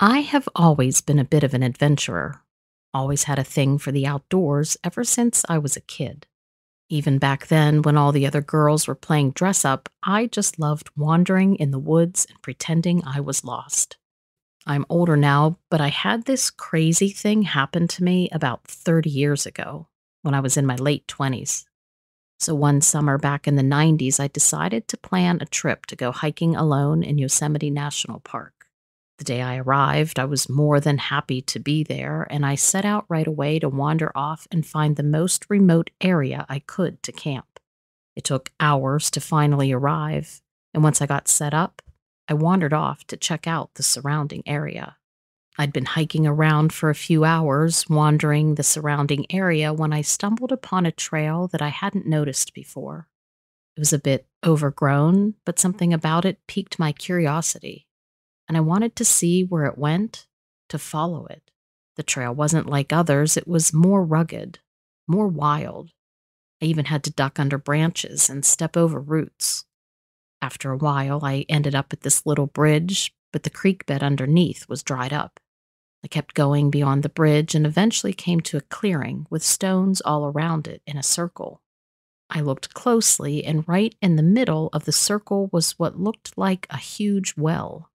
I have always been a bit of an adventurer, always had a thing for the outdoors ever since I was a kid. Even back then, when all the other girls were playing dress up, I just loved wandering in the woods and pretending I was lost. I'm older now, but I had this crazy thing happen to me about 30 years ago when I was in my late 20s. So one summer back in the 90s, I decided to plan a trip to go hiking alone in Yosemite National Park. The day I arrived, I was more than happy to be there, and I set out right away to wander off and find the most remote area I could to camp. It took hours to finally arrive, and once I got set up, I wandered off to check out the surrounding area. I'd been hiking around for a few hours, wandering the surrounding area, when I stumbled upon a trail that I hadn't noticed before. It was a bit overgrown, but something about it piqued my curiosity, and I wanted to see where it went, to follow it. The trail wasn't like others, it was more rugged, more wild. I even had to duck under branches and step over roots. After a while, I ended up at this little bridge, but the creek bed underneath was dried up. I kept going beyond the bridge and eventually came to a clearing with stones all around it in a circle. I looked closely, and right in the middle of the circle was what looked like a huge well.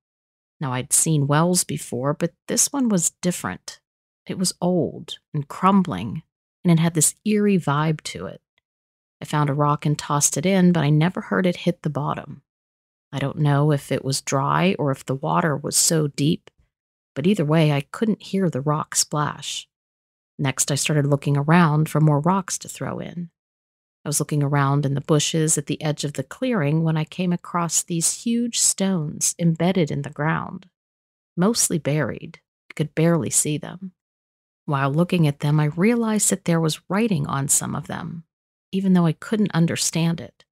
Now, I'd seen wells before, but this one was different. It was old and crumbling, and it had this eerie vibe to it. I found a rock and tossed it in, but I never heard it hit the bottom. I don't know if it was dry or if the water was so deep but either way, I couldn't hear the rock splash. Next, I started looking around for more rocks to throw in. I was looking around in the bushes at the edge of the clearing when I came across these huge stones embedded in the ground, mostly buried. I could barely see them. While looking at them, I realized that there was writing on some of them, even though I couldn't understand it.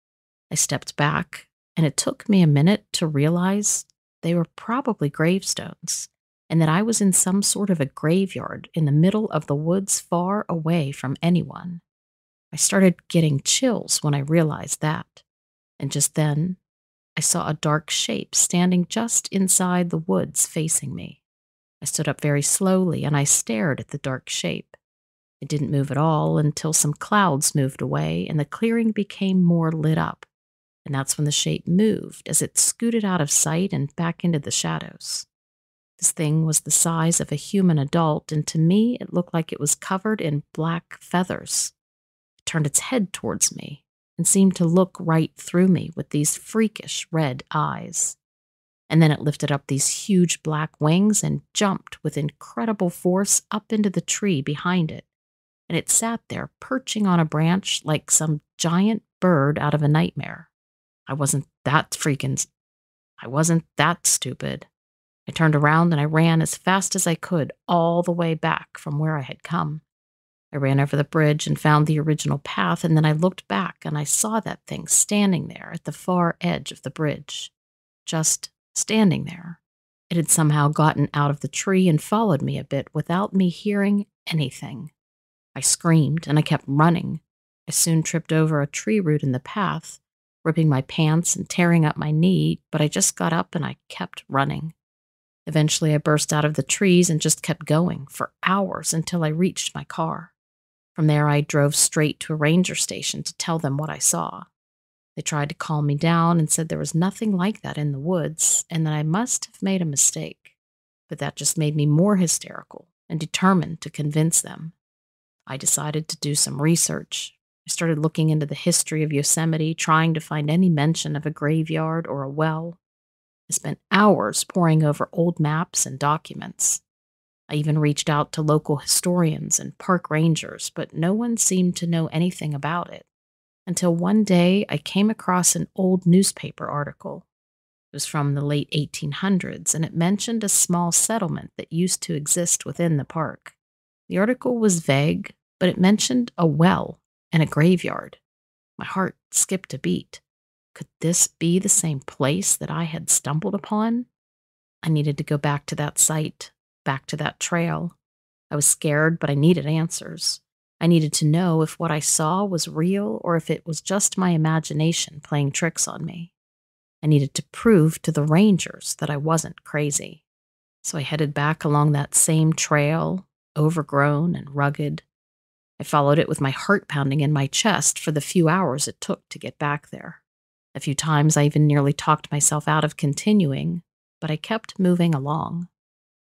I stepped back, and it took me a minute to realize they were probably gravestones and that I was in some sort of a graveyard in the middle of the woods far away from anyone. I started getting chills when I realized that. And just then, I saw a dark shape standing just inside the woods facing me. I stood up very slowly and I stared at the dark shape. It didn't move at all until some clouds moved away and the clearing became more lit up. And that's when the shape moved as it scooted out of sight and back into the shadows. This thing was the size of a human adult, and to me it looked like it was covered in black feathers. Turned its head towards me and seemed to look right through me with these freakish red eyes. And then it lifted up these huge black wings and jumped with incredible force up into the tree behind it. And it sat there, perching on a branch like some giant bird out of a nightmare. I wasn't that freaking. I wasn't that stupid. I turned around and I ran as fast as I could all the way back from where I had come. I ran over the bridge and found the original path, and then I looked back and I saw that thing standing there at the far edge of the bridge. Just standing there. It had somehow gotten out of the tree and followed me a bit without me hearing anything. I screamed and I kept running. I soon tripped over a tree root in the path, ripping my pants and tearing up my knee, but I just got up and I kept running. Eventually, I burst out of the trees and just kept going for hours until I reached my car. From there, I drove straight to a ranger station to tell them what I saw. They tried to calm me down and said there was nothing like that in the woods and that I must have made a mistake. But that just made me more hysterical and determined to convince them. I decided to do some research. I started looking into the history of Yosemite, trying to find any mention of a graveyard or a well. I spent hours poring over old maps and documents. I even reached out to local historians and park rangers, but no one seemed to know anything about it. Until one day I came across an old newspaper article. It was from the late 1800s, and it mentioned a small settlement that used to exist within the park. The article was vague, but it mentioned a well and a graveyard. My heart skipped a beat. Could this be the same place that I had stumbled upon? I needed to go back to that site, back to that trail. I was scared, but I needed answers. I needed to know if what I saw was real or if it was just my imagination playing tricks on me. I needed to prove to the rangers that I wasn't crazy. So I headed back along that same trail, overgrown and rugged. I followed it with my heart pounding in my chest for the few hours it took to get back there. A few times I even nearly talked myself out of continuing, but I kept moving along.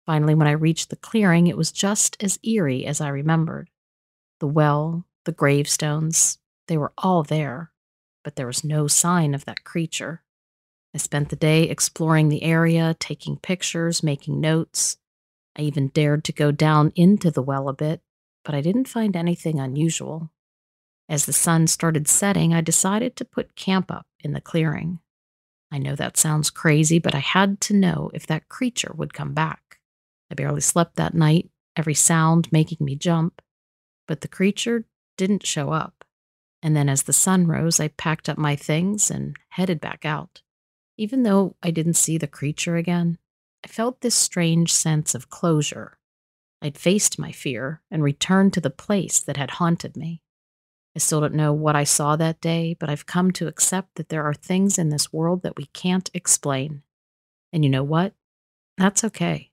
Finally, when I reached the clearing, it was just as eerie as I remembered. The well, the gravestones, they were all there, but there was no sign of that creature. I spent the day exploring the area, taking pictures, making notes. I even dared to go down into the well a bit, but I didn't find anything unusual. As the sun started setting, I decided to put camp up in the clearing. I know that sounds crazy, but I had to know if that creature would come back. I barely slept that night, every sound making me jump, but the creature didn't show up. And then as the sun rose, I packed up my things and headed back out. Even though I didn't see the creature again, I felt this strange sense of closure. I'd faced my fear and returned to the place that had haunted me. I still don't know what I saw that day, but I've come to accept that there are things in this world that we can't explain. And you know what? That's okay.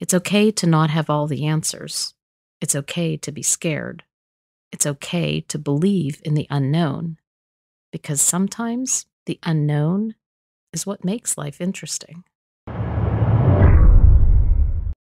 It's okay to not have all the answers. It's okay to be scared. It's okay to believe in the unknown. Because sometimes the unknown is what makes life interesting.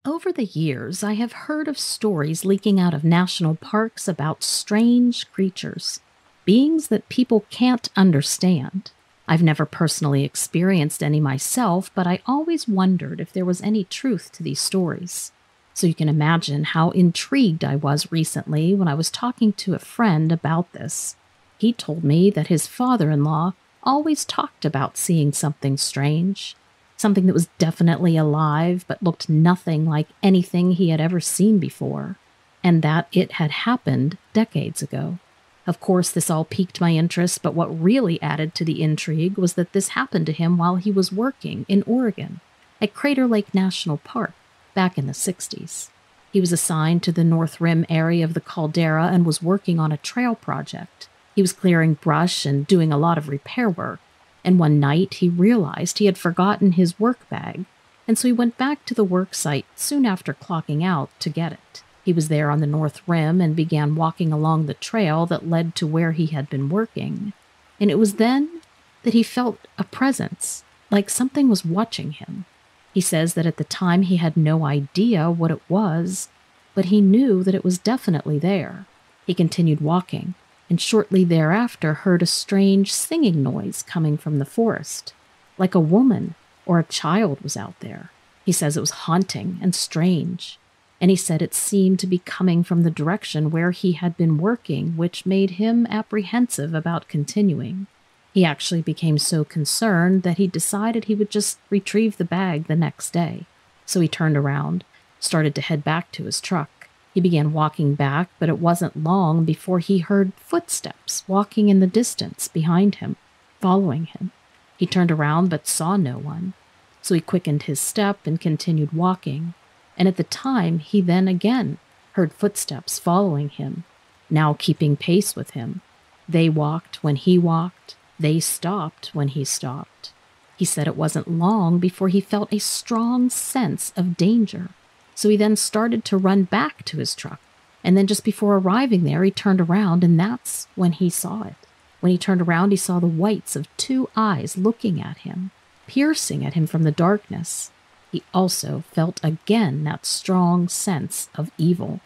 Over the years, I have heard of stories leaking out of national parks about strange creatures, beings that people can't understand. I've never personally experienced any myself, but I always wondered if there was any truth to these stories. So you can imagine how intrigued I was recently when I was talking to a friend about this. He told me that his father in law always talked about seeing something strange, something that was definitely alive but looked nothing like anything he had ever seen before, and that it had happened decades ago. Of course, this all piqued my interest, but what really added to the intrigue was that this happened to him while he was working in Oregon at Crater Lake National Park back in the 60s. He was assigned to the North Rim area of the caldera and was working on a trail project. He was clearing brush and doing a lot of repair work and one night he realized he had forgotten his work bag, and so he went back to the work site soon after clocking out to get it. He was there on the North Rim and began walking along the trail that led to where he had been working. And it was then that he felt a presence, like something was watching him. He says that at the time he had no idea what it was, but he knew that it was definitely there. He continued walking, and shortly thereafter heard a strange singing noise coming from the forest, like a woman or a child was out there. He says it was haunting and strange, and he said it seemed to be coming from the direction where he had been working, which made him apprehensive about continuing. He actually became so concerned that he decided he would just retrieve the bag the next day. So he turned around, started to head back to his truck. He began walking back, but it wasn't long before he heard footsteps walking in the distance behind him, following him. He turned around but saw no one, so he quickened his step and continued walking. And at the time, he then again heard footsteps following him, now keeping pace with him. They walked when he walked, they stopped when he stopped. He said it wasn't long before he felt a strong sense of danger. So he then started to run back to his truck. And then just before arriving there, he turned around, and that's when he saw it. When he turned around, he saw the whites of two eyes looking at him, piercing at him from the darkness. He also felt again that strong sense of evil.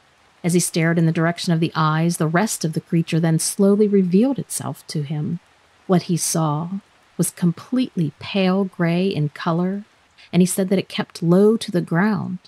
As he stared in the direction of the eyes, the rest of the creature then slowly revealed itself to him. What he saw was completely pale gray in color, and he said that it kept low to the ground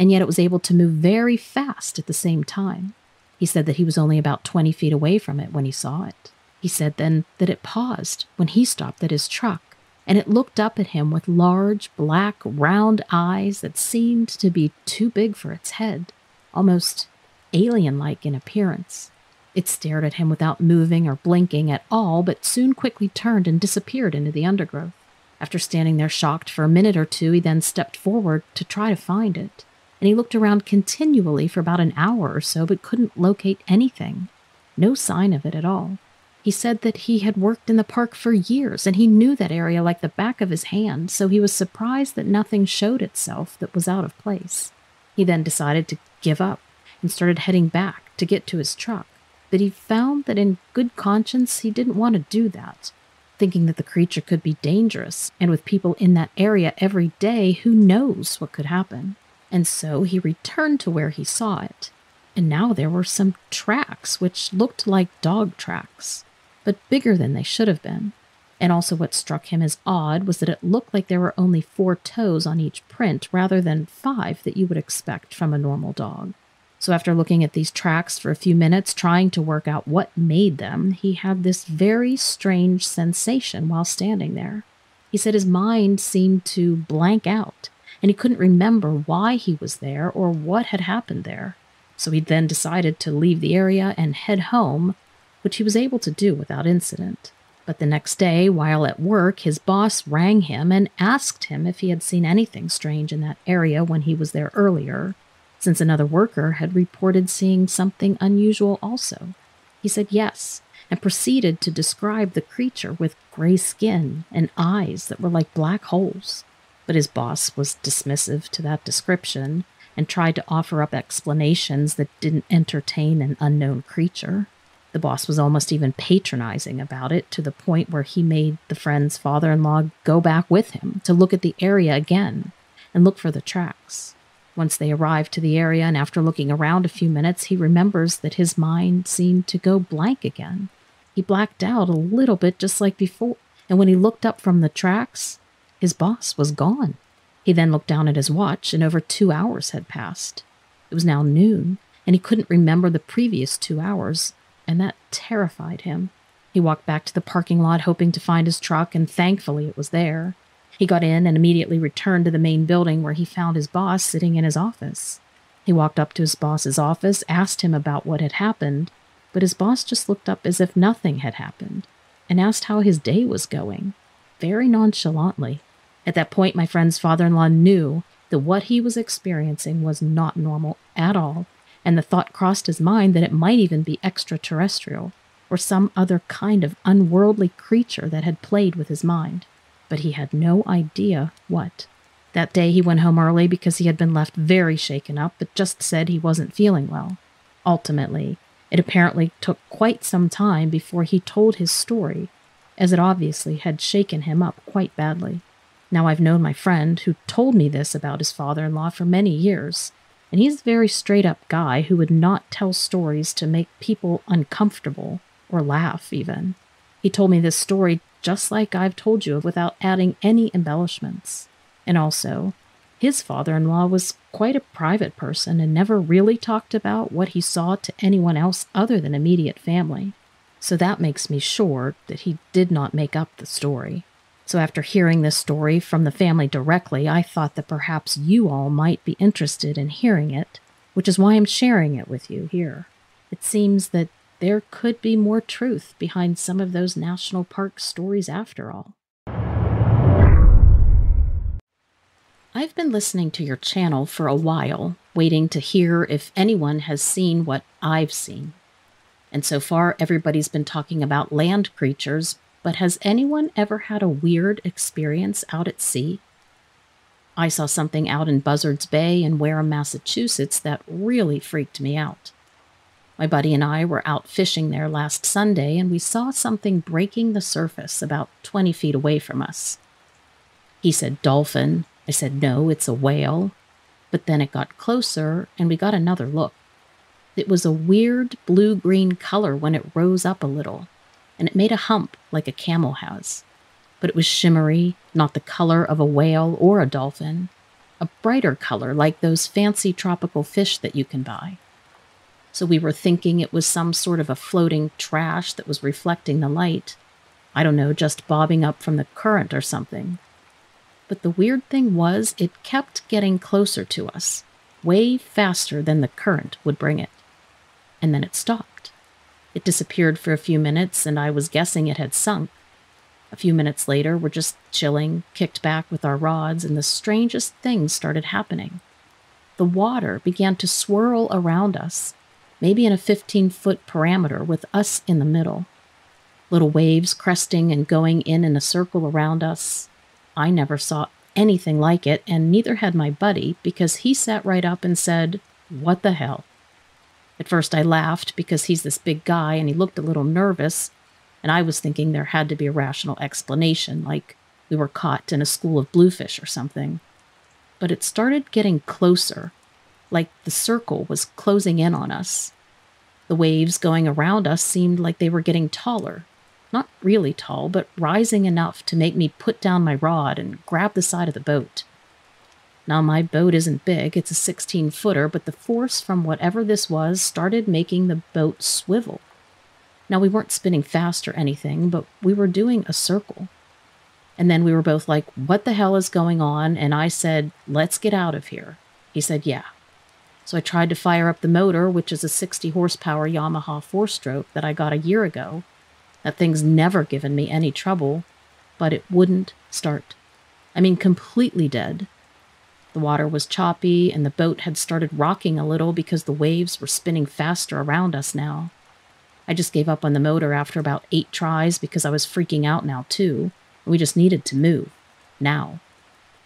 and yet it was able to move very fast at the same time. He said that he was only about 20 feet away from it when he saw it. He said then that it paused when he stopped at his truck, and it looked up at him with large, black, round eyes that seemed to be too big for its head, almost alien like in appearance. It stared at him without moving or blinking at all, but soon quickly turned and disappeared into the undergrowth. After standing there shocked for a minute or two, he then stepped forward to try to find it and he looked around continually for about an hour or so but couldn't locate anything. No sign of it at all. He said that he had worked in the park for years and he knew that area like the back of his hand, so he was surprised that nothing showed itself that was out of place. He then decided to give up and started heading back to get to his truck, but he found that in good conscience he didn't want to do that, thinking that the creature could be dangerous, and with people in that area every day, who knows what could happen. And so he returned to where he saw it, and now there were some tracks which looked like dog tracks but bigger than they should have been. And also, what struck him as odd was that it looked like there were only four toes on each print rather than five that you would expect from a normal dog. So, after looking at these tracks for a few minutes, trying to work out what made them, he had this very strange sensation while standing there. He said his mind seemed to blank out, and he couldn't remember why he was there or what had happened there. So he then decided to leave the area and head home, which he was able to do without incident. But the next day, while at work, his boss rang him and asked him if he had seen anything strange in that area when he was there earlier, since another worker had reported seeing something unusual also. He said yes, and proceeded to describe the creature with gray skin and eyes that were like black holes. But his boss was dismissive to that description and tried to offer up explanations that didn't entertain an unknown creature. The boss was almost even patronizing about it to the point where he made the friend's father in law go back with him to look at the area again and look for the tracks. Once they arrived to the area, and after looking around a few minutes, he remembers that his mind seemed to go blank again. He blacked out a little bit just like before, and when he looked up from the tracks, his boss was gone. He then looked down at his watch, and over two hours had passed. It was now noon, and he couldn't remember the previous two hours, and that terrified him. He walked back to the parking lot hoping to find his truck, and thankfully it was there. He got in and immediately returned to the main building where he found his boss sitting in his office. He walked up to his boss's office, asked him about what had happened, but his boss just looked up as if nothing had happened and asked how his day was going, very nonchalantly. At that point, my friend's father in law knew that what he was experiencing was not normal at all and the thought crossed his mind that it might even be extraterrestrial or some other kind of unworldly creature that had played with his mind. But he had no idea what. That day he went home early because he had been left very shaken up, but just said he wasn't feeling well. Ultimately, it apparently took quite some time before he told his story, as it obviously had shaken him up quite badly. Now I've known my friend who told me this about his father in law for many years, and he's a very straight up guy who would not tell stories to make people uncomfortable or laugh, even. He told me this story just like I've told you of without adding any embellishments. And also, his father in law was quite a private person and never really talked about what he saw to anyone else other than immediate family. So that makes me sure that he did not make up the story. So, after hearing this story from the family directly, I thought that perhaps you all might be interested in hearing it, which is why I'm sharing it with you here. It seems that there could be more truth behind some of those national park stories after all. I've been listening to your channel for a while, waiting to hear if anyone has seen what I've seen. And so far, everybody's been talking about land creatures, but has anyone ever had a weird experience out at sea? I saw something out in Buzzards Bay in Wareham, Massachusetts that really freaked me out. My buddy and I were out fishing there last Sunday and we saw something breaking the surface about 20 feet away from us. He said dolphin. I said no, it's a whale. But then it got closer and we got another look. It was a weird blue green color when it rose up a little, and it made a hump like a camel has. But it was shimmery, not the color of a whale or a dolphin, a brighter color like those fancy tropical fish that you can buy. So we were thinking it was some sort of a floating trash that was reflecting the light. I don't know, just bobbing up from the current or something. But the weird thing was, it kept getting closer to us, way faster than the current would bring it. And then it stopped. It disappeared for a few minutes, and I was guessing it had sunk. A few minutes later, we're just chilling, kicked back with our rods, and the strangest things started happening. The water began to swirl around us, maybe in a 15 foot parameter with us in the middle. Little waves cresting and going in in a circle around us. I never saw anything like it, and neither had my buddy because he sat right up and said, What the hell? At first, I laughed because he's this big guy and he looked a little nervous, and I was thinking there had to be a rational explanation, like we were caught in a school of bluefish or something. But it started getting closer, like the circle was closing in on us. The waves going around us seemed like they were getting taller. Not really tall, but rising enough to make me put down my rod and grab the side of the boat. Now, my boat isn't big, it's a 16 footer, but the force from whatever this was started making the boat swivel. Now, we weren't spinning fast or anything, but we were doing a circle. And then we were both like, What the hell is going on? And I said, Let's get out of here. He said, Yeah. So I tried to fire up the motor, which is a 60 horsepower Yamaha four stroke that I got a year ago. That thing's never given me any trouble, but it wouldn't start. I mean, completely dead. The water was choppy, and the boat had started rocking a little because the waves were spinning faster around us now. I just gave up on the motor after about eight tries because I was freaking out now, too, we just needed to move. Now.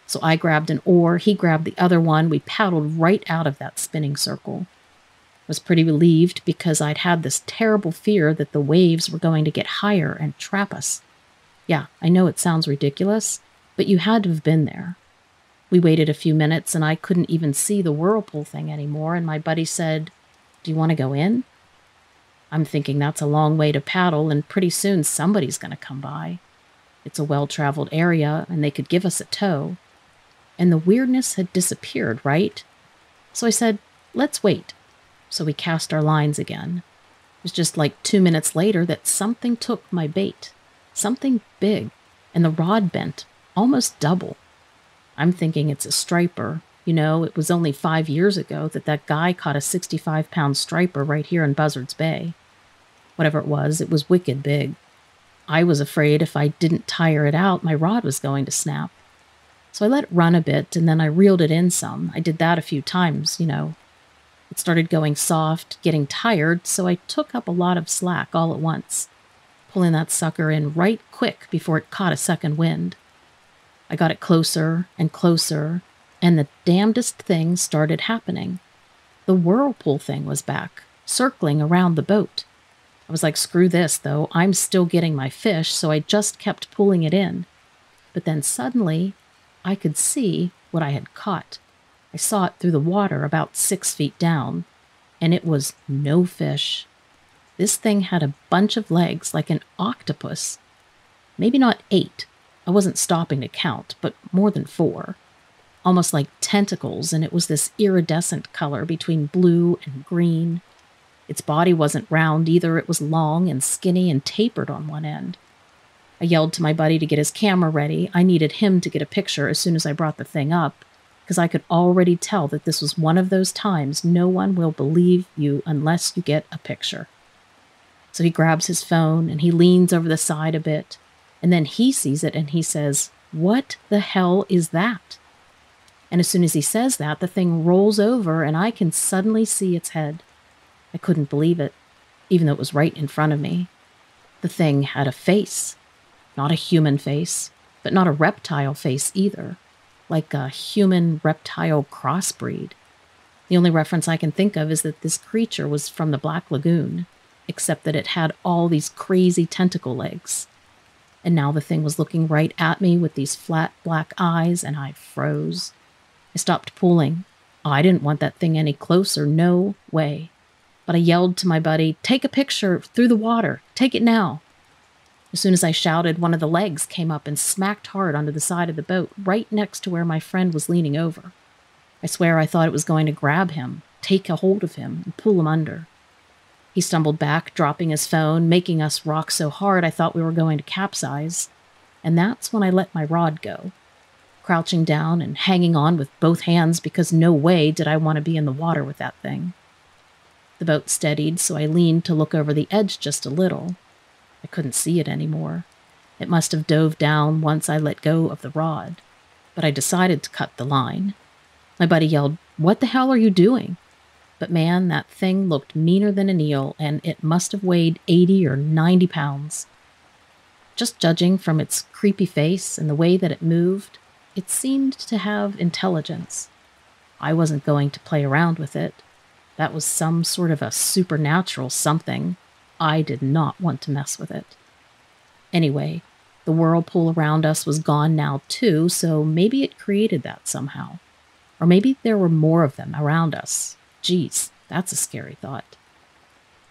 So I grabbed an oar, he grabbed the other one, we paddled right out of that spinning circle. I was pretty relieved because I'd had this terrible fear that the waves were going to get higher and trap us. Yeah, I know it sounds ridiculous, but you had to have been there. We waited a few minutes and I couldn't even see the whirlpool thing anymore, and my buddy said, Do you want to go in? I'm thinking that's a long way to paddle, and pretty soon somebody's going to come by. It's a well traveled area, and they could give us a tow. And the weirdness had disappeared, right? So I said, Let's wait. So we cast our lines again. It was just like two minutes later that something took my bait. Something big, and the rod bent almost double. I'm thinking it's a striper. You know, it was only five years ago that that guy caught a 65 pound striper right here in Buzzards Bay. Whatever it was, it was wicked big. I was afraid if I didn't tire it out, my rod was going to snap. So I let it run a bit and then I reeled it in some. I did that a few times, you know. It started going soft, getting tired, so I took up a lot of slack all at once, pulling that sucker in right quick before it caught a second wind. I got it closer and closer, and the damnedest thing started happening. The whirlpool thing was back, circling around the boat. I was like, screw this, though. I'm still getting my fish, so I just kept pulling it in. But then suddenly, I could see what I had caught. I saw it through the water about six feet down, and it was no fish. This thing had a bunch of legs like an octopus. Maybe not eight, I wasn't stopping to count, but more than four. Almost like tentacles, and it was this iridescent color between blue and green. Its body wasn't round either, it was long and skinny and tapered on one end. I yelled to my buddy to get his camera ready. I needed him to get a picture as soon as I brought the thing up, because I could already tell that this was one of those times no one will believe you unless you get a picture. So he grabs his phone and he leans over the side a bit and then he sees it and he says, What the hell is that? And as soon as he says that, the thing rolls over and I can suddenly see its head. I couldn't believe it, even though it was right in front of me. The thing had a face. Not a human face, but not a reptile face either. Like a human reptile crossbreed. The only reference I can think of is that this creature was from the Black Lagoon, except that it had all these crazy tentacle legs and now the thing was looking right at me with these flat black eyes, and I froze. I stopped pulling. I didn't want that thing any closer, no way. But I yelled to my buddy, Take a picture through the water, take it now. As soon as I shouted, one of the legs came up and smacked hard onto the side of the boat, right next to where my friend was leaning over. I swear I thought it was going to grab him, take a hold of him, and pull him under. He stumbled back, dropping his phone, making us rock so hard I thought we were going to capsize. And that's when I let my rod go, crouching down and hanging on with both hands because no way did I want to be in the water with that thing. The boat steadied, so I leaned to look over the edge just a little. I couldn't see it anymore. It must have dove down once I let go of the rod, but I decided to cut the line. My buddy yelled, What the hell are you doing? But man, that thing looked meaner than an eel, and it must have weighed 80 or 90 pounds. Just judging from its creepy face and the way that it moved, it seemed to have intelligence. I wasn't going to play around with it. That was some sort of a supernatural something. I did not want to mess with it. Anyway, the whirlpool around us was gone now, too, so maybe it created that somehow. Or maybe there were more of them around us. Geez, that's a scary thought.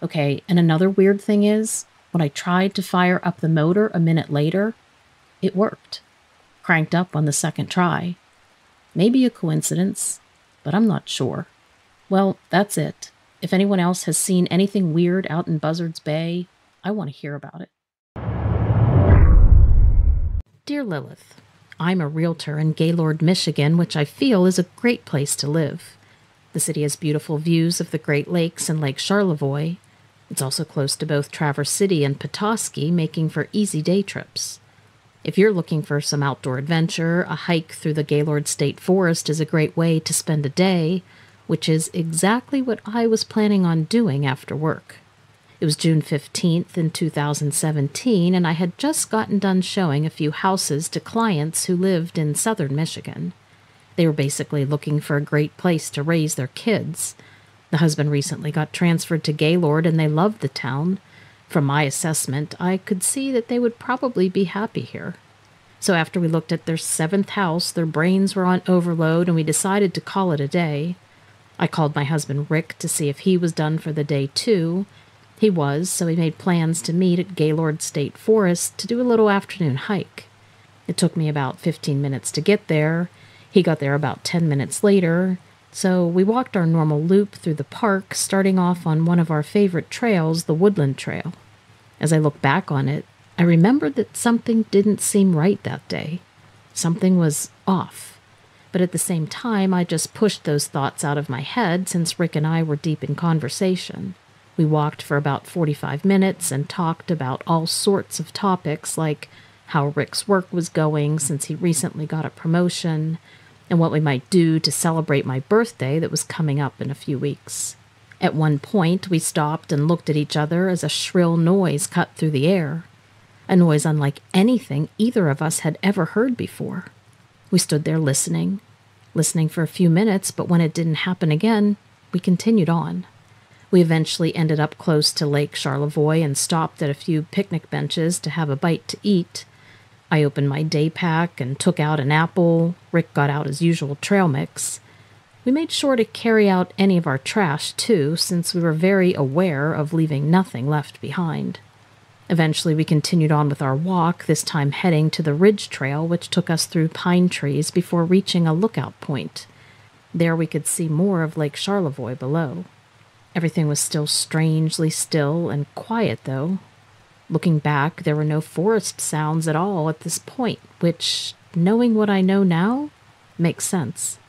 Okay, and another weird thing is, when I tried to fire up the motor a minute later, it worked. Cranked up on the second try. Maybe a coincidence, but I'm not sure. Well, that's it. If anyone else has seen anything weird out in Buzzards Bay, I want to hear about it. Dear Lilith, I'm a realtor in Gaylord, Michigan, which I feel is a great place to live. The city has beautiful views of the Great Lakes and Lake Charlevoix. It's also close to both Traverse City and Petoskey, making for easy day trips. If you're looking for some outdoor adventure, a hike through the Gaylord State Forest is a great way to spend a day, which is exactly what I was planning on doing after work. It was June 15th in 2017, and I had just gotten done showing a few houses to clients who lived in southern Michigan. They were basically looking for a great place to raise their kids. The husband recently got transferred to Gaylord, and they loved the town. From my assessment, I could see that they would probably be happy here. So after we looked at their seventh house, their brains were on overload, and we decided to call it a day. I called my husband Rick to see if he was done for the day too, he was, so we made plans to meet at Gaylord State Forest to do a little afternoon hike. It took me about 15 minutes to get there. He got there about 10 minutes later, so we walked our normal loop through the park, starting off on one of our favorite trails, the Woodland Trail. As I look back on it, I remembered that something didn't seem right that day. Something was off. But at the same time, I just pushed those thoughts out of my head since Rick and I were deep in conversation. We walked for about 45 minutes and talked about all sorts of topics like how Rick's work was going since he recently got a promotion, and what we might do to celebrate my birthday that was coming up in a few weeks. At one point, we stopped and looked at each other as a shrill noise cut through the air, a noise unlike anything either of us had ever heard before. We stood there listening, listening for a few minutes, but when it didn't happen again, we continued on. We eventually ended up close to Lake Charlevoix and stopped at a few picnic benches to have a bite to eat. I opened my day pack and took out an apple. Rick got out his usual trail mix. We made sure to carry out any of our trash, too, since we were very aware of leaving nothing left behind. Eventually, we continued on with our walk, this time heading to the ridge trail, which took us through pine trees before reaching a lookout point. There we could see more of Lake Charlevoix below. Everything was still strangely still and quiet, though. Looking back, there were no forest sounds at all at this point, which, knowing what I know now, makes sense.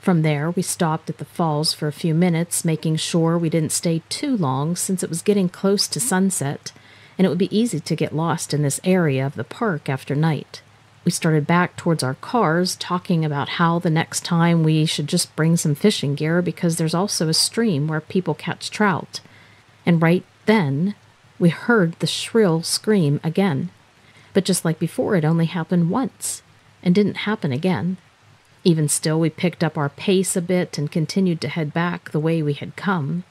From there, we stopped at the falls for a few minutes, making sure we didn't stay too long since it was getting close to sunset, and it would be easy to get lost in this area of the park after night. We started back towards our cars, talking about how the next time we should just bring some fishing gear because there's also a stream where people catch trout. And right then, we heard the shrill scream again. But just like before, it only happened once and didn't happen again. Even still, we picked up our pace a bit and continued to head back the way we had come.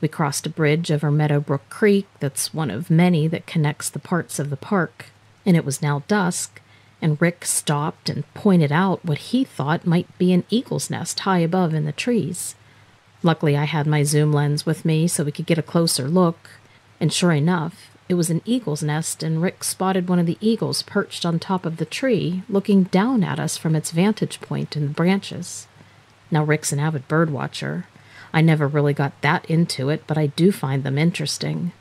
We crossed a bridge over Meadowbrook Creek, that's one of many that connects the parts of the park, and it was now dusk and Rick stopped and pointed out what he thought might be an eagle's nest high above in the trees. Luckily, I had my zoom lens with me so we could get a closer look, and sure enough, it was an eagle's nest, and Rick spotted one of the eagles perched on top of the tree, looking down at us from its vantage point in the branches. Now, Rick's an avid bird watcher. I never really got that into it, but I do find them interesting.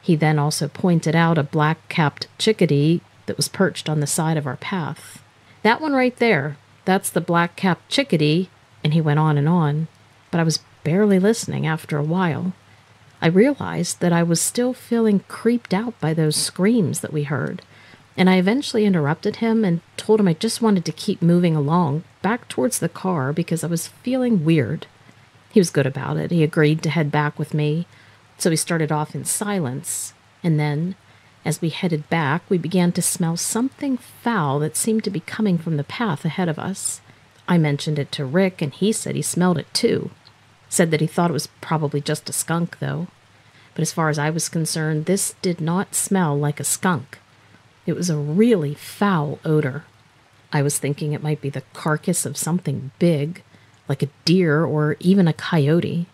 He then also pointed out a black capped chickadee that was perched on the side of our path. That one right there, that's the black capped chickadee, and he went on and on, but I was barely listening after a while. I realized that I was still feeling creeped out by those screams that we heard, and I eventually interrupted him and told him I just wanted to keep moving along back towards the car because I was feeling weird. He was good about it. He agreed to head back with me, so we started off in silence, and then As we headed back, we began to smell something foul that seemed to be coming from the path ahead of us. I mentioned it to Rick, and he said he smelled it too. Said that he thought it was probably just a skunk, though. But as far as I was concerned, this did not smell like a skunk. It was a really foul odor. I was thinking it might be the carcass of something big, like a deer or even a coyote.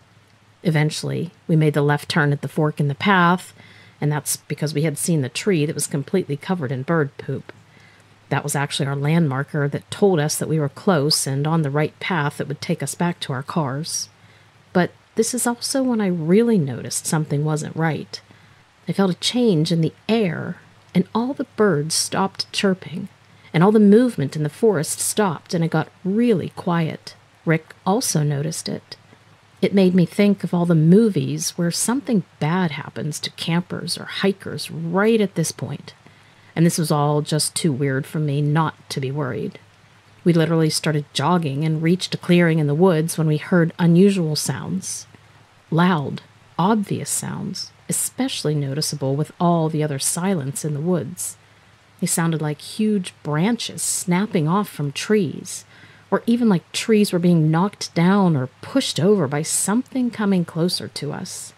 Eventually, we made the left turn at the fork in the path, and that's because we had seen the tree that was completely covered in bird poop. That was actually our landmarker that told us that we were close and on the right path that would take us back to our cars. But this is also when I really noticed something wasn't right. I felt a change in the air, and all the birds stopped chirping, and all the movement in the forest stopped, and it got really quiet. Rick also noticed it. It made me think of all the movies where something bad happens to campers or hikers right at this point. And this was all just too weird for me not to be worried. We literally started jogging and reached a clearing in the woods when we heard unusual sounds. Loud, obvious sounds, especially noticeable with all the other silence in the woods. They sounded like huge branches snapping off from trees, or even like trees were being knocked down or pushed over by something coming closer to us.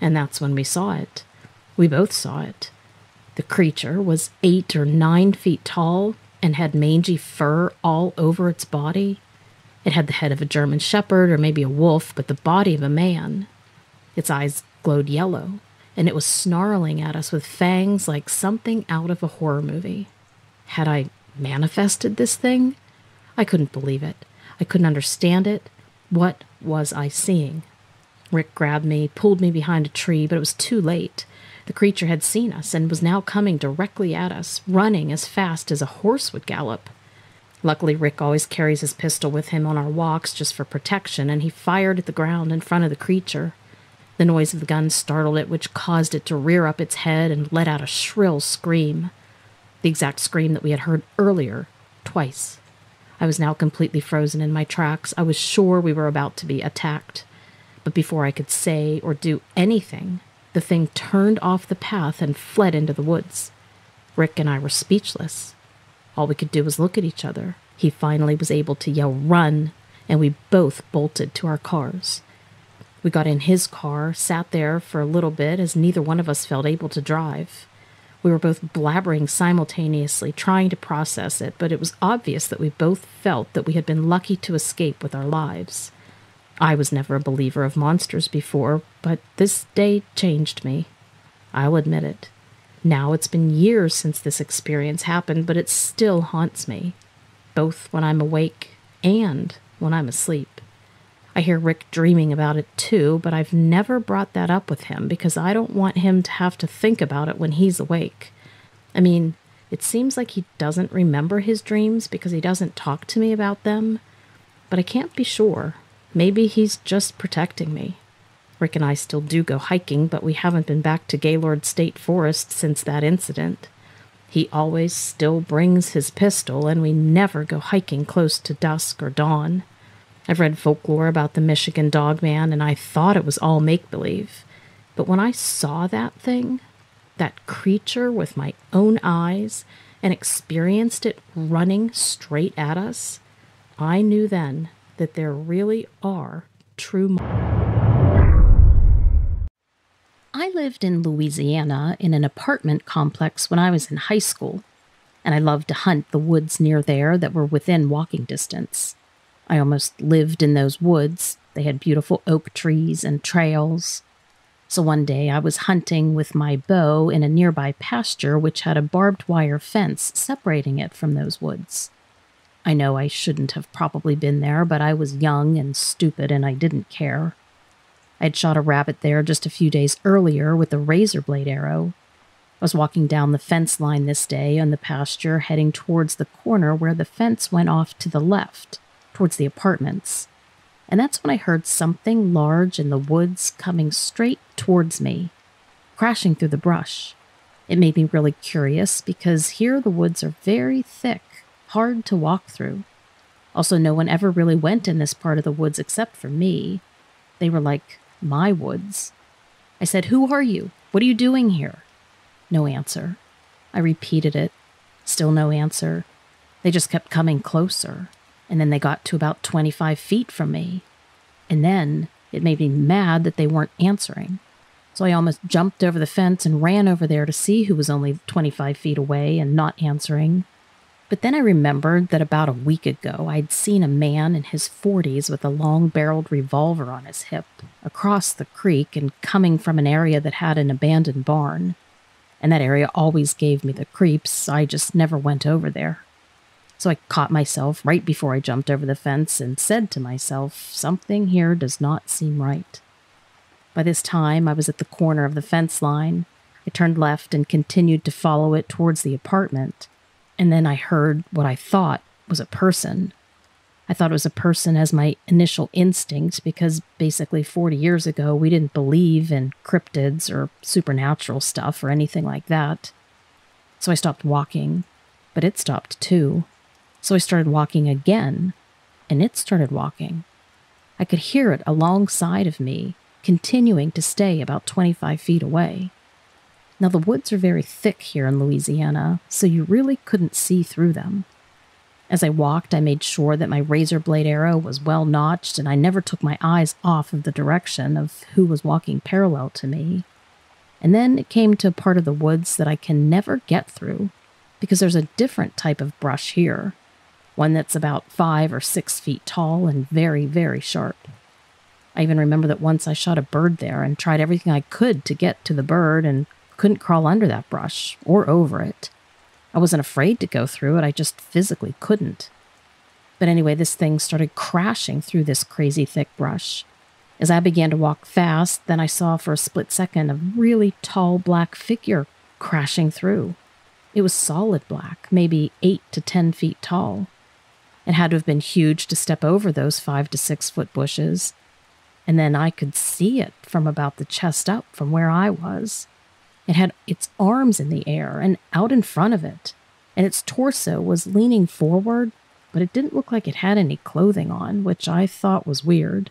And that's when we saw it. We both saw it. The creature was eight or nine feet tall and had mangy fur all over its body. It had the head of a German shepherd or maybe a wolf, but the body of a man. Its eyes glowed yellow, and it was snarling at us with fangs like something out of a horror movie. Had I manifested this thing? I couldn't believe it. I couldn't understand it. What was I seeing? Rick grabbed me, pulled me behind a tree, but it was too late. The creature had seen us and was now coming directly at us, running as fast as a horse would gallop. Luckily, Rick always carries his pistol with him on our walks just for protection, and he fired at the ground in front of the creature. The noise of the gun startled it, which caused it to rear up its head and let out a shrill scream. The exact scream that we had heard earlier, twice. I was now completely frozen in my tracks. I was sure we were about to be attacked. But before I could say or do anything, the thing turned off the path and fled into the woods. Rick and I were speechless. All we could do was look at each other. He finally was able to yell, Run! and we both bolted to our cars. We got in his car, sat there for a little bit as neither one of us felt able to drive. We were both blabbering simultaneously, trying to process it, but it was obvious that we both felt that we had been lucky to escape with our lives. I was never a believer of monsters before, but this day changed me. I'll admit it. Now it's been years since this experience happened, but it still haunts me, both when I'm awake and when I'm asleep. I hear Rick dreaming about it too, but I've never brought that up with him because I don't want him to have to think about it when he's awake. I mean, it seems like he doesn't remember his dreams because he doesn't talk to me about them, but I can't be sure. Maybe he's just protecting me. Rick and I still do go hiking, but we haven't been back to Gaylord State Forest since that incident. He always still brings his pistol, and we never go hiking close to dusk or dawn. I've read folklore about the Michigan dog man, and I thought it was all make believe. But when I saw that thing, that creature with my own eyes, and experienced it running straight at us, I knew then that there really are true. I lived in Louisiana in an apartment complex when I was in high school, and I loved to hunt the woods near there that were within walking distance. I almost lived in those woods. They had beautiful oak trees and trails. So one day I was hunting with my bow in a nearby pasture which had a barbed wire fence separating it from those woods. I know I shouldn't have probably been there, but I was young and stupid and I didn't care. I'd shot a rabbit there just a few days earlier with a razor blade arrow. I was walking down the fence line this day on the pasture, heading towards the corner where the fence went off to the left towards the apartments. And that's when I heard something large in the woods coming straight towards me, crashing through the brush. It made me really curious because here the woods are very thick, hard to walk through. Also, no one ever really went in this part of the woods except for me. They were like my woods. I said, Who are you? What are you doing here? No answer. I repeated it. Still no answer. They just kept coming closer, and then they got to about 25 feet from me. And then it made me mad that they weren't answering. So I almost jumped over the fence and ran over there to see who was only 25 feet away and not answering. But then I remembered that about a week ago I'd seen a man in his 40s with a long barreled revolver on his hip across the creek and coming from an area that had an abandoned barn. And that area always gave me the creeps, I just never went over there. So I caught myself right before I jumped over the fence and said to myself, something here does not seem right. By this time, I was at the corner of the fence line. I turned left and continued to follow it towards the apartment and then I heard what I thought was a person. I thought it was a person as my initial instinct because basically 40 years ago we didn't believe in cryptids or supernatural stuff or anything like that. So I stopped walking, but it stopped too. So I started walking again, and it started walking. I could hear it alongside of me, continuing to stay about 25 feet away. Now, the woods are very thick here in Louisiana, so you really couldn't see through them. As I walked, I made sure that my razor blade arrow was well notched and I never took my eyes off of the direction of who was walking parallel to me. And then it came to a part of the woods that I can never get through because there's a different type of brush here, one that's about five or six feet tall and very, very sharp. I even remember that once I shot a bird there and tried everything I could to get to the bird and couldn't crawl under that brush or over it. I wasn't afraid to go through it, I just physically couldn't. But anyway, this thing started crashing through this crazy thick brush. As I began to walk fast, then I saw for a split second a really tall black figure crashing through. It was solid black, maybe eight to ten feet tall. It had to have been huge to step over those five to six foot bushes. And then I could see it from about the chest up from where I was. It had its arms in the air and out in front of it, and its torso was leaning forward, but it didn't look like it had any clothing on, which I thought was weird.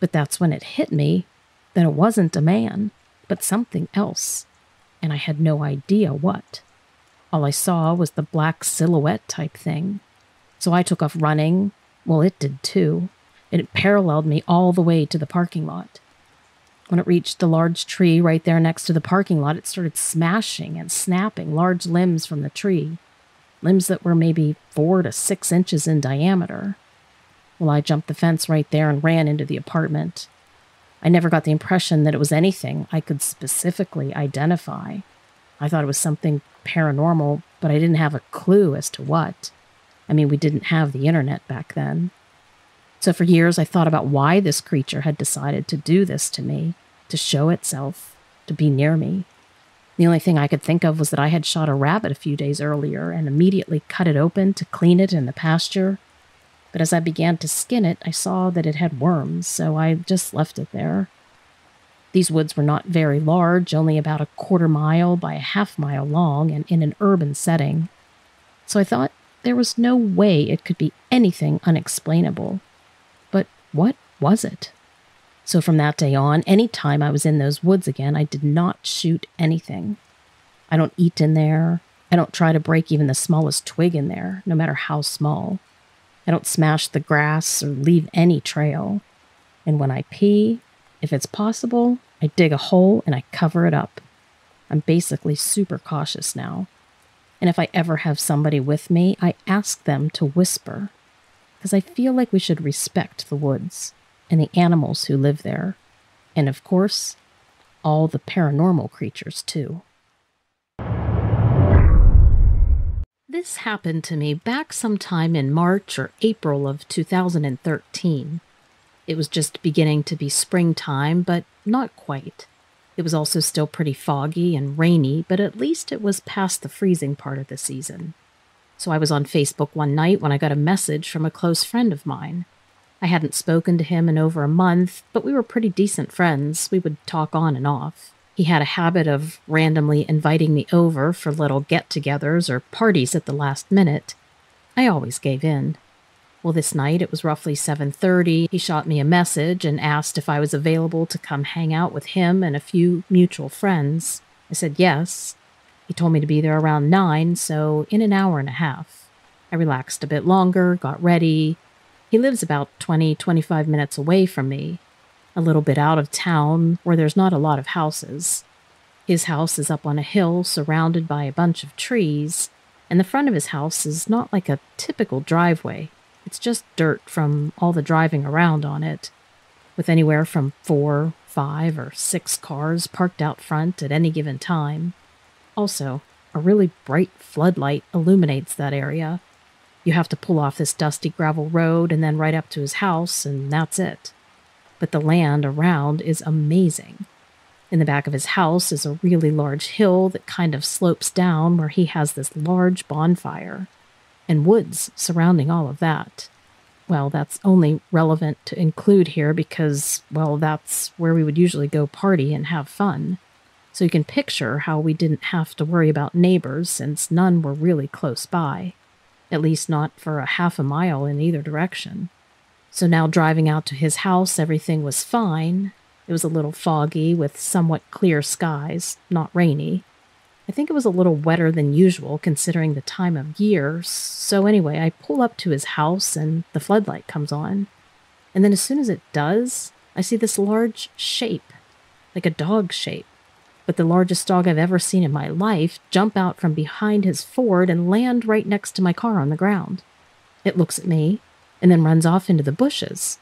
But that's when it hit me that it wasn't a man, but something else, and I had no idea what. All I saw was the black silhouette type thing. So I took off running. Well, it did too. And it paralleled me all the way to the parking lot. When it reached the large tree right there next to the parking lot, it started smashing and snapping large limbs from the tree, limbs that were maybe four to six inches in diameter. Well, I jumped the fence right there and ran into the apartment. I never got the impression that it was anything I could specifically identify. I thought it was something paranormal, but I didn't have a clue as to what. I mean, we didn't have the internet back then. So for years, I thought about why this creature had decided to do this to me, to show itself, to be near me. The only thing I could think of was that I had shot a rabbit a few days earlier and immediately cut it open to clean it in the pasture. But as I began to skin it, I saw that it had worms, so I just left it there. These woods were not very large, only about a quarter mile by a half mile long, and in an urban setting. So I thought there was no way it could be anything unexplainable. What was it? So from that day on, any time I was in those woods again, I did not shoot anything. I don't eat in there. I don't try to break even the smallest twig in there, no matter how small. I don't smash the grass or leave any trail. And when I pee, if it's possible, I dig a hole and I cover it up. I'm basically super cautious now. And if I ever have somebody with me, I ask them to whisper because I feel like we should respect the woods and the animals who live there, and of course, all the paranormal creatures too. This happened to me back sometime in March or April of 2013. It was just beginning to be springtime, but not quite. It was also still pretty foggy and rainy, but at least it was past the freezing part of the season. So I was on Facebook one night when I got a message from a close friend of mine. I hadn't spoken to him in over a month, but we were pretty decent friends. We would talk on and off. He had a habit of randomly inviting me over for little get togethers or parties at the last minute. I always gave in. Well, this night it was roughly 7:30. He shot me a message and asked if I was available to come hang out with him and a few mutual friends. I said yes, He told me to be there around nine, so in an hour and a half. I relaxed a bit longer, got ready. He lives about 20, 25 minutes away from me, a little bit out of town where there's not a lot of houses. His house is up on a hill surrounded by a bunch of trees, and the front of his house is not like a typical driveway. It's just dirt from all the driving around on it, with anywhere from four, five, or six cars parked out front at any given time. Also, a really bright floodlight illuminates that area. You have to pull off this dusty gravel road and then right up to his house, and that's it. But the land around is amazing. In the back of his house is a really large hill that kind of slopes down where he has this large bonfire, and woods surrounding all of that. Well, that's only relevant to include here because, well, that's where we would usually go party and have fun. So you can picture how we didn't have to worry about neighbors since none were really close by, at least not for a half a mile in either direction. So now driving out to his house, everything was fine. It was a little foggy with somewhat clear skies, not rainy. I think it was a little wetter than usual considering the time of year. So, anyway, I pull up to his house and the floodlight comes on. And then, as soon as it does, I see this large shape, like a dog shape, but the largest dog I've ever seen in my life, jump out from behind his Ford and land right next to my car on the ground. It looks at me and then runs off into the bushes.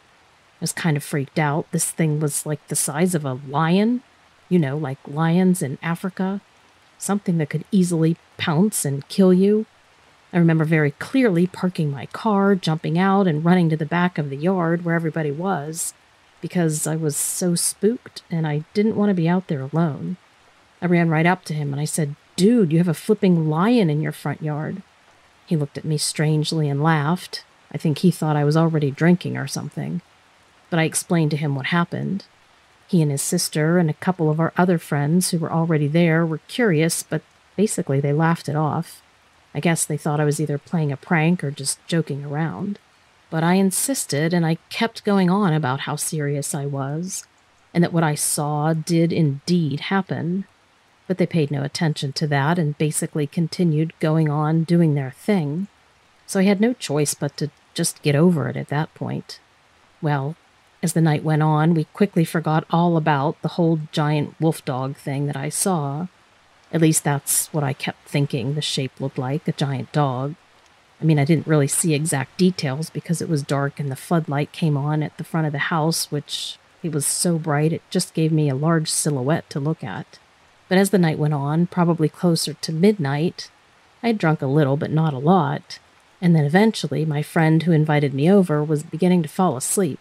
I was kind of freaked out. This thing was like the size of a lion, you know, like lions in Africa, something that could easily pounce and kill you. I remember very clearly parking my car, jumping out, and running to the back of the yard where everybody was because I was so spooked and I didn't want to be out there alone. I ran right up to him and I said, Dude, you have a flipping lion in your front yard. He looked at me strangely and laughed. I think he thought I was already drinking or something. But I explained to him what happened. He and his sister and a couple of our other friends who were already there were curious, but basically they laughed it off. I guess they thought I was either playing a prank or just joking around. But I insisted and I kept going on about how serious I was, and that what I saw did indeed happen but they paid no attention to that and basically continued going on doing their thing. So I had no choice but to just get over it at that point. Well, as the night went on, we quickly forgot all about the whole giant wolf dog thing that I saw. At least that's what I kept thinking the shape looked like a giant dog. I mean, I didn't really see exact details because it was dark and the floodlight came on at the front of the house, which it was so bright it just gave me a large silhouette to look at. But as the night went on, probably closer to midnight, I had drunk a little, but not a lot, and then eventually my friend who invited me over was beginning to fall asleep.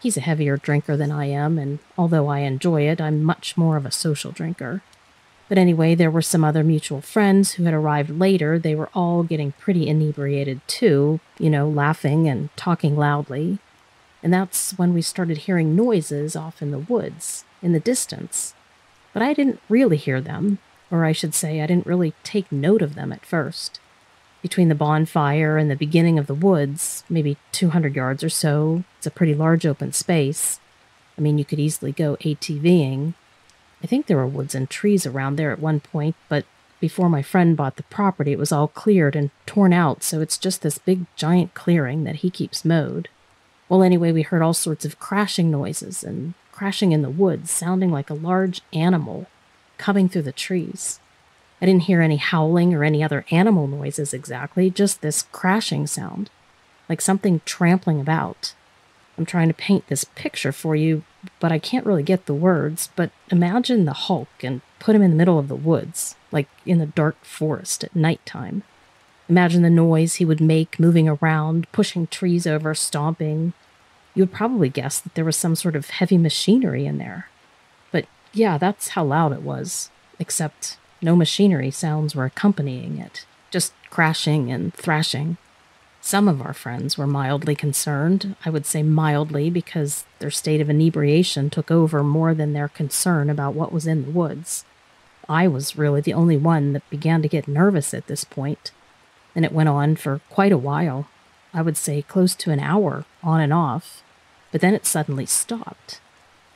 He's a heavier drinker than I am, and although I enjoy it, I'm much more of a social drinker. But anyway, there were some other mutual friends who had arrived later. They were all getting pretty inebriated too, you know, laughing and talking loudly. And that's when we started hearing noises off in the woods, in the distance but I didn't really hear them, or I should say, I didn't really take note of them at first. Between the bonfire and the beginning of the woods, maybe 200 yards or so, it's a pretty large open space. I mean, you could easily go ATVing. I think there were woods and trees around there at one point, but before my friend bought the property, it was all cleared and torn out, so it's just this big giant clearing that he keeps mowed. Well, anyway, we heard all sorts of crashing noises and crashing in the woods, sounding like a large animal coming through the trees. I didn't hear any howling or any other animal noises exactly, just this crashing sound, like something trampling about. I'm trying to paint this picture for you, but I can't really get the words. But imagine the Hulk and put him in the middle of the woods, like in the dark forest at nighttime. Imagine the noise he would make moving around, pushing trees over, stomping, you would probably guess that there was some sort of heavy machinery in there. But yeah, that's how loud it was, except no machinery sounds were accompanying it, just crashing and thrashing. Some of our friends were mildly concerned. I would say mildly because their state of inebriation took over more than their concern about what was in the woods. I was really the only one that began to get nervous at this point, and it went on for quite a while. I would say close to an hour, on and off. But then it suddenly stopped.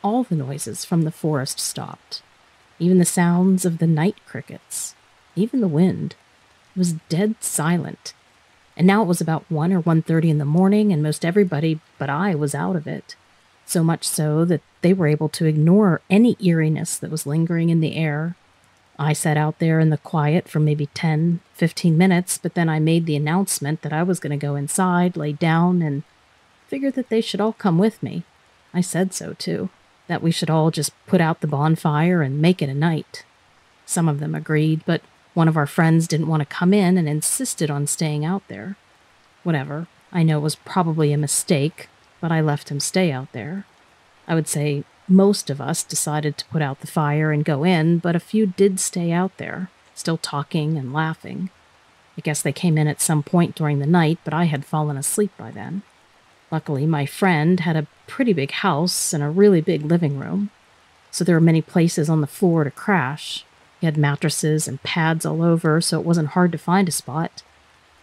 All the noises from the forest stopped, even the sounds of the night crickets. even the wind. It was dead silent. And now it was about 1 or 1:30 in the morning and most everybody but I was out of it. So much so that they were able to ignore any eeriness that was lingering in the air. I sat out there in the quiet for maybe 10, 15 minutes, but then I made the announcement that I was going to go inside, lay down, and figured that they should all come with me. I said so too, that we should all just put out the bonfire and make it a night. Some of them agreed, but one of our friends didn't want to come in and insisted on staying out there. Whatever, I know it was probably a mistake, but I left him stay out there. I would say most of us decided to put out the fire and go in, but a few did stay out there, still talking and laughing. I guess they came in at some point during the night, but I had fallen asleep by then. Luckily, my friend had a pretty big house and a really big living room, so there were many places on the floor to crash, he had mattresses and pads all over, so it wasn't hard to find a spot.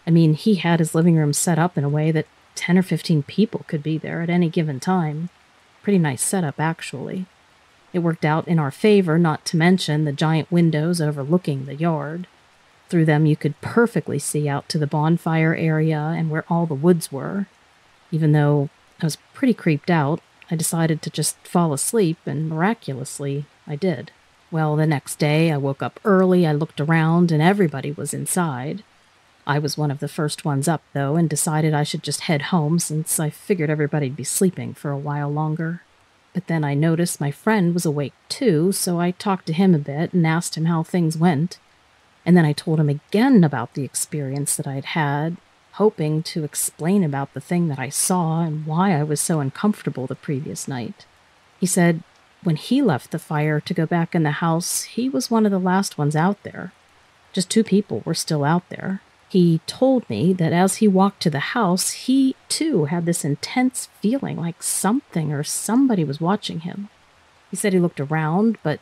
I mean, he had his living room set up in a way that 10 or 15 people could be there at any given time. Pretty nice setup, actually. It worked out in our favor, not to mention the giant windows overlooking the yard. Through them, you could perfectly see out to the bonfire area and where all the woods were. Even though I was pretty creeped out, I decided to just fall asleep, and miraculously, I did. Well, the next day I woke up early, I looked around, and everybody was inside. I was one of the first ones up, though, and decided I should just head home since I figured everybody'd be sleeping for a while longer. But then I noticed my friend was awake too, so I talked to him a bit and asked him how things went. And then I told him again about the experience that I'd had, hoping to explain about the thing that I saw and why I was so uncomfortable the previous night. He said when he left the fire to go back in the house, he was one of the last ones out there. Just two people were still out there. He told me that as he walked to the house, he too had this intense feeling like something or somebody was watching him. He said he looked around, but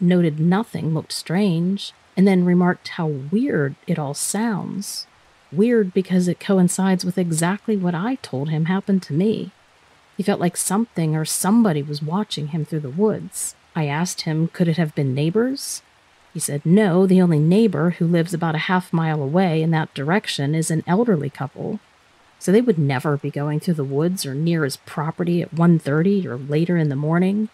noted nothing looked strange, and then remarked how weird it all sounds. Weird because it coincides with exactly what I told him happened to me. He felt like something or somebody was watching him through the woods. I asked him, could it have been neighbors? He said, no, the only neighbor who lives about a half mile away in that direction is an elderly couple. So they would never be going through the woods or near his property at 1.30 or later in the morning.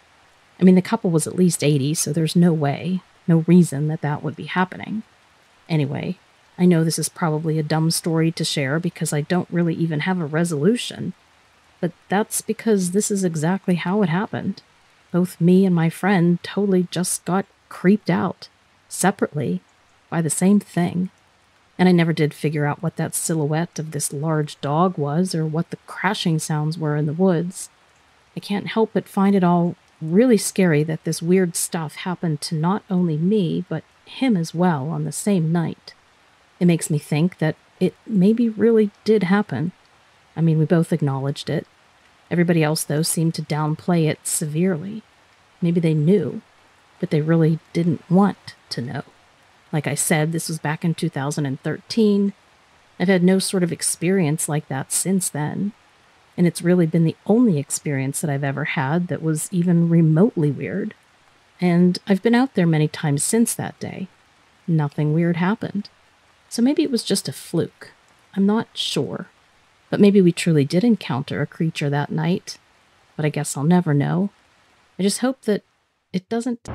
I mean, the couple was at least 80, so there's no way, no reason that that would be happening. Anyway, I know this is probably a dumb story to share because I don't really even have a resolution, but that's because this is exactly how it happened. Both me and my friend totally just got creeped out, separately, by the same thing. And I never did figure out what that silhouette of this large dog was or what the crashing sounds were in the woods. I can't help but find it all really scary that this weird stuff happened to not only me, but him as well on the same night. It makes me think that it maybe really did happen. I mean, we both acknowledged it, Everybody else, though, seemed to downplay it severely. Maybe they knew, but they really didn't want to know. Like I said, this was back in 2013. I've had no sort of experience like that since then. And it's really been the only experience that I've ever had that was even remotely weird. And I've been out there many times since that day. Nothing weird happened. So maybe it was just a fluke. I'm not sure. But maybe we truly did encounter a creature that night. But I guess I'll never know. I just hope that it doesn't.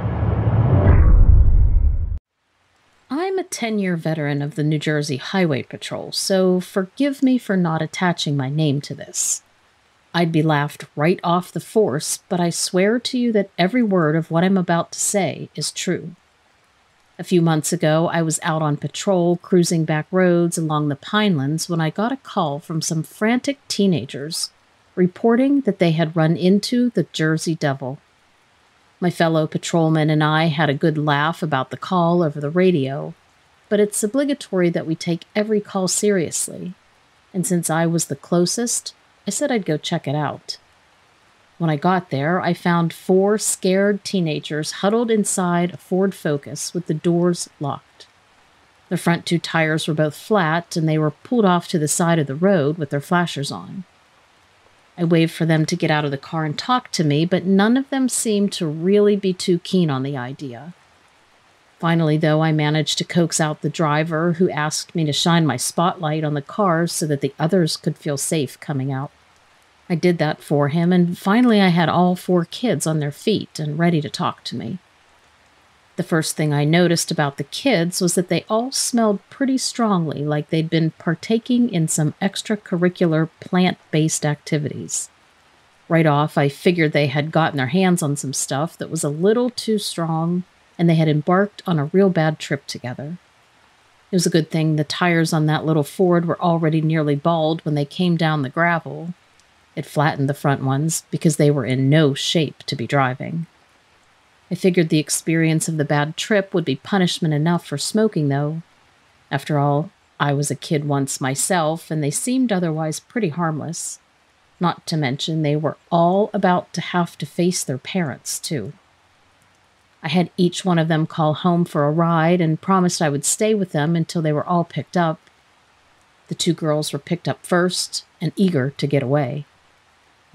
I'm a 10 year veteran of the New Jersey Highway Patrol, so forgive me for not attaching my name to this. I'd be laughed right off the force, but I swear to you that every word of what I'm about to say is true. A few months ago, I was out on patrol cruising back roads along the Pinelands when I got a call from some frantic teenagers reporting that they had run into the Jersey Devil. My fellow patrolman and I had a good laugh about the call over the radio, but it's obligatory that we take every call seriously. And since I was the closest, I said I'd go check it out. When I got there, I found four scared teenagers huddled inside a Ford Focus with the doors locked. The front two tires were both flat, and they were pulled off to the side of the road with their flashers on. I waved for them to get out of the car and talk to me, but none of them seemed to really be too keen on the idea. Finally, though, I managed to coax out the driver, who asked me to shine my spotlight on the cars so that the others could feel safe coming out. I did that for him, and finally I had all four kids on their feet and ready to talk to me. The first thing I noticed about the kids was that they all smelled pretty strongly like they'd been partaking in some extracurricular plant based activities. Right off, I figured they had gotten their hands on some stuff that was a little too strong and they had embarked on a real bad trip together. It was a good thing the tires on that little Ford were already nearly bald when they came down the gravel. It flattened the front ones because they were in no shape to be driving. I figured the experience of the bad trip would be punishment enough for smoking, though. After all, I was a kid once myself, and they seemed otherwise pretty harmless. Not to mention, they were all about to have to face their parents, too. I had each one of them call home for a ride and promised I would stay with them until they were all picked up. The two girls were picked up first and eager to get away.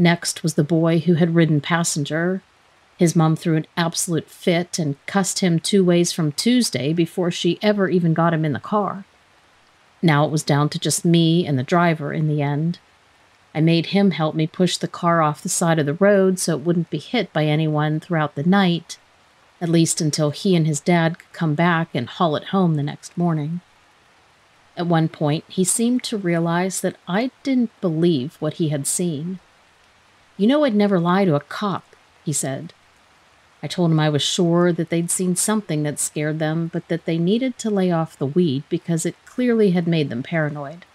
Next was the boy who had ridden passenger. His mom threw an absolute fit and cussed him two ways from Tuesday before she ever even got him in the car. Now it was down to just me and the driver in the end. I made him help me push the car off the side of the road so it wouldn't be hit by anyone throughout the night at least until he and his dad could come back and haul it home the next morning. At one point, he seemed to realize that I didn't believe what he had seen. You know, I'd never lie to a cop, he said. I told him I was sure that they'd seen something that scared them, but that they needed to lay off the weed because it clearly had made them paranoid.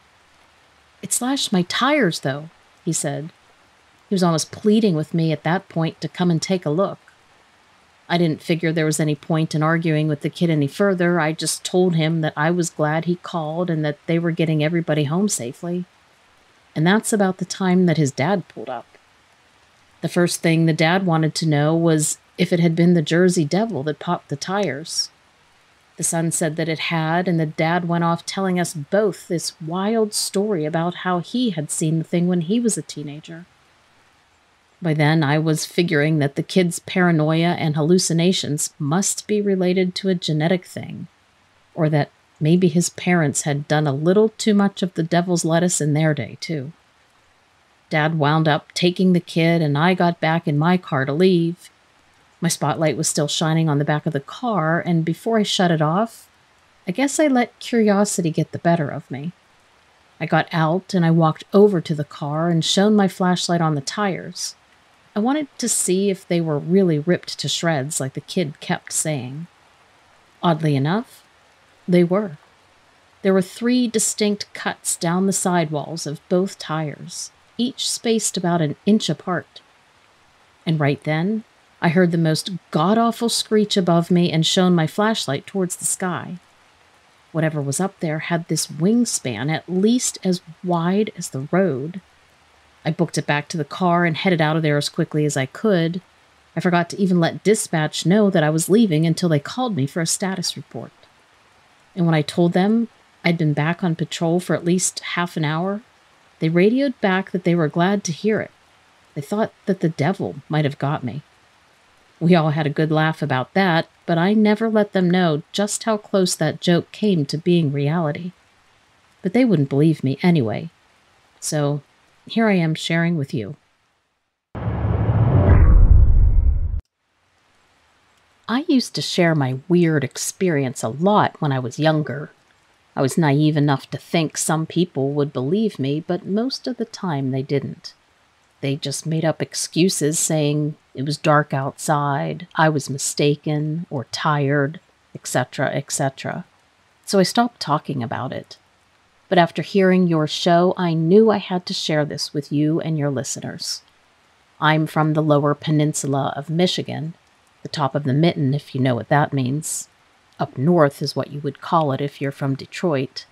It slashed my tires, though, he said. He was almost pleading with me at that point to come and take a look. I didn't figure there was any point in arguing with the kid any further. I just told him that I was glad he called and that they were getting everybody home safely. And that's about the time that his dad pulled up. The first thing the dad wanted to know was if it had been the Jersey Devil that popped the tires. The son said that it had, and the dad went off telling us both this wild story about how he had seen the thing when he was a teenager. By then, I was figuring that the kid's paranoia and hallucinations must be related to a genetic thing, or that maybe his parents had done a little too much of the devil's lettuce in their day, too. Dad wound up taking the kid, and I got back in my car to leave. My spotlight was still shining on the back of the car, and before I shut it off, I guess I let curiosity get the better of me. I got out and I walked over to the car and shone my flashlight on the tires. I wanted to see if they were really ripped to shreds like the kid kept saying. Oddly enough, they were. There were three distinct cuts down the sidewalls of both tires, each spaced about an inch apart. And right then, I heard the most god awful screech above me and shone my flashlight towards the sky. Whatever was up there had this wingspan at least as wide as the road. I booked it back to the car and headed out of there as quickly as I could. I forgot to even let dispatch know that I was leaving until they called me for a status report. And when I told them I'd been back on patrol for at least half an hour, they radioed back that they were glad to hear it. They thought that the devil might have got me. We all had a good laugh about that, but I never let them know just how close that joke came to being reality. But they wouldn't believe me anyway. So here I am sharing with you. I used to share my weird experience a lot when I was younger. I was naive enough to think some people would believe me, but most of the time they didn't. They just made up excuses saying it was dark outside, I was mistaken, or tired, etc., etc. So I stopped talking about it. But after hearing your show, I knew I had to share this with you and your listeners. I'm from the lower peninsula of Michigan, the top of the mitten, if you know what that means. Up north is what you would call it if you're from Detroit.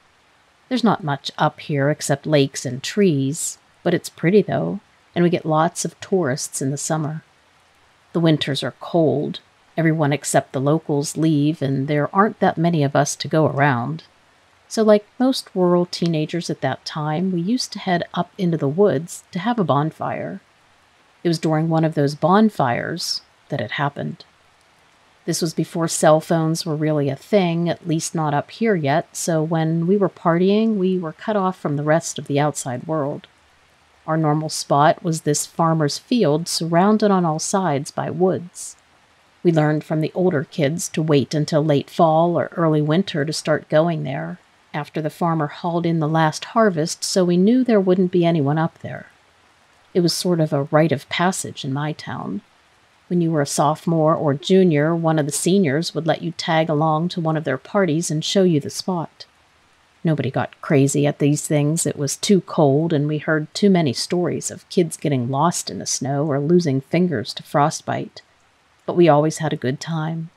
There's not much up here except lakes and trees, but it's pretty though, and we get lots of tourists in the summer. The winters are cold. Everyone except the locals leave, and there aren't that many of us to go around. So, like most rural teenagers at that time, we used to head up into the woods to have a bonfire. It was during one of those bonfires that it happened. This was before cell phones were really a thing, at least not up here yet, so when we were partying, we were cut off from the rest of the outside world. Our normal spot was this farmer's field surrounded on all sides by woods. We learned from the older kids to wait until late fall or early winter to start going there, after the farmer hauled in the last harvest, so we knew there wouldn't be anyone up there. It was sort of a rite of passage in my town. When you were a sophomore or junior, one of the seniors would let you tag along to one of their parties and show you the spot. Nobody got crazy at these things. It was too cold, and we heard too many stories of kids getting lost in the snow or losing fingers to frostbite. But we always had a good time.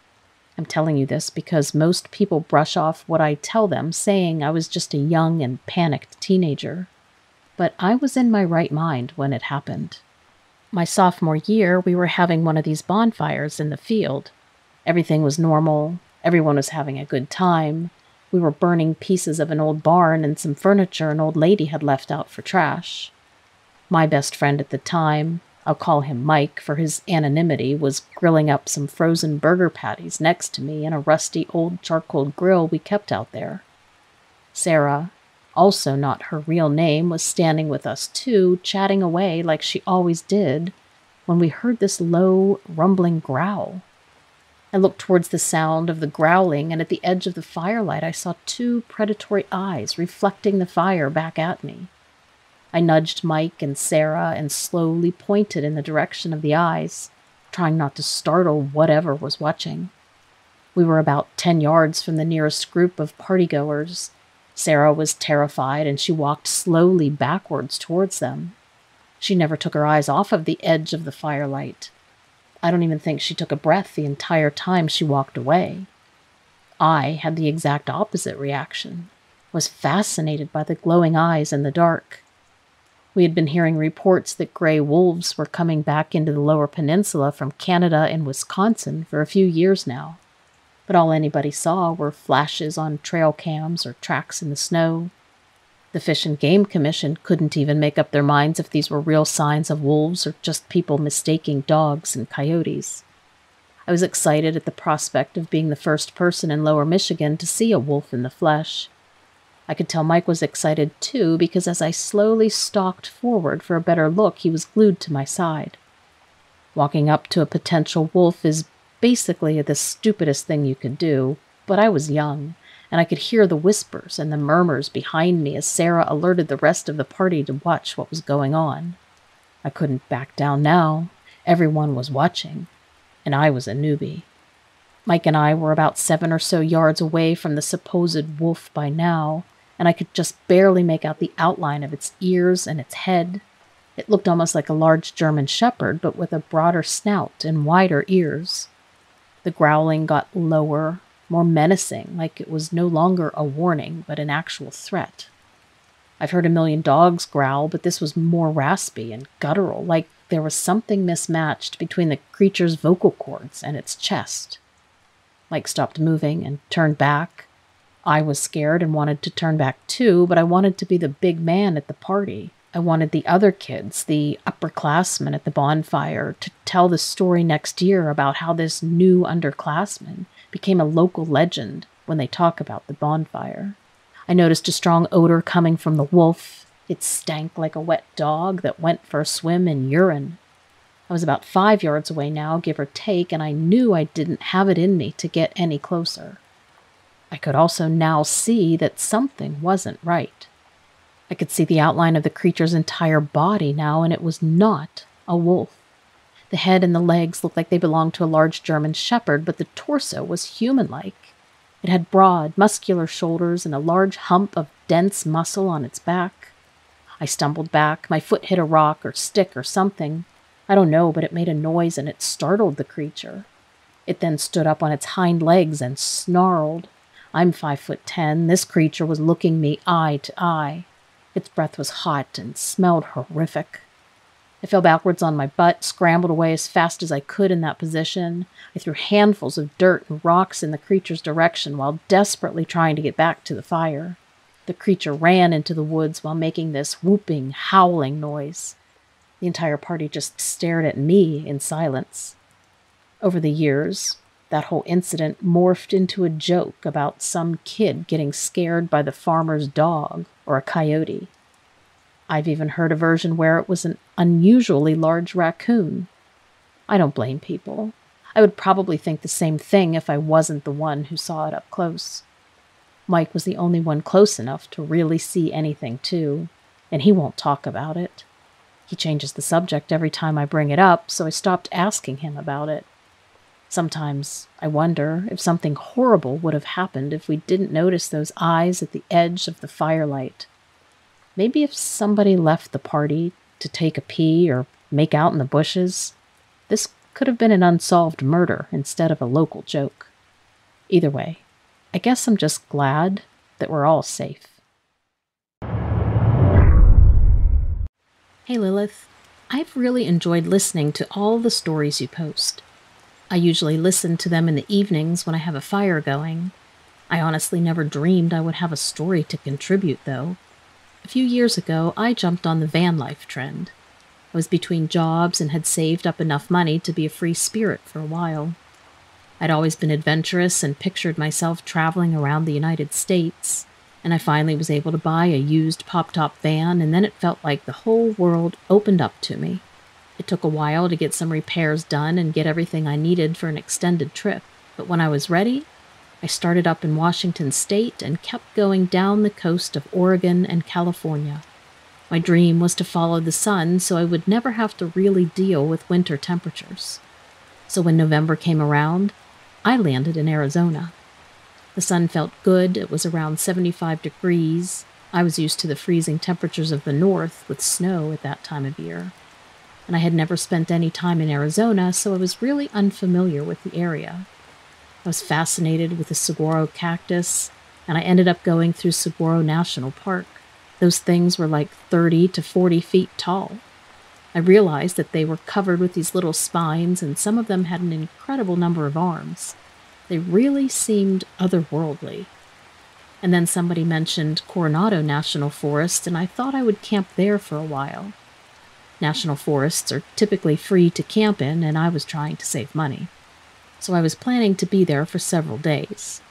I'm telling you this because most people brush off what I tell them, saying I was just a young and panicked teenager. But I was in my right mind when it happened. My sophomore year, we were having one of these bonfires in the field. Everything was normal, everyone was having a good time. We were burning pieces of an old barn and some furniture an old lady had left out for trash. My best friend at the time, I'll call him Mike for his anonymity, was grilling up some frozen burger patties next to me in a rusty old charcoal grill we kept out there. Sarah, also not her real name, was standing with us too, chatting away like she always did, when we heard this low, rumbling growl. I looked towards the sound of the growling, and at the edge of the firelight I saw two predatory eyes reflecting the fire back at me. I nudged Mike and Sarah and slowly pointed in the direction of the eyes, trying not to startle whatever was watching. We were about ten yards from the nearest group of partygoers, Sarah was terrified and she walked slowly backwards towards them. She never took her eyes off of the edge of the firelight. I don't even think she took a breath the entire time she walked away. I had the exact opposite reaction, was fascinated by the glowing eyes in the dark. We had been hearing reports that gray wolves were coming back into the lower peninsula from Canada and Wisconsin for a few years now but all anybody saw were flashes on trail cams or tracks in the snow. The Fish and Game Commission couldn't even make up their minds if these were real signs of wolves or just people mistaking dogs and coyotes. I was excited at the prospect of being the first person in Lower Michigan to see a wolf in the flesh. I could tell Mike was excited too because as I slowly stalked forward for a better look, he was glued to my side. Walking up to a potential wolf is basically the stupidest thing you could do, but I was young, and I could hear the whispers and the murmurs behind me as Sarah alerted the rest of the party to watch what was going on. I couldn't back down now. Everyone was watching, and I was a newbie. Mike and I were about seven or so yards away from the supposed wolf by now, and I could just barely make out the outline of its ears and its head. It looked almost like a large German shepherd, but with a broader snout and wider ears. The growling got lower, more menacing, like it was no longer a warning, but an actual threat. I've heard a million dogs growl, but this was more raspy and guttural, like there was something mismatched between the creature's vocal cords and its chest. Mike stopped moving and turned back. I was scared and wanted to turn back too, but I wanted to be the big man at the party. I wanted the other kids, the upperclassmen at the bonfire, to tell the story next year about how this new underclassman became a local legend when they talk about the bonfire. I noticed a strong odor coming from the wolf. It stank like a wet dog that went for a swim in urine. I was about five yards away now, give or take, and I knew I didn't have it in me to get any closer. I could also now see that something wasn't right. I could see the outline of the creature's entire body now, and it was not a wolf. The head and the legs looked like they belonged to a large German shepherd, but the torso was human like. It had broad, muscular shoulders and a large hump of dense muscle on its back. I stumbled back. My foot hit a rock or stick or something. I don't know, but it made a noise and it startled the creature. It then stood up on its hind legs and snarled. I'm five foot ten. This creature was looking me eye to eye. Its breath was hot and smelled horrific. I fell backwards on my butt, scrambled away as fast as I could in that position. I threw handfuls of dirt and rocks in the creature's direction while desperately trying to get back to the fire. The creature ran into the woods while making this whooping, howling noise. The entire party just stared at me in silence. Over the years, that whole incident morphed into a joke about some kid getting scared by the farmer's dog or a coyote. I've even heard a version where it was an unusually large raccoon. I don't blame people. I would probably think the same thing if I wasn't the one who saw it up close. Mike was the only one close enough to really see anything, too, and he won't talk about it. He changes the subject every time I bring it up, so I stopped asking him about it. Sometimes I wonder if something horrible would have happened if we didn't notice those eyes at the edge of the firelight. Maybe if somebody left the party to take a pee or make out in the bushes, this could have been an unsolved murder instead of a local joke. Either way, I guess I'm just glad that we're all safe. Hey Lilith, I've really enjoyed listening to all the stories you post. I usually listen to them in the evenings when I have a fire going. I honestly never dreamed I would have a story to contribute, though. A few years ago, I jumped on the van life trend. I was between jobs and had saved up enough money to be a free spirit for a while. I'd always been adventurous and pictured myself traveling around the United States, and I finally was able to buy a used pop top van, and then it felt like the whole world opened up to me. It took a while to get some repairs done and get everything I needed for an extended trip, but when I was ready, I started up in Washington state and kept going down the coast of Oregon and California. My dream was to follow the sun so I would never have to really deal with winter temperatures. So when November came around, I landed in Arizona. The sun felt good, it was around 75 degrees. I was used to the freezing temperatures of the north with snow at that time of year and I had never spent any time in Arizona, so I was really unfamiliar with the area. I was fascinated with the saguaro cactus, and I ended up going through Saguaro National Park. Those things were like 30 to 40 feet tall. I realized that they were covered with these little spines, and some of them had an incredible number of arms. They really seemed otherworldly. And then somebody mentioned Coronado National Forest, and I thought I would camp there for a while. National forests are typically free to camp in, and I was trying to save money. So I was planning to be there for several days.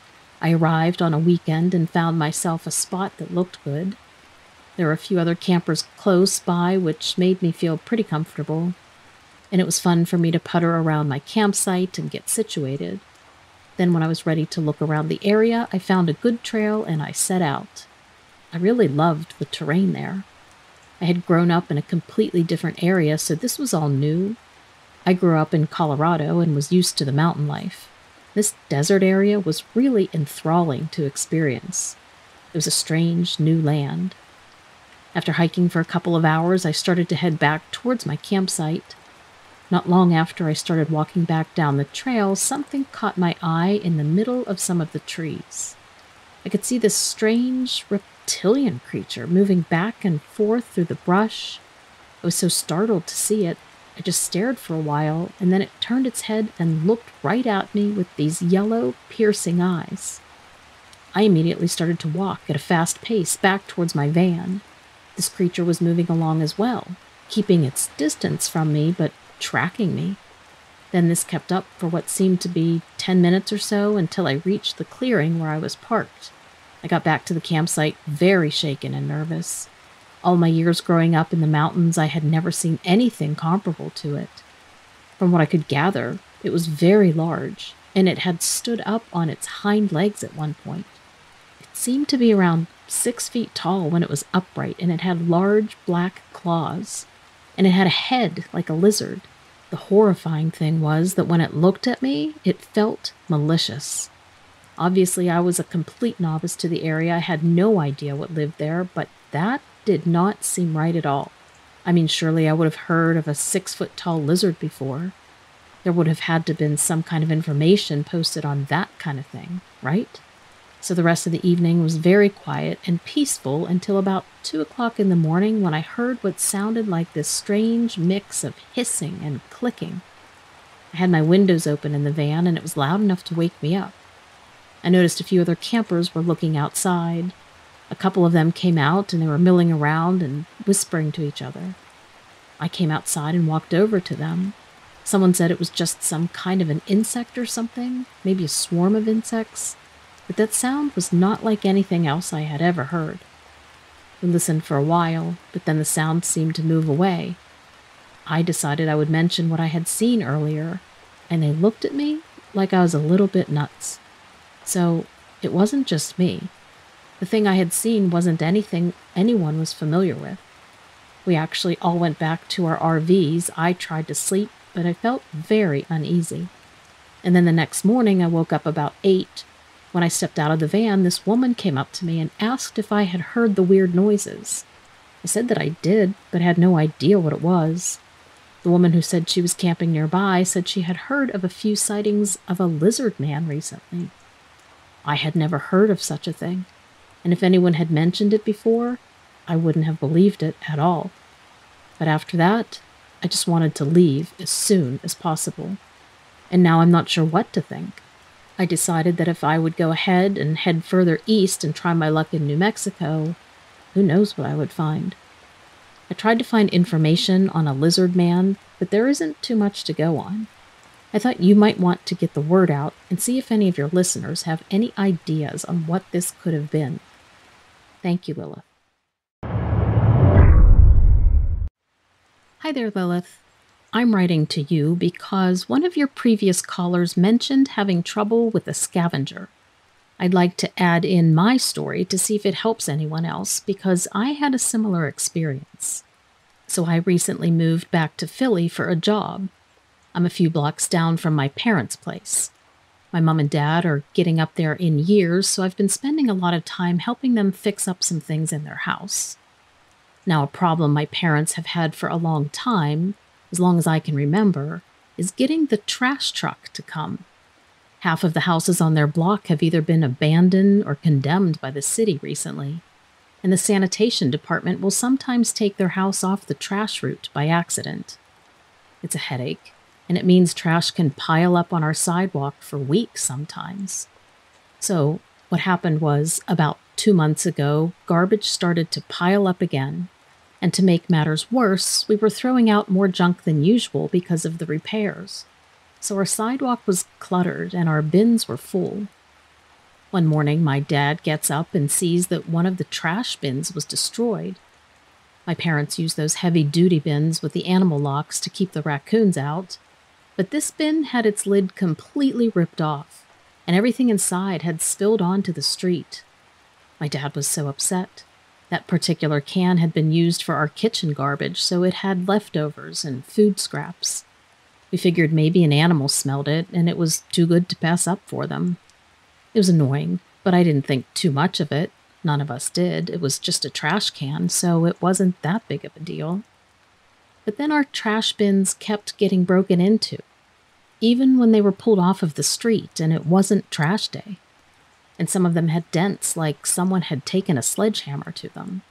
I arrived on a weekend and found myself a spot that looked good. There were a few other campers close by, which made me feel pretty comfortable, and it was fun for me to putter around my campsite and get situated. Then, when I was ready to look around the area, I found a good trail and I set out. I really loved the terrain there. I had grown up in a completely different area, so this was all new. I grew up in Colorado and was used to the mountain life. This desert area was really enthralling to experience. It was a strange new land. After hiking for a couple of hours, I started to head back towards my campsite. Not long after I started walking back down the trail, something caught my eye in the middle of some of the trees. I could see this strange, reptilian creature moving back and forth through the brush. I was so startled to see it, I just stared for a while, and then it turned its head and looked right at me with these yellow, piercing eyes. I immediately started to walk at a fast pace back towards my van. This creature was moving along as well, keeping its distance from me, but tracking me. Then this kept up for what seemed to be ten minutes or so until I reached the clearing where I was parked. I got back to the campsite very shaken and nervous. All my years growing up in the mountains, I had never seen anything comparable to it. From what I could gather, it was very large, and it had stood up on its hind legs at one point. It seemed to be around six feet tall when it was upright, and it had large black claws, and it had a head like a lizard. The horrifying thing was that when it looked at me, it felt malicious. Obviously, I was a complete novice to the area. I had no idea what lived there, but that did not seem right at all. I mean, surely I would have heard of a six foot tall lizard before. There would have had to have been some kind of information posted on that kind of thing, right? So the rest of the evening was very quiet and peaceful until about two o'clock in the morning when I heard what sounded like this strange mix of hissing and clicking. I had my windows open in the van and it was loud enough to wake me up. I noticed a few other campers were looking outside. A couple of them came out and they were milling around and whispering to each other. I came outside and walked over to them. Someone said it was just some kind of an insect or something, maybe a swarm of insects, but that sound was not like anything else I had ever heard. We listened for a while, but then the sound seemed to move away. I decided I would mention what I had seen earlier, and they looked at me like I was a little bit nuts. So it wasn't just me. The thing I had seen wasn't anything anyone was familiar with. We actually all went back to our RVs. I tried to sleep, but I felt very uneasy. And then the next morning, I woke up about 8. When I stepped out of the van, this woman came up to me and asked if I had heard the weird noises. I said that I did, but had no idea what it was. The woman who said she was camping nearby said she had heard of a few sightings of a lizard man recently. I had never heard of such a thing and if anyone had mentioned it before, I wouldn't have believed it at all. But after that, I just wanted to leave as soon as possible. And now I'm not sure what to think. I decided that if I would go ahead and head further east and try my luck in New Mexico, who knows what I would find. I tried to find information on a lizard man, but there isn't too much to go on. I thought you might want to get the word out and see if any of your listeners have any ideas on what this could have been. Thank you, Lilith. Hi there, Lilith. I'm writing to you because one of your previous callers mentioned having trouble with a scavenger. I'd like to add in my story to see if it helps anyone else because I had a similar experience. So I recently moved back to Philly for a job. I'm a few blocks down from my parents' place. My mom and dad are getting up there in years, so I've been spending a lot of time helping them fix up some things in their house. Now, a problem my parents have had for a long time, as long as I can remember, is getting the trash truck to come. Half of the houses on their block have either been abandoned or condemned by the city recently, and the sanitation department will sometimes take their house off the trash route by accident. It's a headache, and it means trash can pile up on our sidewalk for weeks sometimes. So, what happened was about two months ago, garbage started to pile up again. And to make matters worse, we were throwing out more junk than usual because of the repairs. So our sidewalk was cluttered and our bins were full. One morning, my dad gets up and sees that one of the trash bins was destroyed. My parents use those heavy duty bins with the animal locks to keep the raccoons out, but this bin had its lid completely ripped off, and everything inside had spilled onto the street. My dad was so upset. That particular can had been used for our kitchen garbage, so it had leftovers and food scraps. We figured maybe an animal smelled it, and it was too good to pass up for them. It was annoying, but I didn't think too much of it. None of us did. It was just a trash can, so it wasn't that big of a deal. But then our trash bins kept getting broken into, even when they were pulled off of the street and it wasn't trash day. And some of them had dents like someone had taken a sledgehammer to them.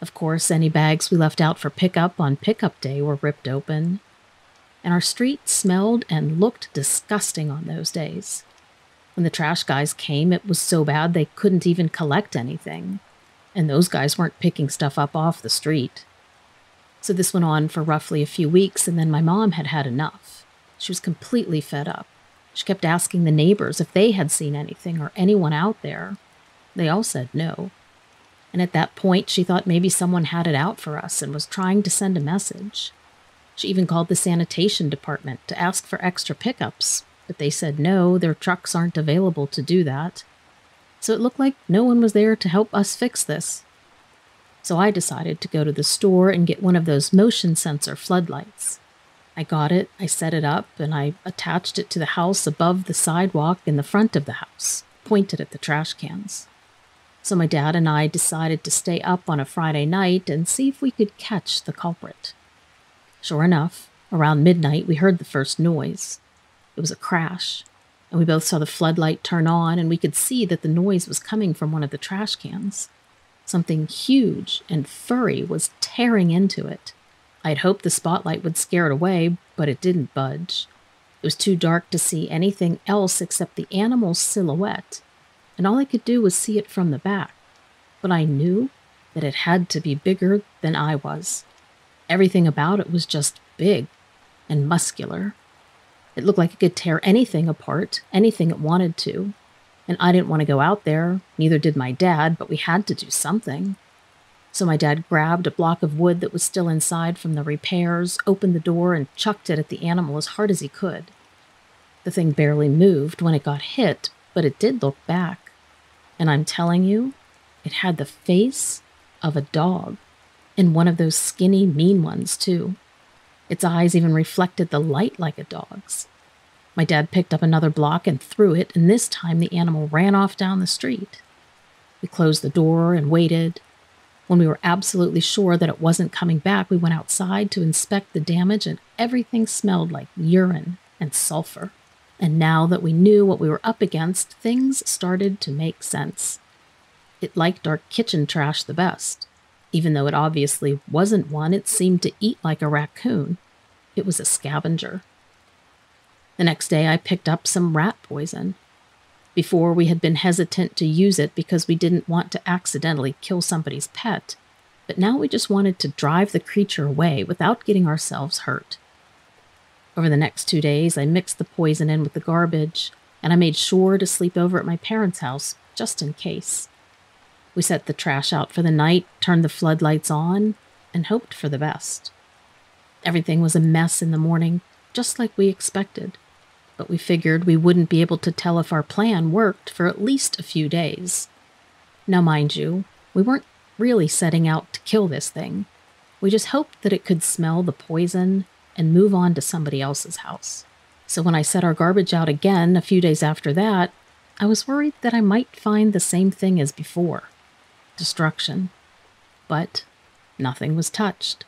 Of course, any bags we left out for pickup on pickup day were ripped open. And our street smelled and looked disgusting on those days. When the trash guys came, it was so bad they couldn't even collect anything. And those guys weren't picking stuff up off the street. So this went on for roughly a few weeks, and then my mom had had enough. She was completely fed up. She kept asking the neighbors if they had seen anything or anyone out there. They all said no. And at that point, she thought maybe someone had it out for us and was trying to send a message. She even called the sanitation department to ask for extra pickups, but they said no, their trucks aren't available to do that. So it looked like no one was there to help us fix this. So I decided to go to the store and get one of those motion sensor floodlights. I got it, I set it up, and I attached it to the house above the sidewalk in the front of the house, pointed at the trash cans. So my dad and I decided to stay up on a Friday night and see if we could catch the culprit. Sure enough, around midnight we heard the first noise. It was a crash, and we both saw the floodlight turn on, and we could see that the noise was coming from one of the trash cans. Something huge and furry was tearing into it. I'd hoped the spotlight would scare it away, but it didn't budge. It was too dark to see anything else except the animal's silhouette, and all I could do was see it from the back. But I knew that it had to be bigger than I was. Everything about it was just big. and muscular. It looked like it could tear anything apart, anything it wanted to. And I didn't want to go out there, neither did my dad, but we had to do something. So my dad grabbed a block of wood that was still inside from the repairs, opened the door, and chucked it at the animal as hard as he could. The thing barely moved when it got hit, but it did look back. And I'm telling you, it had the face of a dog, and one of those skinny, mean ones, too. Its eyes even reflected the light like a dog's. My dad picked up another block and threw it, and this time the animal ran off down the street. We closed the door and waited. When we were absolutely sure that it wasn't coming back, we went outside to inspect the damage, and everything smelled like urine and sulfur. And now that we knew what we were up against, things started to make sense. It liked our kitchen trash the best. Even though it obviously wasn't one, it seemed to eat like a raccoon. It was a scavenger. The next day, I picked up some rat poison. Before, we had been hesitant to use it because we didn't want to accidentally kill somebody's pet, but now we just wanted to drive the creature away without getting ourselves hurt. Over the next two days, I mixed the poison in with the garbage, and I made sure to sleep over at my parents' house just in case. We set the trash out for the night, turned the floodlights on, and hoped for the best. Everything was a mess in the morning, just like we expected, but we figured we wouldn't be able to tell if our plan worked for at least a few days. Now, mind you, we weren't really setting out to kill this thing. We just hoped that it could smell the poison and move on to somebody else's house. So when I set our garbage out again a few days after that, I was worried that I might find the same thing as before destruction. But nothing was touched.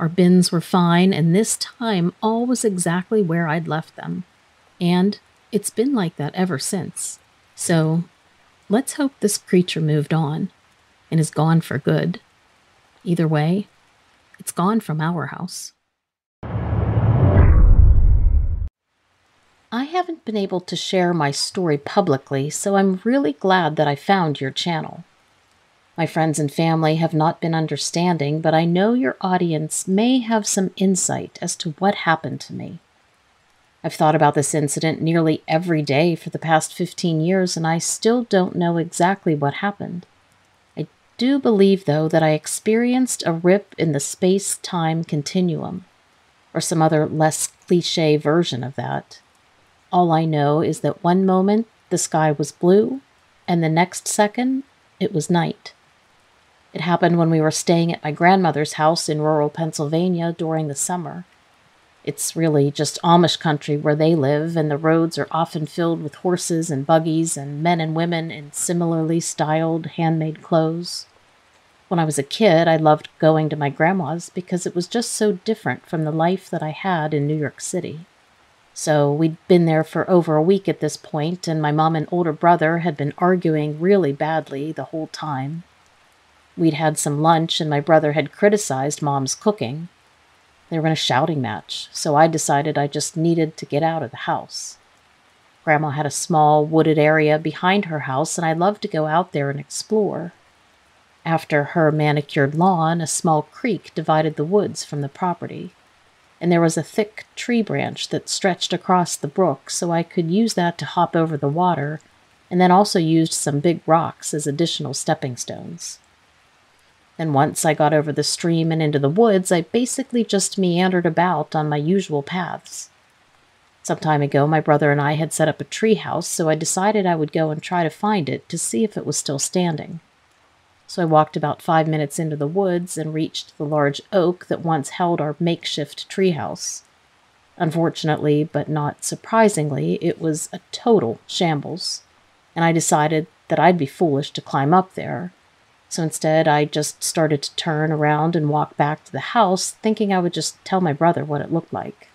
Our bins were fine, and this time all was exactly where I'd left them. And it's been like that ever since. So let's hope this creature moved on and is gone for good. Either way, it's gone from our house. I haven't been able to share my story publicly, so I'm really glad that I found your channel. My friends and family have not been understanding, but I know your audience may have some insight as to what happened to me. I've thought about this incident nearly every day for the past 15 years, and I still don't know exactly what happened. I do believe, though, that I experienced a rip in the space time continuum, or some other less cliche version of that. All I know is that one moment the sky was blue, and the next second it was night. It happened when we were staying at my grandmother's house in rural Pennsylvania during the summer. It's really just Amish country where they live, and the roads are often filled with horses and buggies and men and women in similarly styled handmade clothes. When I was a kid, I loved going to my grandma's because it was just so different from the life that I had in New York City. So we'd been there for over a week at this point, and my mom and older brother had been arguing really badly the whole time. We'd had some lunch, and my brother had criticized Mom's cooking. They were in a shouting match, so I decided I just needed to get out of the house. Grandma had a small wooded area behind her house, and I loved to go out there and explore. After her manicured lawn, a small creek divided the woods from the property, and there was a thick tree branch that stretched across the brook, so I could use that to hop over the water, and then also used some big rocks as additional stepping stones. And once I got over the stream and into the woods, I basically just meandered about on my usual paths. Some time ago, my brother and I had set up a tree house, so I decided I would go and try to find it to see if it was still standing. So I walked about five minutes into the woods and reached the large oak that once held our makeshift treehouse. Unfortunately, but not surprisingly, it was a total shambles, and I decided that I'd be foolish to climb up there, so instead, I just started to turn around and walk back to the house, thinking I would just tell my brother what it looked like.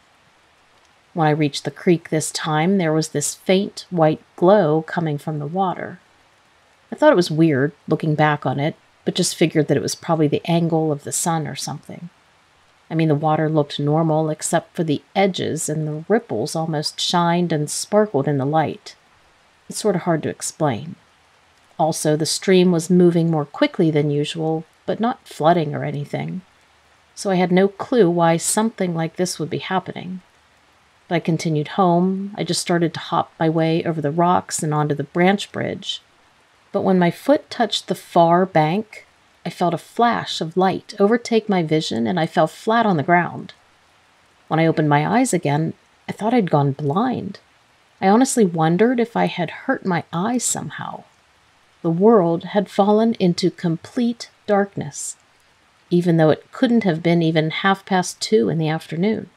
When I reached the creek this time, there was this faint white glow coming from the water. I thought it was weird, looking back on it, but just figured that it was probably the angle of the sun or something. I mean, the water looked normal except for the edges, and the ripples almost shined and sparkled in the light. It's sort of hard to explain. Also, the stream was moving more quickly than usual, but not flooding or anything. so I had no clue why something like this would be happening. But I continued home. I just started to hop my way over the rocks and onto the branch bridge. But when my foot touched the far bank, I felt a flash of light overtake my vision and I fell flat on the ground. When I opened my eyes again, I thought I'd gone blind. I honestly wondered if I had hurt my eyes somehow. The world had fallen into complete darkness, even though it couldn't have been even half past two in the afternoon.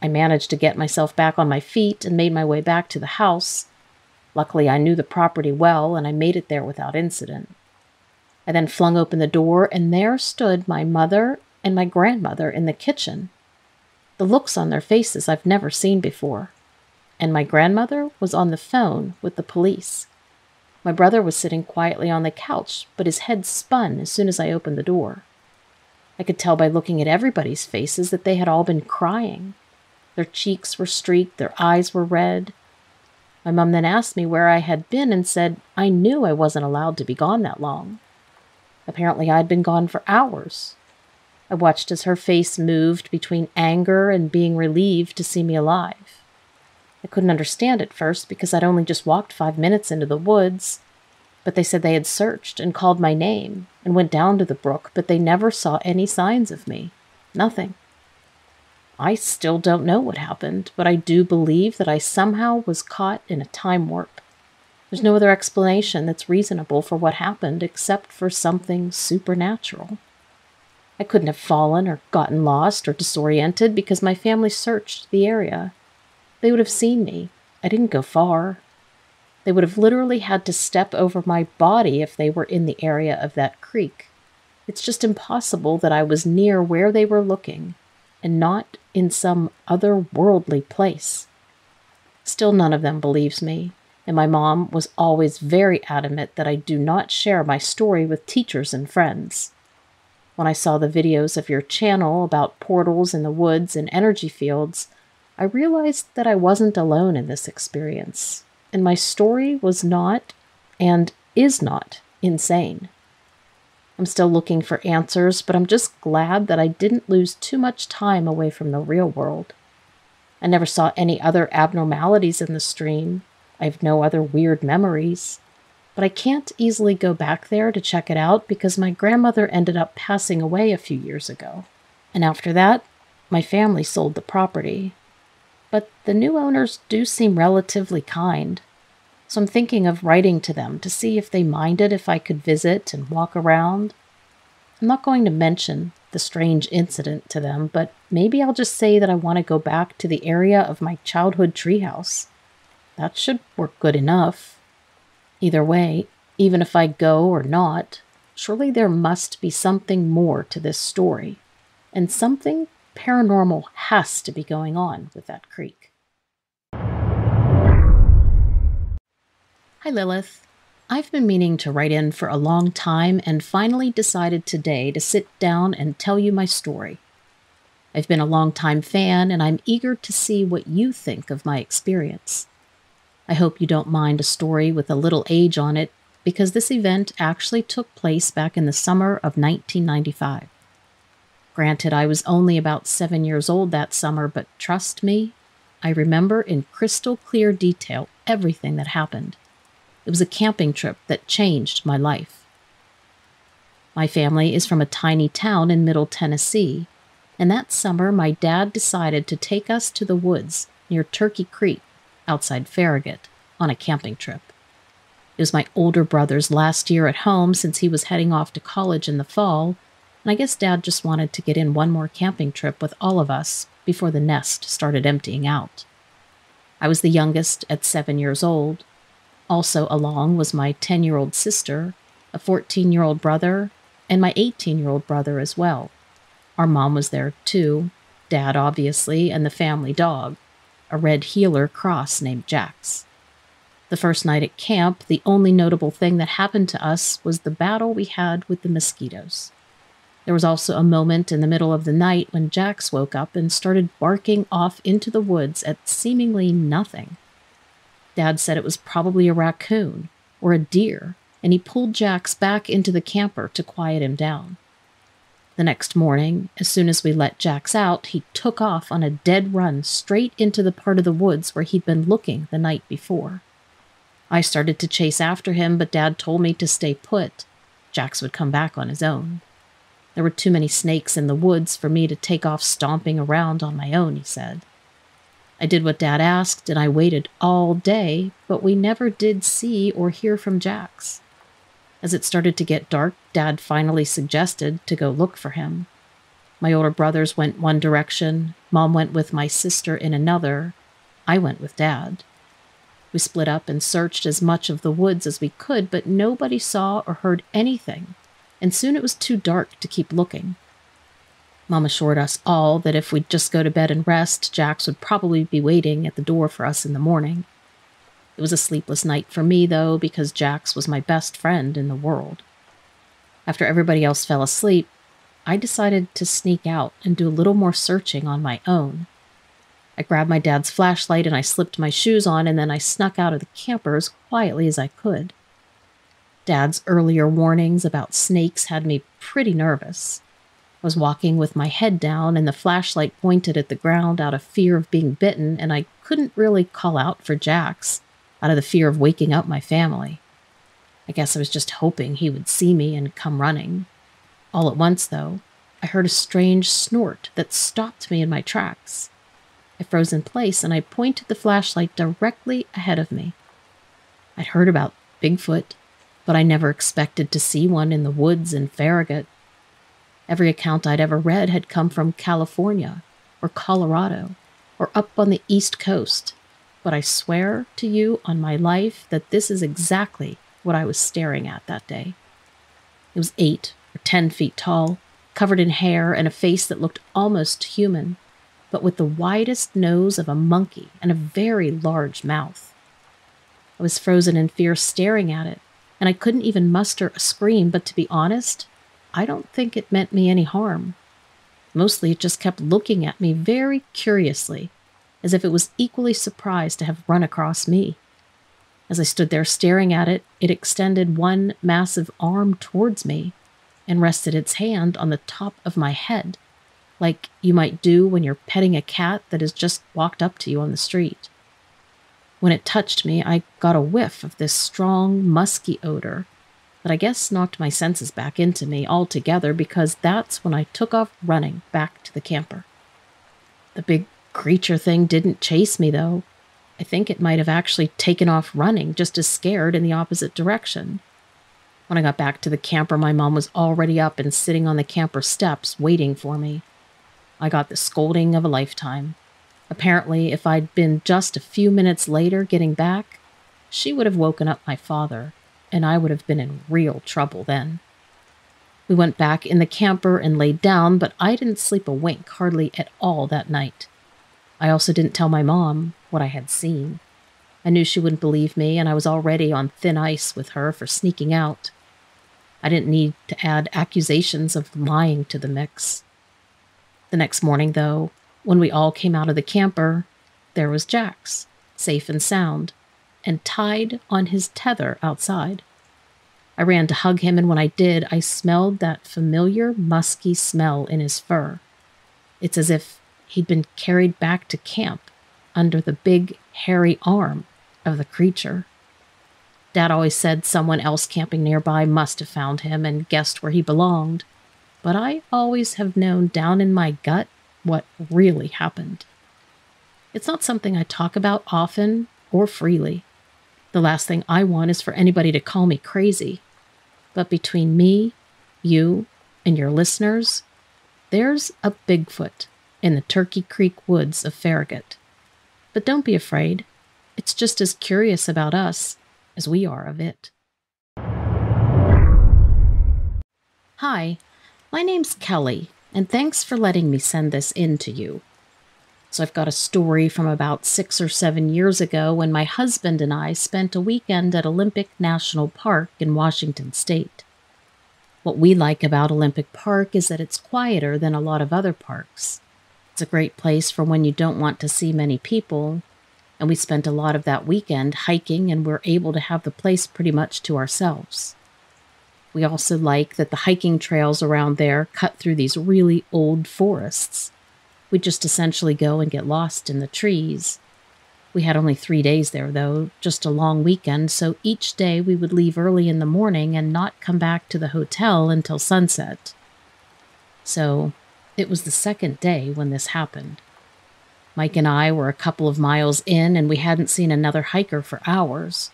I managed to get myself back on my feet and made my way back to the house. Luckily, I knew the property well and I made it there without incident. I then flung open the door, and there stood my mother and my grandmother in the kitchen. The looks on their faces I've never seen before and my grandmother was on the phone with the police. My brother was sitting quietly on the couch, but his head spun as soon as I opened the door. I could tell by looking at everybody's faces that they had all been crying. Their cheeks were streaked, their eyes were red. My mum then asked me where I had been and said I knew I wasn't allowed to be gone that long. Apparently, I'd been gone for hours. I watched as her face moved between anger and being relieved to see me alive. I couldn't understand at first because I'd only just walked five minutes into the woods. But they said they had searched and called my name and went down to the brook, but they never saw any signs of me. Nothing. I still don't know what happened, but I do believe that I somehow was caught in a time warp. There's no other explanation that's reasonable for what happened except for something supernatural. I couldn't have fallen or gotten lost or disoriented because my family searched the area they would have seen me. I didn't go far. They would have literally had to step over my body if they were in the area of that creek. It's just impossible that I was near where they were looking and not in some otherworldly place. Still, none of them believes me, and my mom was always very adamant that I do not share my story with teachers and friends. When I saw the videos of your channel about portals in the woods and energy fields, I realized that I wasn't alone in this experience, and my story was not and is not insane. I'm still looking for answers, but I'm just glad that I didn't lose too much time away from the real world. I never saw any other abnormalities in the stream. I have no other weird memories. But I can't easily go back there to check it out because my grandmother ended up passing away a few years ago. And after that, my family sold the property, but the new owners do seem relatively kind. So I'm thinking of writing to them to see if they minded if I could visit and walk around. I'm not going to mention the strange incident to them, but maybe I'll just say that I want to go back to the area of my childhood treehouse. That should work good enough. Either way, even if I go or not, surely there must be something more to this story, and something paranormal has to be going on with that creek. Hi, Lilith. I've been meaning to write in for a long time and finally decided today to sit down and tell you my story. I've been a long-time fan and I'm eager to see what you think of my experience. I hope you don't mind a story with a little age on it because this event actually took place back in the summer of 1995. Granted, I was only about seven years old that summer, but trust me, I remember in crystal clear detail everything that happened. It was a camping trip that changed my life. My family is from a tiny town in Middle Tennessee, and that summer my dad decided to take us to the woods near Turkey Creek outside Farragut on a camping trip. It was my older brother's last year at home since he was heading off to college in the fall, and I guess Dad just wanted to get in one more camping trip with all of us before the nest started emptying out. I was the youngest at seven years old. Also along was my 10 year old sister, a 14 year old brother, and my 18 year old brother as well. Our mom was there too, Dad obviously, and the family dog, a red heeler cross named Jax. The first night at camp, the only notable thing that happened to us was the battle we had with the mosquitoes. There was also a moment in the middle of the night when Jax woke up and started barking off into the woods at seemingly nothing. Dad said it was probably a raccoon or a deer, and he pulled Jax back into the camper to quiet him down. The next morning, as soon as we let Jax out, he took off on a dead run straight into the part of the woods where he'd been looking the night before. I started to chase after him, but Dad told me to stay put. Jax would come back on his own. There were too many snakes in the woods for me to take off stomping around on my own, he said. I did what Dad asked, and I waited all day, but we never did see or hear from Jax. As it started to get dark, Dad finally suggested to go look for him. My older brothers went one direction, Mom went with my sister in another, I went with Dad. We split up and searched as much of the woods as we could, but nobody saw or heard anything, and soon it was too dark to keep looking. Mom assured us all that if we'd just go to bed and rest, Jax would probably be waiting at the door for us in the morning. It was a sleepless night for me, though, because Jax was my best friend in the world. After everybody else fell asleep, I decided to sneak out and do a little more searching on my own. I grabbed my dad's flashlight and I slipped my shoes on, and then I snuck out of the camper as quietly as I could. Dad's earlier warnings about snakes had me pretty nervous I was walking with my head down and the flashlight pointed at the ground out of fear of being bitten, and I couldn't really call out for Jax out of the fear of waking up my family. I guess I was just hoping he would see me and come running. All at once, though, I heard a strange snort that stopped me in my tracks. I froze in place and I pointed the flashlight directly ahead of me. I'd heard about Bigfoot, but I never expected to see one in the woods in Farragut Every account I'd ever read had come from California or Colorado or up on the East Coast. But I swear to you on my life that this is exactly what I was staring at that day. It was eight or ten feet tall, covered in hair and a face that looked almost human, but with the widest nose of a monkey and a very large mouth. I was frozen in fear staring at it, and I couldn't even muster a scream, but to be honest, I don't think it meant me any harm. Mostly it just kept looking at me very curiously, as if it was equally surprised to have run across me. As I stood there staring at it, it extended one massive arm towards me and rested its hand on the top of my head, like you might do when you're petting a cat that has just walked up to you on the street. When it touched me, I got a whiff of this strong, musky odor that I guess knocked my senses back into me altogether because that's when I took off running back to the camper. The big creature thing didn't chase me, though. I think it might have actually taken off running, just as scared in the opposite direction. When I got back to the camper, my mom was already up and sitting on the camper steps waiting for me. I got the scolding of a lifetime. Apparently, if I'd been just a few minutes later getting back, she would have woken up my father and I would have been in real trouble then. We went back in the camper and laid down, but I didn't sleep a wink hardly at all that night. I also didn't tell my mom what I had seen. I knew she wouldn't believe me, and I was already on thin ice with her for sneaking out. I didn't need to add accusations of lying to the mix. The next morning, though, when we all came out of the camper, there was Jax, safe and sound, and tied on his tether outside. I ran to hug him, and when I did, I smelled that familiar musky smell in his fur. It's as if he'd been carried back to camp under the big, hairy arm of the creature. Dad always said someone else camping nearby must have found him and guessed where he belonged, but I always have known down in my gut what really happened. It's not something I talk about often or freely. The last thing I want is for anybody to call me crazy. But between me, you, and your listeners, there's a Bigfoot in the Turkey Creek woods of Farragut. But don't be afraid, it's just as curious about us as we are of it. Hi, my name's Kelly, and thanks for letting me send this in to you. So I've got a story from about six or seven years ago when my husband and I spent a weekend at Olympic National Park in Washington State. What we like about Olympic Park is that it's quieter than a lot of other parks. It's a great place for when you don't want to see many people, and we spent a lot of that weekend hiking and we're able to have the place pretty much to ourselves. We also like that the hiking trails around there cut through these really old forests. We just essentially go and get lost in the trees. We had only three days there, though, just a long weekend, so each day we would leave early in the morning and not come back to the hotel until sunset. So it was the second day when this happened. Mike and I were a couple of miles in, and we hadn't seen another hiker for hours.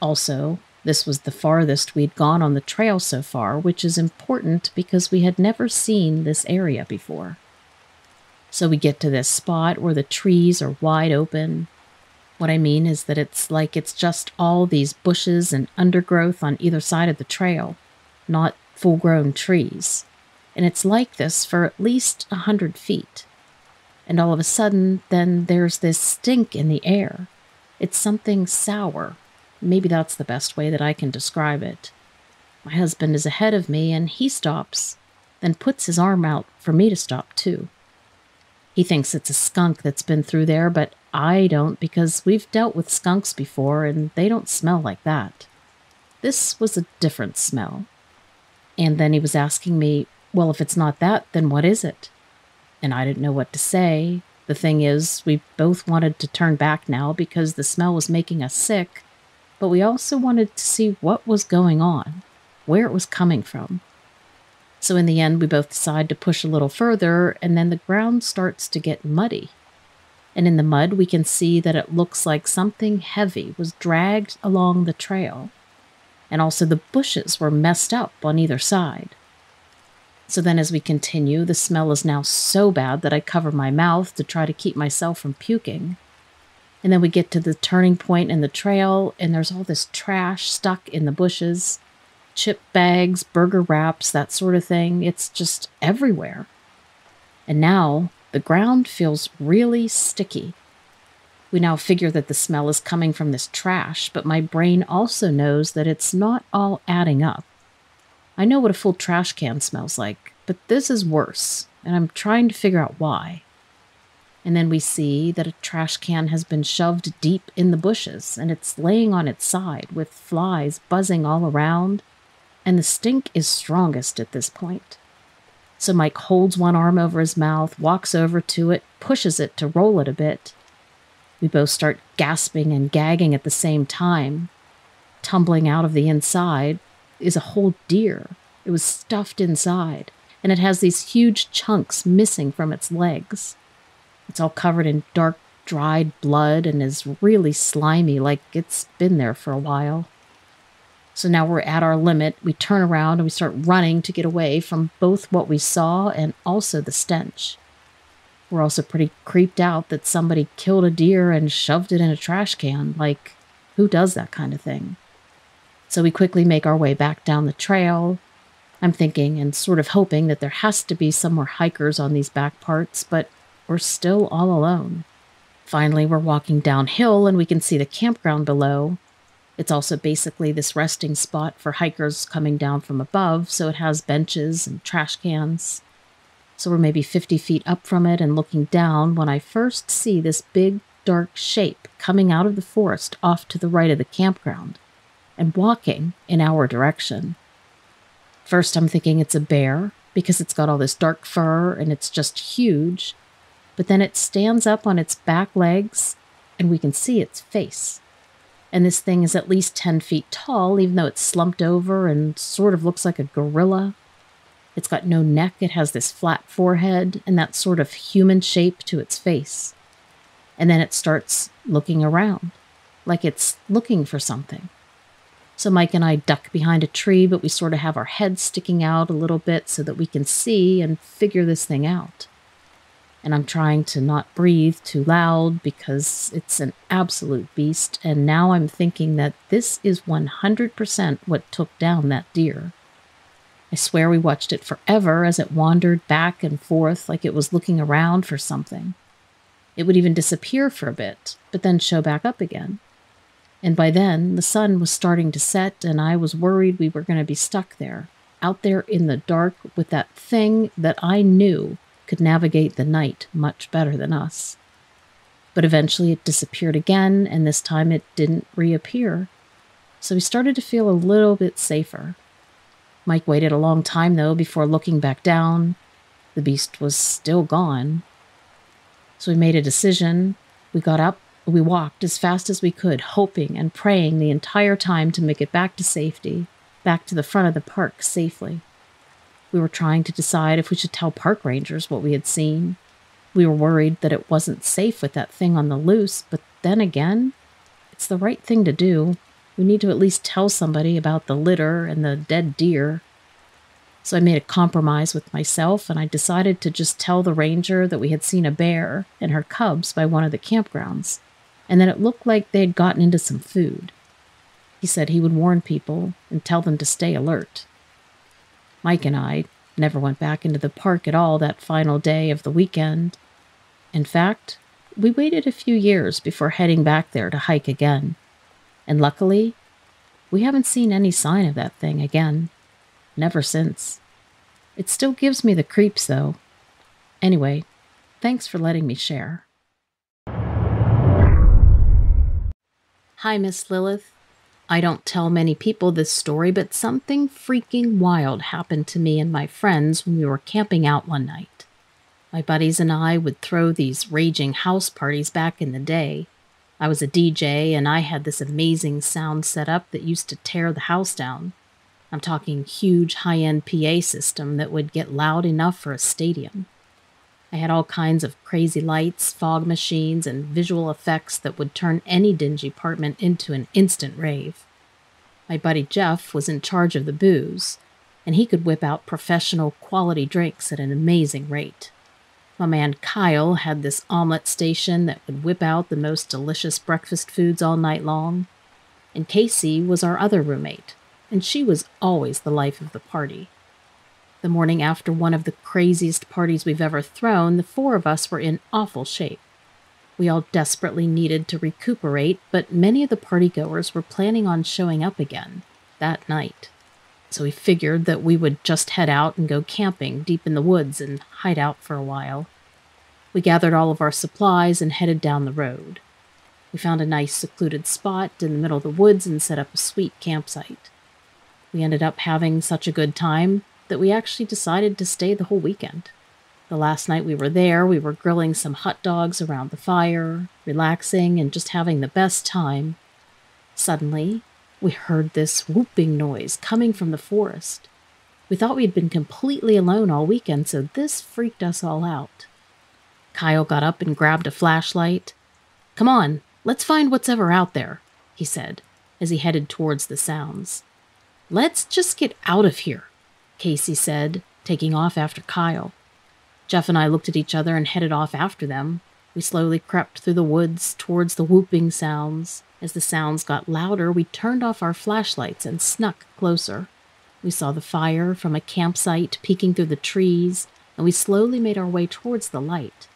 Also, this was the farthest we'd gone on the trail so far, which is important because we had never seen this area before. So we get to this spot where the trees are wide open. What I mean is that it's like it's just all these bushes and undergrowth on either side of the trail, not full grown trees. And it's like this for at least a hundred feet. And all of a sudden, then there's this stink in the air. It's something sour Maybe that's the best way that I can describe it. My husband is ahead of me and he stops, then puts his arm out for me to stop too. He thinks it's a skunk that's been through there, but I don't because we've dealt with skunks before and they don't smell like that. This was a different smell. And then he was asking me, Well, if it's not that, then what is it? And I didn't know what to say. The thing is, we both wanted to turn back now because the smell was making us sick, but we also wanted to see what was going on, where it was coming from. So in the end, we both decide to push a little further, and then the ground starts to get muddy. And in the mud, we can see that it looks like something heavy was dragged along the trail. And also, the bushes were messed up on either side. So then, as we continue, the smell is now so bad that I cover my mouth to try to keep myself from puking. And then we get to the turning point in the trail, and there's all this trash stuck in the bushes chip bags, burger wraps, that sort of thing. It's just everywhere. And now the ground feels really sticky. We now figure that the smell is coming from this trash, but my brain also knows that it's not all adding up. I know what a full trash can smells like, but this is worse, and I'm trying to figure out why. And then we see that a trash can has been shoved deep in the bushes and it's laying on its side with flies buzzing all around. And the stink is strongest at this point. So Mike holds one arm over his mouth, walks over to it, pushes it to roll it a bit. We both start gasping and gagging at the same time. Tumbling out of the inside is a whole deer. It was stuffed inside, and it has these huge chunks missing from its legs. It's all covered in dark, dried blood and is really slimy, like it's been there for a while. So now we're at our limit. We turn around and we start running to get away from both what we saw and also the stench. We're also pretty creeped out that somebody killed a deer and shoved it in a trash can. Like, who does that kind of thing? So we quickly make our way back down the trail. I'm thinking and sort of hoping that there has to be some more hikers on these back parts, but we're still all alone. Finally, we're walking downhill and we can see the campground below. It's also basically this resting spot for hikers coming down from above, so it has benches and trash cans. So we're maybe 50 feet up from it and looking down when I first see this big, dark shape coming out of the forest off to the right of the campground and walking in our direction. First, I'm thinking it's a bear because it's got all this dark fur and it's just huge but then it stands up on its back legs and we can see its face. And this thing is at least 10 feet tall, even though it's slumped over and sort of looks like a gorilla. It's got no neck, it has this flat forehead and that sort of human shape to its face. And then it starts looking around, like it's looking for something. So Mike and I duck behind a tree, but we sort of have our heads sticking out a little bit so that we can see and figure this thing out and I'm trying to not breathe too loud because it's an absolute beast. And now I'm thinking that this is 100% what took down that deer. I swear we watched it forever as it wandered back and forth like it was looking around for something. It would even disappear for a bit, but then show back up again. And by then, the sun was starting to set, and I was worried we were going to be stuck there, out there in the dark with that thing that I knew could navigate the night much better than us. But eventually it disappeared again, and this time it didn't reappear. So we started to feel a little bit safer. Mike waited a long time, though, before looking back down. The beast was still gone. So we made a decision. We got up, we walked as fast as we could, hoping and praying the entire time to make it back to safety, back to the front of the park safely. We were trying to decide if we should tell park rangers what we had seen. We were worried that it wasn't safe with that thing on the loose, but then again, it's the right thing to do. We need to at least tell somebody about the litter and the dead deer. So I made a compromise with myself and I decided to just tell the ranger that we had seen a bear and her cubs by one of the campgrounds, and that it looked like they had gotten into some food. He said he would warn people and tell them to stay alert. Mike and I never went back into the park at all that final day of the weekend. In fact, we waited a few years before heading back there to hike again. And luckily, we haven't seen any sign of that thing again. Never since. It still gives me the creeps, though. Anyway, thanks for letting me share. Hi, Miss Lilith. I don't tell many people this story, but something freaking wild happened to me and my friends when we were camping out one night. My buddies and I would throw these raging house parties back in the day. I was a DJ and I had this amazing sound set up that used to tear the house down. I'm talking huge high end PA system that would get loud enough for a stadium. I had all kinds of crazy lights, fog machines, and visual effects that would turn any dingy apartment into an instant rave. My buddy Jeff was in charge of the booze, and he could whip out professional quality drinks at an amazing rate. My man Kyle had this omelet station that would whip out the most delicious breakfast foods all night long. And Casey was our other roommate, and she was always the life of the party. The morning after one of the craziest parties we've ever thrown, the four of us were in awful shape. We all desperately needed to recuperate, but many of the partygoers were planning on showing up again that night. So we figured that we would just head out and go camping deep in the woods and hide out for a while. We gathered all of our supplies and headed down the road. We found a nice secluded spot in the middle of the woods and set up a sweet campsite. We ended up having such a good time that we actually decided to stay the whole weekend. The last night we were there, we were grilling some hot dogs around the fire, relaxing, and just having the best time. Suddenly, we heard this whooping noise coming from the forest. We thought we had been completely alone all weekend, so this freaked us all out. Kyle got up and grabbed a flashlight. Come on, let's find what's ever out there, he said, as he headed towards the sounds. Let's just get out of here, Casey said, taking off after Kyle. Jeff and I looked at each other and headed off after them. We slowly crept through the woods towards the whooping sounds. As the sounds got louder, we turned off our flashlights and snuck closer. We saw the fire from a campsite peeking through the trees, and we slowly made our way towards the light.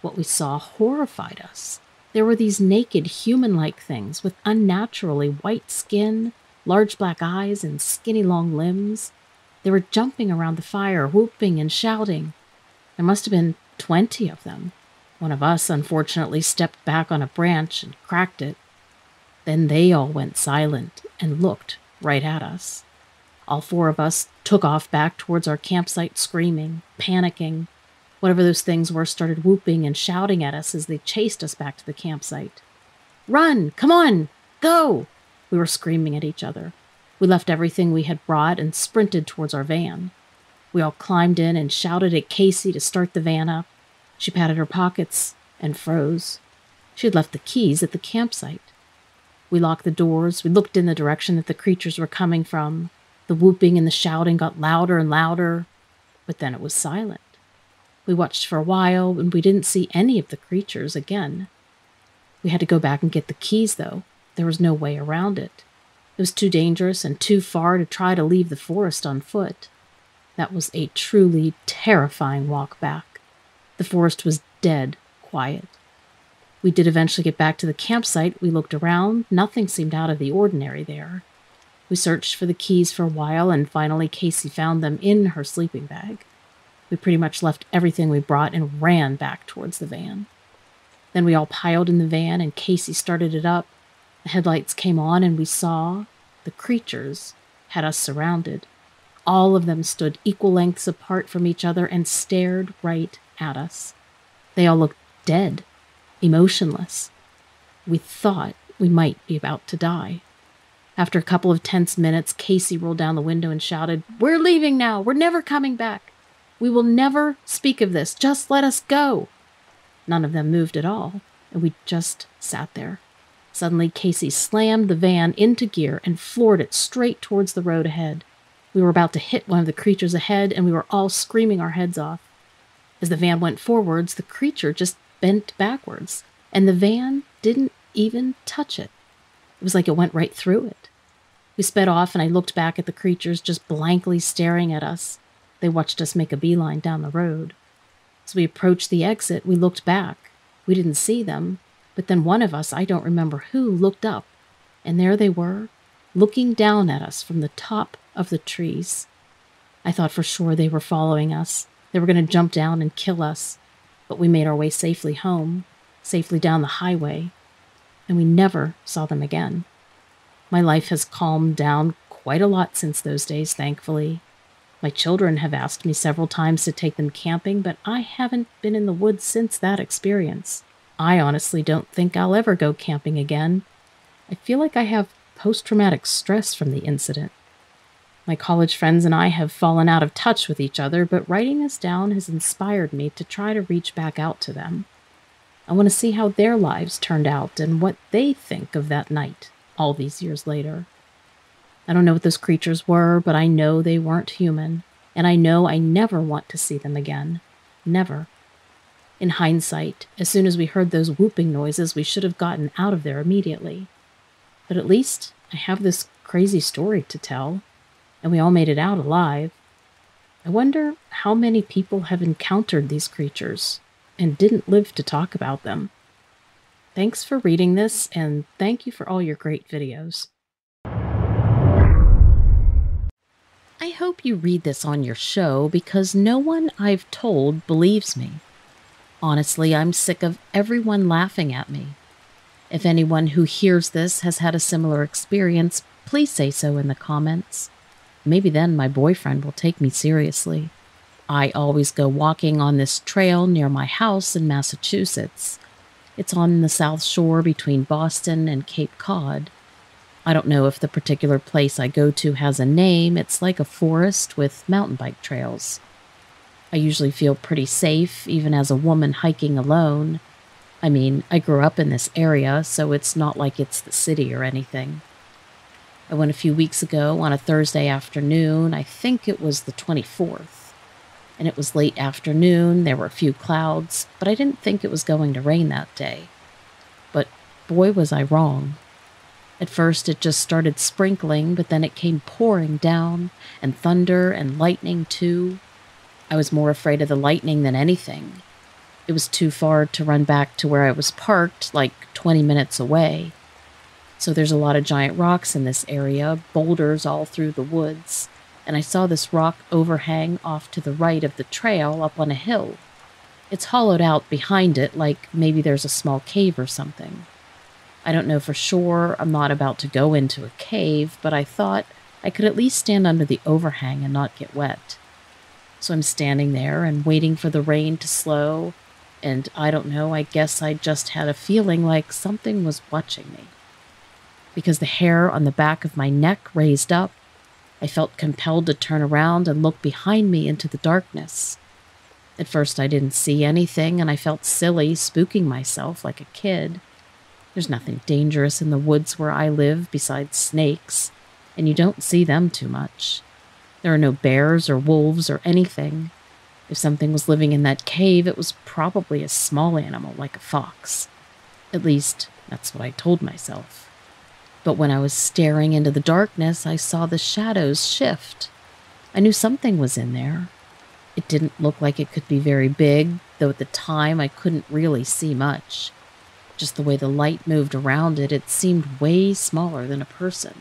What we saw horrified us. There were these naked human like things with unnaturally white skin, large black eyes, and skinny long limbs. They were jumping around the fire, whooping and shouting. There must have been twenty of them. One of us, unfortunately, stepped back on a branch and cracked it. Then they all went silent and looked right at us. All four of us took off back towards our campsite, screaming, panicking. Whatever those things were started whooping and shouting at us as they chased us back to the campsite. Run! Come on! Go! We were screaming at each other. We left everything we had brought and sprinted towards our van. We all climbed in and shouted at Casey to start the van up. She patted her pockets and froze. She had left the keys at the campsite. We locked the doors. We looked in the direction that the creatures were coming from. The whooping and the shouting got louder and louder, but then it was silent. We watched for a while and we didn't see any of the creatures again. We had to go back and get the keys, though. There was no way around it. It was too dangerous and too far to try to leave the forest on foot. That was a truly terrifying walk back. The forest was dead quiet. We did eventually get back to the campsite. We looked around. Nothing seemed out of the ordinary there. We searched for the keys for a while, and finally Casey found them in her sleeping bag. We pretty much left everything we brought and ran back towards the van. Then we all piled in the van, and Casey started it up. The headlights came on, and we saw the creatures had us surrounded. All of them stood equal lengths apart from each other and stared right at us. They all looked dead, emotionless. We thought we might be about to die. After a couple of tense minutes, Casey rolled down the window and shouted, We're leaving now. We're never coming back. We will never speak of this. Just let us go. None of them moved at all, and we just sat there. Suddenly, Casey slammed the van into gear and floored it straight towards the road ahead. We were about to hit one of the creatures ahead, and we were all screaming our heads off. As the van went forwards, the creature just bent backwards, and the van didn't even touch it. It was like it went right through it. We sped off, and I looked back at the creatures just blankly staring at us. They watched us make a beeline down the road. As we approached the exit, we looked back. We didn't see them, but then one of us, I don't remember who, looked up, and there they were, looking down at us from the top of the trees. I thought for sure they were following us. They were going to jump down and kill us, but we made our way safely home, safely down the highway, and we never saw them again. My life has calmed down quite a lot since those days, thankfully. My children have asked me several times to take them camping, but I haven't been in the woods since that experience. I honestly don't think I'll ever go camping again. I feel like I have post traumatic stress from the incident. My college friends and I have fallen out of touch with each other, but writing this down has inspired me to try to reach back out to them. I want to see how their lives turned out and what they think of that night all these years later. I don't know what those creatures were, but I know they weren't human, and I know I never want to see them again. Never. In hindsight, as soon as we heard those whooping noises, we should have gotten out of there immediately. But at least I have this crazy story to tell, and we all made it out alive. I wonder how many people have encountered these creatures and didn't live to talk about them. Thanks for reading this, and thank you for all your great videos. I hope you read this on your show because no one I've told believes me. Honestly, I'm sick of everyone laughing at me. If anyone who hears this has had a similar experience, please say so in the comments. Maybe then my boyfriend will take me seriously. I always go walking on this trail near my house in Massachusetts. It's on the South Shore between Boston and Cape Cod. I don't know if the particular place I go to has a name. It's like a forest with mountain bike trails. I usually feel pretty safe, even as a woman hiking alone. I mean, I grew up in this area, so it's not like it's the city or anything. I went a few weeks ago on a Thursday afternoon. I think it was the 24th and it was late afternoon. There were a few clouds, but I didn't think it was going to rain that day. But boy, was I wrong. At first, it just started sprinkling, but then it came pouring down, and thunder and lightning too. I was more afraid of the lightning than anything. It was too far to run back to where I was parked, like 20 minutes away. So there's a lot of giant rocks in this area, boulders all through the woods and I saw this rock overhang off to the right of the trail up on a hill. It's hollowed out behind it, like maybe there's a small cave or something. I don't know for sure, I'm not about to go into a cave, but I thought I could at least stand under the overhang and not get wet. So I'm standing there and waiting for the rain to slow, and I don't know, I guess I just had a feeling like something was watching me. Because the hair on the back of my neck raised up, I felt compelled to turn around and look behind me into the darkness. At first, I didn't see anything, and I felt silly, spooking myself like a kid. There's nothing dangerous in the woods where I live besides snakes, and you don't see them too much. There are no bears or wolves or anything. If something was living in that cave, it was probably a small animal like a fox. At least, that's what I told myself. But when I was staring into the darkness, I saw the shadows shift. I knew something was in there. It didn't look like it could be very big, though at the time I couldn't really see much. Just the way the light moved around it, it seemed way smaller than a person.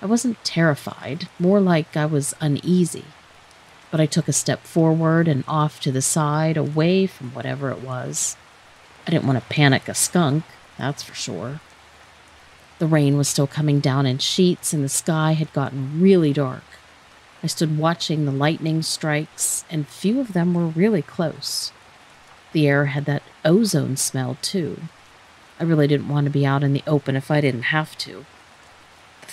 I wasn't terrified, more like I was uneasy. But I took a step forward and off to the side, away from whatever it was. I didn't want to panic a skunk, that's for sure. The rain was still coming down in sheets, and the sky had gotten really dark. I stood watching the lightning strikes, and few of them were really close. The air had that ozone smell, too. I really didn't want to be out in the open if I didn't have to.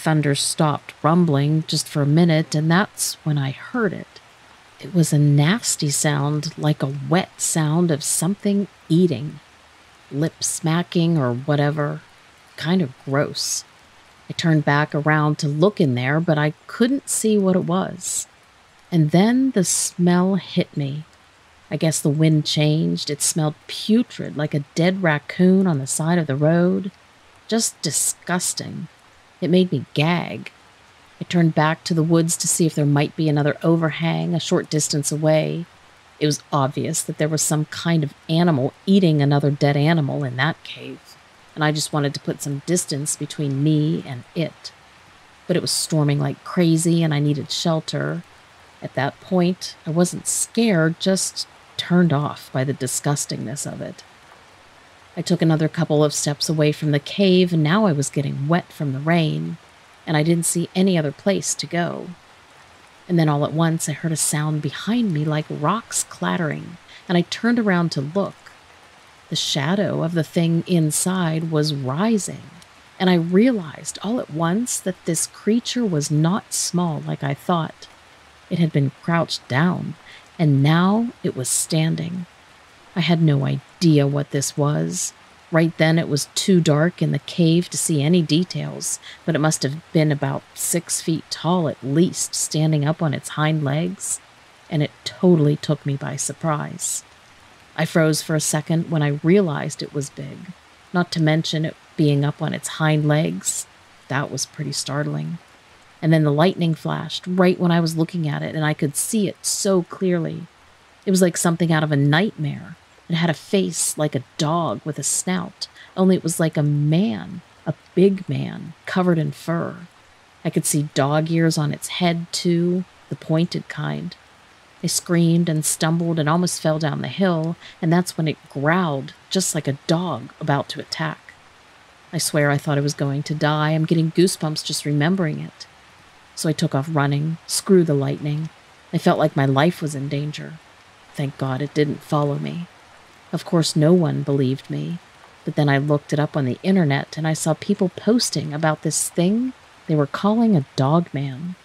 Thunder stopped rumbling just for a minute, and that's when I heard it. It was a nasty sound, like a wet sound of something eating, lip smacking or whatever. Kind of gross. I turned back around to look in there, but I couldn't see what it was. And then the smell hit me. I guess the wind changed. It smelled putrid, like a dead raccoon on the side of the road. Just disgusting. It made me gag. I turned back to the woods to see if there might be another overhang a short distance away. It was obvious that there was some kind of animal eating another dead animal in that cave and I just wanted to put some distance between me and it. But it was storming like crazy, and I needed shelter. At that point, I wasn't scared, just turned off by the disgustingness of it. I took another couple of steps away from the cave, and now I was getting wet from the rain, and I didn't see any other place to go. And then all at once, I heard a sound behind me like rocks clattering, and I turned around to look. The shadow of the thing inside was rising, and I realized all at once that this creature was not small like I thought. It had been crouched down, and now it was standing. I had no idea what this was. Right then, it was too dark in the cave to see any details, but it must have been about six feet tall at least, standing up on its hind legs, and it totally took me by surprise. I froze for a second when I realized it was big, not to mention it being up on its hind legs. That was pretty startling. And then the lightning flashed right when I was looking at it, and I could see it so clearly. It was like something out of a nightmare. It had a face like a dog with a snout, only it was like a man, a big man, covered in fur. I could see dog ears on its head, too, the pointed kind. I screamed and stumbled and almost fell down the hill, and that's when it growled, just like a dog about to attack. I swear I thought I was going to die. I'm getting goosebumps just remembering it. So I took off running, screw the lightning. I felt like my life was in danger. Thank God it didn't follow me. Of course, no one believed me, but then I looked it up on the internet and I saw people posting about this thing they were calling a dog man.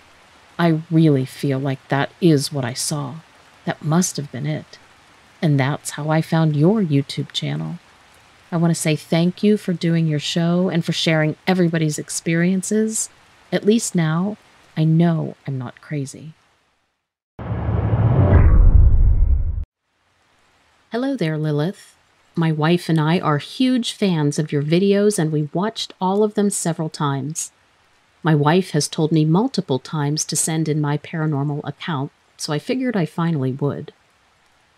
I really feel like that is what I saw. That must have been it. And that's how I found your YouTube channel. I want to say thank you for doing your show and for sharing everybody's experiences. At least now, I know I'm not crazy. Hello there, Lilith. My wife and I are huge fans of your videos, and we watched all of them several times. My wife has told me multiple times to send in my paranormal account, so I figured I finally would.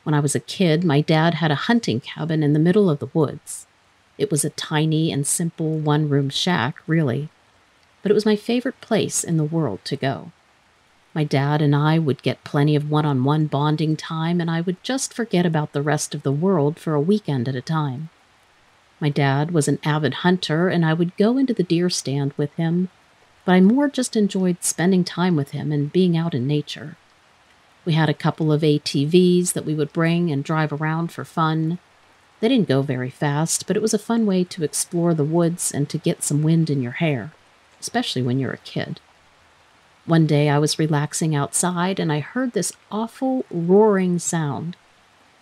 When I was a kid, my dad had a hunting cabin in the middle of the woods. It was a tiny and simple one room shack, really, but it was my favorite place in the world to go. My dad and I would get plenty of one on one bonding time, and I would just forget about the rest of the world for a weekend at a time. My dad was an avid hunter, and I would go into the deer stand with him but I more just enjoyed spending time with him and being out in nature. We had a couple of ATVs that we would bring and drive around for fun. They didn't go very fast, but it was a fun way to explore the woods and to get some wind in your hair, especially when you're a kid. One day I was relaxing outside and I heard this awful roaring sound.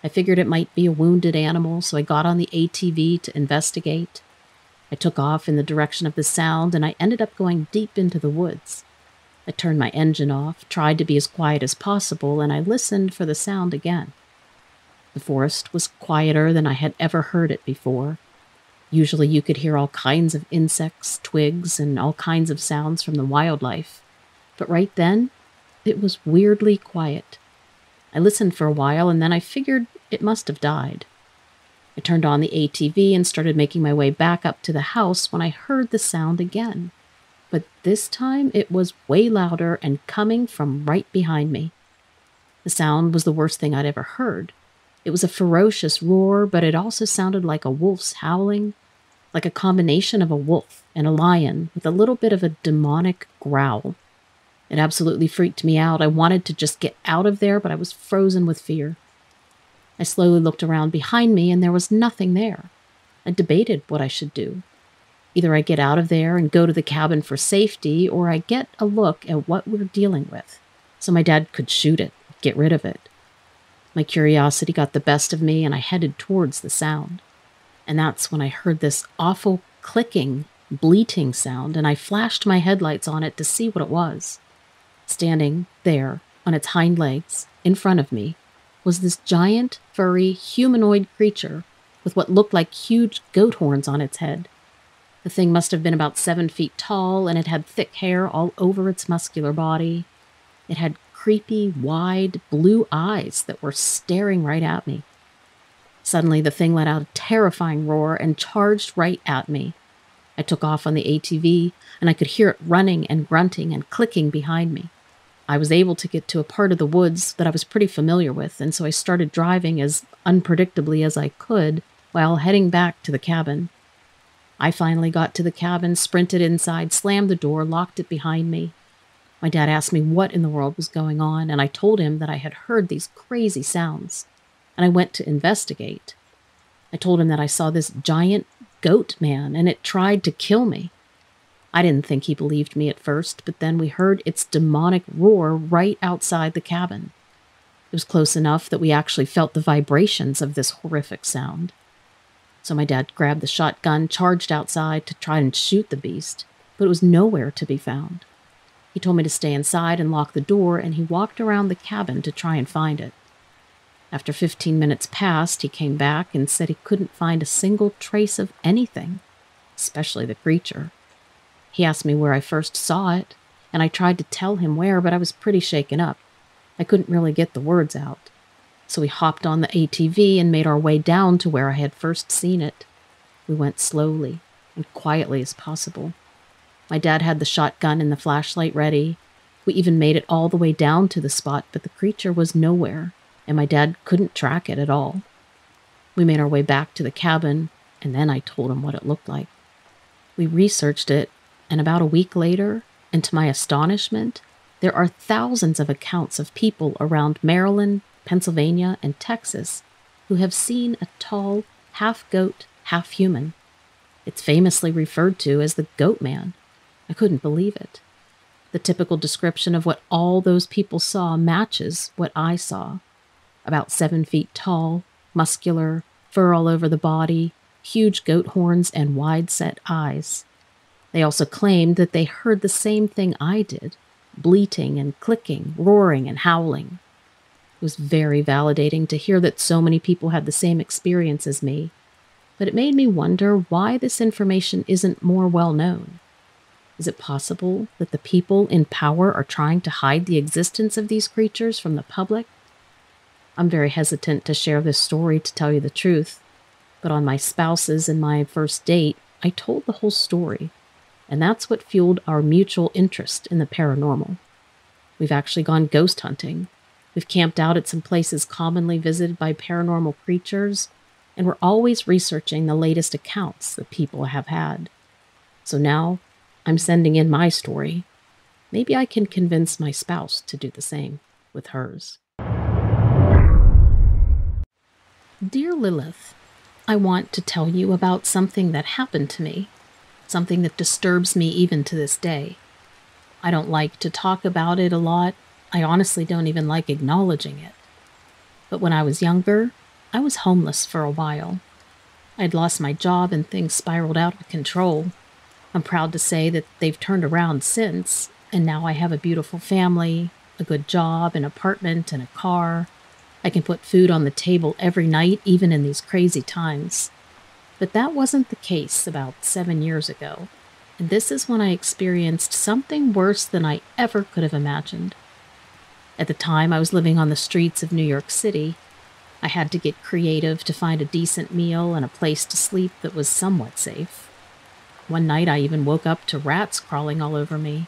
I figured it might be a wounded animal, so I got on the ATV to investigate. I took off in the direction of the sound and I ended up going deep into the woods. I turned my engine off, tried to be as quiet as possible, and I listened for the sound again. The forest was quieter than I had ever heard it before. Usually you could hear all kinds of insects, twigs, and all kinds of sounds from the wildlife. But right then, it was weirdly quiet. I listened for a while and then I figured it must have died. I turned on the ATV and started making my way back up to the house when I heard the sound again. But this time it was way louder and coming from right behind me. The sound was the worst thing I'd ever heard. It was a ferocious roar, but it also sounded like a wolf's howling, like a combination of a wolf and a lion with a little bit of a demonic growl. It absolutely freaked me out. I wanted to just get out of there, but I was frozen with fear. I slowly looked around behind me, and there was nothing there. I debated what I should do. Either I get out of there and go to the cabin for safety, or I get a look at what we're dealing with so my dad could shoot it, get rid of it. My curiosity got the best of me, and I headed towards the sound. And that's when I heard this awful clicking, bleating sound, and I flashed my headlights on it to see what it was. Standing there on its hind legs in front of me was this giant, furry, humanoid creature with what looked like huge goat horns on its head. The thing must have been about seven feet tall, and it had thick hair all over its muscular body. It had creepy, wide, blue eyes that were staring right at me. Suddenly, the thing let out a terrifying roar and charged right at me. I took off on the ATV, and I could hear it running and grunting and clicking behind me. I was able to get to a part of the woods that I was pretty familiar with, and so I started driving as unpredictably as I could while heading back to the cabin. I finally got to the cabin, sprinted inside, slammed the door, locked it behind me. My dad asked me what in the world was going on, and I told him that I had heard these crazy sounds, and I went to investigate. I told him that I saw this giant goat man, and it tried to kill me. I didn't think he believed me at first, but then we heard its demonic roar right outside the cabin. It was close enough that we actually felt the vibrations of this horrific sound. So my dad grabbed the shotgun, charged outside to try and shoot the beast, but it was nowhere to be found. He told me to stay inside and lock the door, and he walked around the cabin to try and find it. After 15 minutes passed, he came back and said he couldn't find a single trace of anything, especially the creature. He asked me where I first saw it, and I tried to tell him where, but I was pretty shaken up. I couldn't really get the words out. So we hopped on the ATV and made our way down to where I had first seen it. We went slowly and quietly as possible. My dad had the shotgun and the flashlight ready. We even made it all the way down to the spot, but the creature was nowhere, and my dad couldn't track it at all. We made our way back to the cabin, and then I told him what it looked like. We researched it and about a week later, and to my astonishment, there are thousands of accounts of people around Maryland, Pennsylvania, and Texas who have seen a tall, half goat, half human. It's famously referred to as the Goat Man. I couldn't believe it. The typical description of what all those people saw matches what I saw. About seven feet tall, muscular, fur all over the body, huge goat horns, and wide set eyes. They also claimed that they heard the same thing I did bleating and clicking, roaring and howling. It was very validating to hear that so many people had the same experience as me, but it made me wonder why this information isn't more well known. Is it possible that the people in power are trying to hide the existence of these creatures from the public? I'm very hesitant to share this story to tell you the truth, but on my spouse's and my first date, I told the whole story and that's what fueled our mutual interest in the paranormal. We've actually gone ghost hunting. We've camped out at some places commonly visited by paranormal creatures, and we're always researching the latest accounts that people have had. So now I'm sending in my story. Maybe I can convince my spouse to do the same with hers. Dear Lilith, I want to tell you about something that happened to me something that disturbs me even to this day. I don't like to talk about it a lot. I honestly don't even like acknowledging it. But when I was younger, I was homeless for a while. I'd lost my job and things spiraled out of control. I'm proud to say that they've turned around since, and now I have a beautiful family, a good job, an apartment, and a car. I can put food on the table every night, even in these crazy times. But that wasn't the case about seven years ago, and this is when I experienced something worse than I ever could have imagined. At the time, I was living on the streets of New York City. I had to get creative to find a decent meal and a place to sleep that was somewhat safe. One night, I even woke up to rats crawling all over me.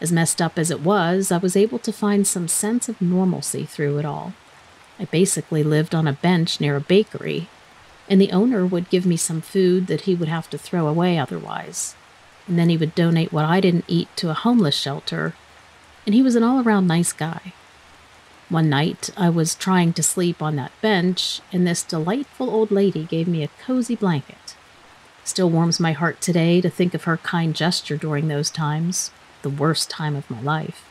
As messed up as it was, I was able to find some sense of normalcy through it all. I basically lived on a bench near a bakery and the owner would give me some food that he would have to throw away otherwise. And then he would donate what I didn't eat to a homeless shelter. and he was an all around nice guy. One night, I was trying to sleep on that bench, and this delightful old lady gave me a cozy blanket. Still warms my heart today to think of her kind gesture during those times, the worst time of my life.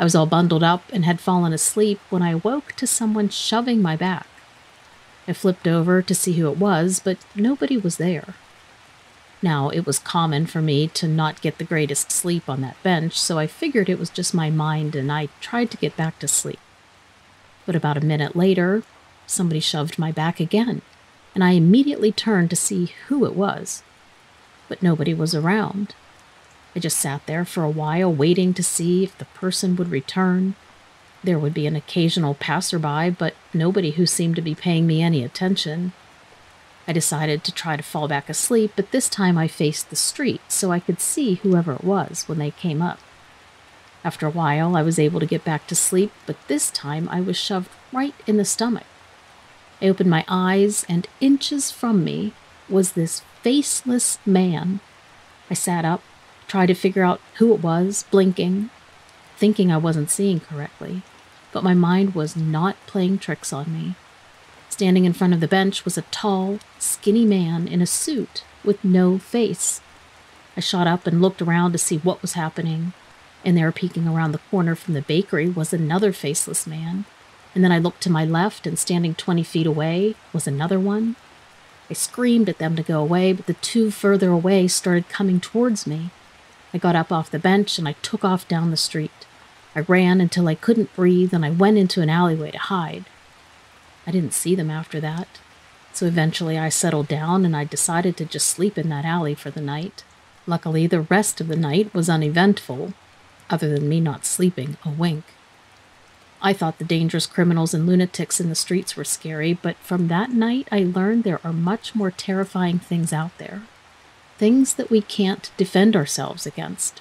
I was all bundled up and had fallen asleep when I woke to someone shoving my back. I flipped over to see who it was, but nobody was there. Now, it was common for me to not get the greatest sleep on that bench, so I figured it was just my mind and I tried to get back to sleep. But about a minute later, somebody shoved my back again, and I immediately turned to see who it was. But nobody was around. I just sat there for a while waiting to see if the person would return. There would be an occasional passerby, but nobody who seemed to be paying me any attention. I decided to try to fall back asleep, but this time I faced the street so I could see whoever it was when they came up. After a while, I was able to get back to sleep, but this time I was shoved right in the stomach. I opened my eyes, and inches from me was this faceless man. I sat up, tried to figure out who it was, blinking, thinking I wasn't seeing correctly, but my mind was not playing tricks on me. Standing in front of the bench was a tall, skinny man in a suit with no face. I shot up and looked around to see what was happening, and there, peeking around the corner from the bakery, was another faceless man. And then I looked to my left, and standing 20 feet away was another one. I screamed at them to go away, but the two further away started coming towards me. I got up off the bench and I took off down the street. I ran until I couldn't breathe and I went into an alleyway to hide. I didn't see them after that. So eventually I settled down and I decided to just sleep in that alley for the night. Luckily, the rest of the night was uneventful, other than me not sleeping a wink. I thought the dangerous criminals and lunatics in the streets were scary, but from that night I learned there are much more terrifying things out there. Things that we can't defend ourselves against.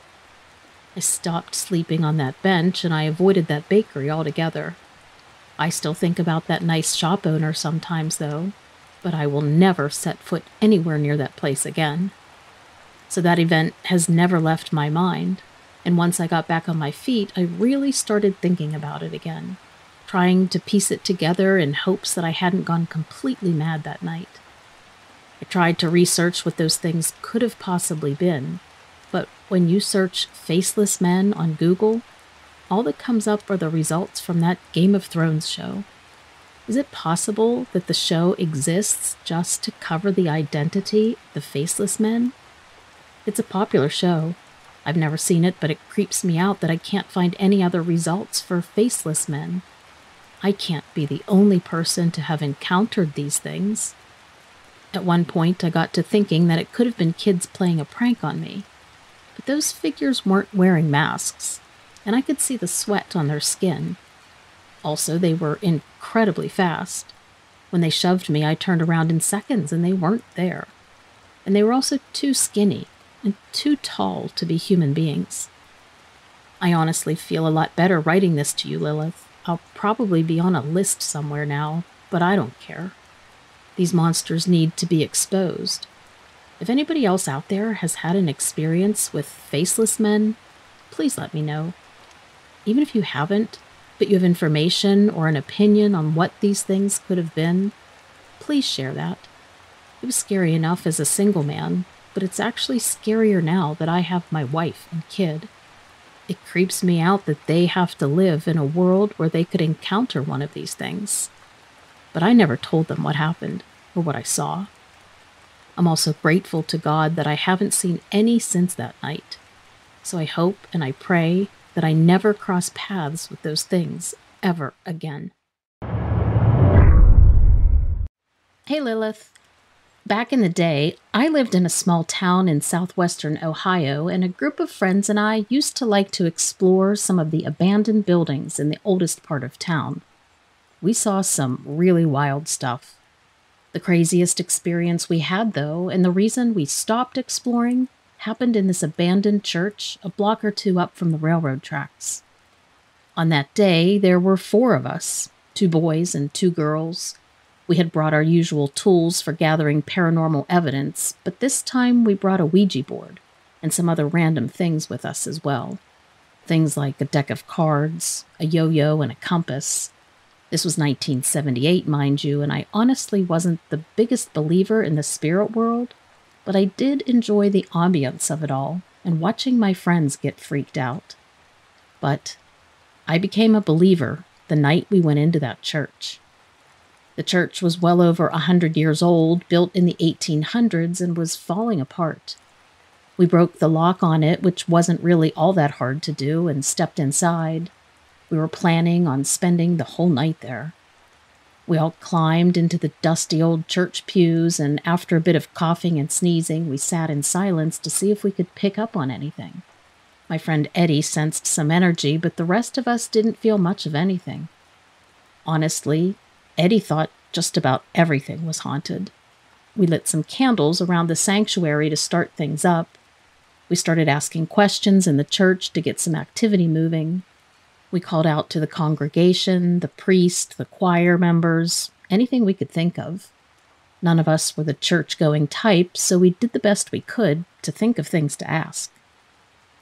I stopped sleeping on that bench and I avoided that bakery altogether. I still think about that nice shop owner sometimes, though, but I will never set foot anywhere near that place again. So that event has never left my mind, and once I got back on my feet, I really started thinking about it again, trying to piece it together in hopes that I hadn't gone completely mad that night. I tried to research what those things could have possibly been, when you search faceless men on Google, all that comes up are the results from that Game of Thrones show. Is it possible that the show exists just to cover the identity of the faceless men? It's a popular show. I've never seen it, but it creeps me out that I can't find any other results for faceless men. I can't be the only person to have encountered these things. At one point, I got to thinking that it could have been kids playing a prank on me. But those figures weren't wearing masks and I could see the sweat on their skin. Also, they were incredibly fast. When they shoved me, I turned around in seconds and they weren't there. And they were also too skinny and too tall to be human beings. I honestly feel a lot better writing this to you, Lilith. I'll probably be on a list somewhere now, but I don't care. These monsters need to be exposed. If anybody else out there has had an experience with faceless men, please let me know even if you haven't, but you have information or an opinion on what these things could have been, please share that. It was scary enough as a single man, but it's actually scarier now that I have my wife and kid. It creeps me out that they have to live in a world where they could encounter one of these things. But I never told them what happened or what I saw. I'm also grateful to God that I haven't seen any since that night. So I hope and I pray that I never cross paths with those things ever again. Hey, Lilith. Back in the day, I lived in a small town in southwestern Ohio, and a group of friends and I used to like to explore some of the abandoned buildings in the oldest part of town. We saw some really wild stuff. The craziest experience we had, though, and the reason we stopped exploring happened in this abandoned church a block or two up from the railroad tracks. On that day, there were four of us two boys and two girls. We had brought our usual tools for gathering paranormal evidence, but this time we brought a Ouija board and some other random things with us as well. Things like a deck of cards, a yo yo, and a compass. This was 1978, mind you, and I honestly wasn't the biggest believer in the spirit world, but I did enjoy the ambience of it all and watching my friends get freaked out. But I became a believer the night we went into that church. The church was well over a hundred years old, built in the 1800s, and was falling apart. We broke the lock on it, which wasn't really all that hard to do, and stepped inside. We were planning on spending the whole night there. We all climbed into the dusty old church pews, and after a bit of coughing and sneezing, we sat in silence to see if we could pick up on anything. My friend Eddie sensed some energy, but the rest of us didn't feel much of anything. Honestly, Eddie thought just about everything was haunted. We lit some candles around the sanctuary to start things up. We started asking questions in the church to get some activity moving. We called out to the congregation, the priest, the choir members, anything we could think of. None of us were the church going type, so we did the best we could to think of things to ask.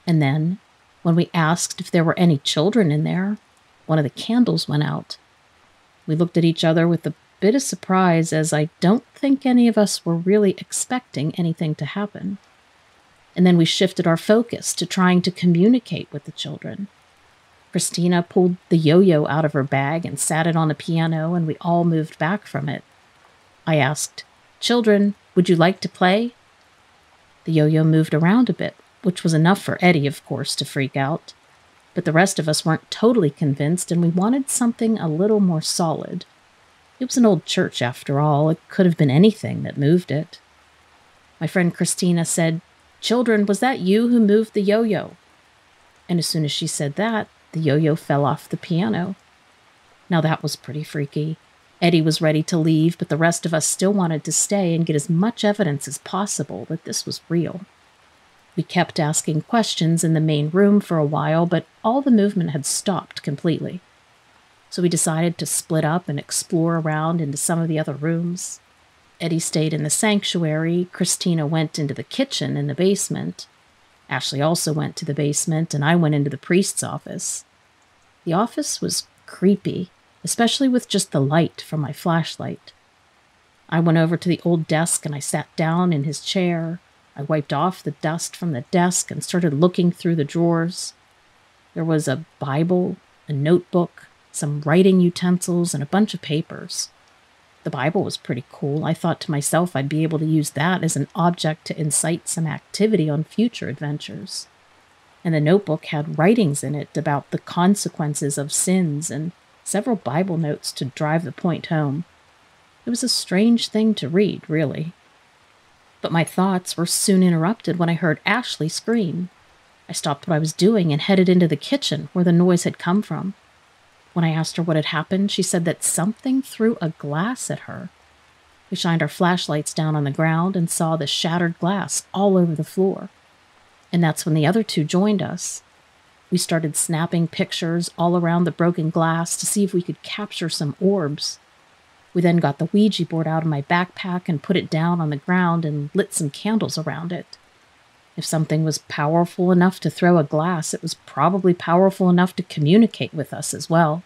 And then, when we asked if there were any children in there, one of the candles went out. We looked at each other with a bit of surprise, as I don't think any of us were really expecting anything to happen. And then we shifted our focus to trying to communicate with the children. Christina pulled the yo yo out of her bag and sat it on the piano, and we all moved back from it. I asked, Children, would you like to play? The yo yo moved around a bit, which was enough for Eddie, of course, to freak out. But the rest of us weren't totally convinced, and we wanted something a little more solid. It was an old church, after all. It could have been anything that moved it. My friend Christina said, Children, was that you who moved the yo yo? And as soon as she said that, the yo yo fell off the piano. Now that was pretty freaky. Eddie was ready to leave, but the rest of us still wanted to stay and get as much evidence as possible that this was real. We kept asking questions in the main room for a while, but all the movement had stopped completely. So we decided to split up and explore around into some of the other rooms. Eddie stayed in the sanctuary, Christina went into the kitchen in the basement, Ashley also went to the basement, and I went into the priest's office. The office was creepy, especially with just the light from my flashlight. I went over to the old desk and I sat down in his chair. I wiped off the dust from the desk and started looking through the drawers. There was a Bible, a notebook, some writing utensils, and a bunch of papers. The Bible was pretty cool. I thought to myself I'd be able to use that as an object to incite some activity on future adventures. And the notebook had writings in it about the consequences of sins and several Bible notes to drive the point home. It was a strange thing to read, really. But my thoughts were soon interrupted when I heard Ashley scream. I stopped what I was doing and headed into the kitchen where the noise had come from. When I asked her what had happened, she said that something threw a glass at her. We shined our flashlights down on the ground and saw the shattered glass all over the floor. And that's when the other two joined us. We started snapping pictures all around the broken glass to see if we could capture some orbs. We then got the Ouija board out of my backpack and put it down on the ground and lit some candles around it. If something was powerful enough to throw a glass, it was probably powerful enough to communicate with us as well.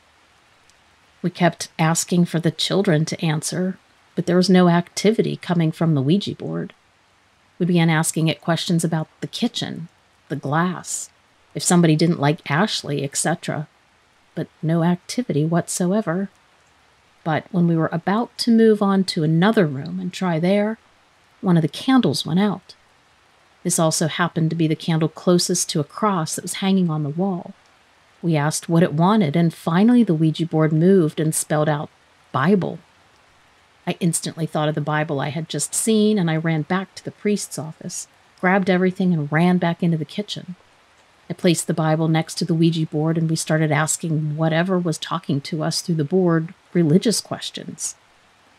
We kept asking for the children to answer, but there was no activity coming from the Ouija board. We began asking it questions about the kitchen, the glass, if somebody didn't like Ashley, etc., but no activity whatsoever. But when we were about to move on to another room and try there, one of the candles went out. This also happened to be the candle closest to a cross that was hanging on the wall. We asked what it wanted, and finally the Ouija board moved and spelled out Bible. I instantly thought of the Bible I had just seen, and I ran back to the priest's office, grabbed everything, and ran back into the kitchen. I placed the Bible next to the Ouija board, and we started asking whatever was talking to us through the board religious questions.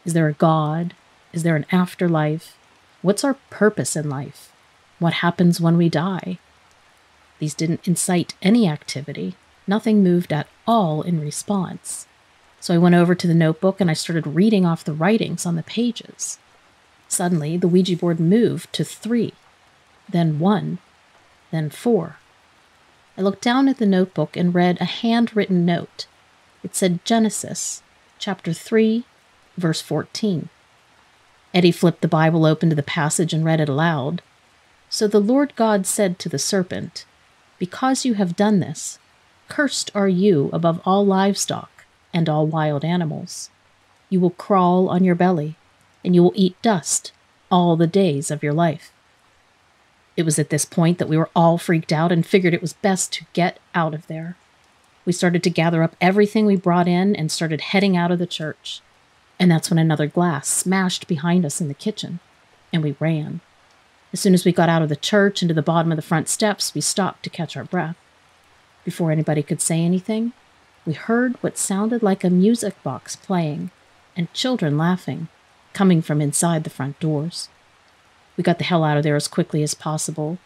Is there a God? Is there an afterlife? What's our purpose in life? What happens when we die? These didn't incite any activity. Nothing moved at all in response. So I went over to the notebook and I started reading off the writings on the pages. Suddenly, the Ouija board moved to three, then one, then four. I looked down at the notebook and read a handwritten note. It said Genesis, chapter 3, verse 14. Eddie flipped the Bible open to the passage and read it aloud. So the Lord God said to the serpent, Because you have done this, cursed are you above all livestock and all wild animals. You will crawl on your belly, and you will eat dust all the days of your life. It was at this point that we were all freaked out and figured it was best to get out of there. We started to gather up everything we brought in and started heading out of the church. And that's when another glass smashed behind us in the kitchen, and we ran. As soon as we got out of the church and to the bottom of the front steps, we stopped to catch our breath. Before anybody could say anything, we heard what sounded like a music box playing and children laughing, coming from inside the front doors. We got the hell out of there as quickly as possible.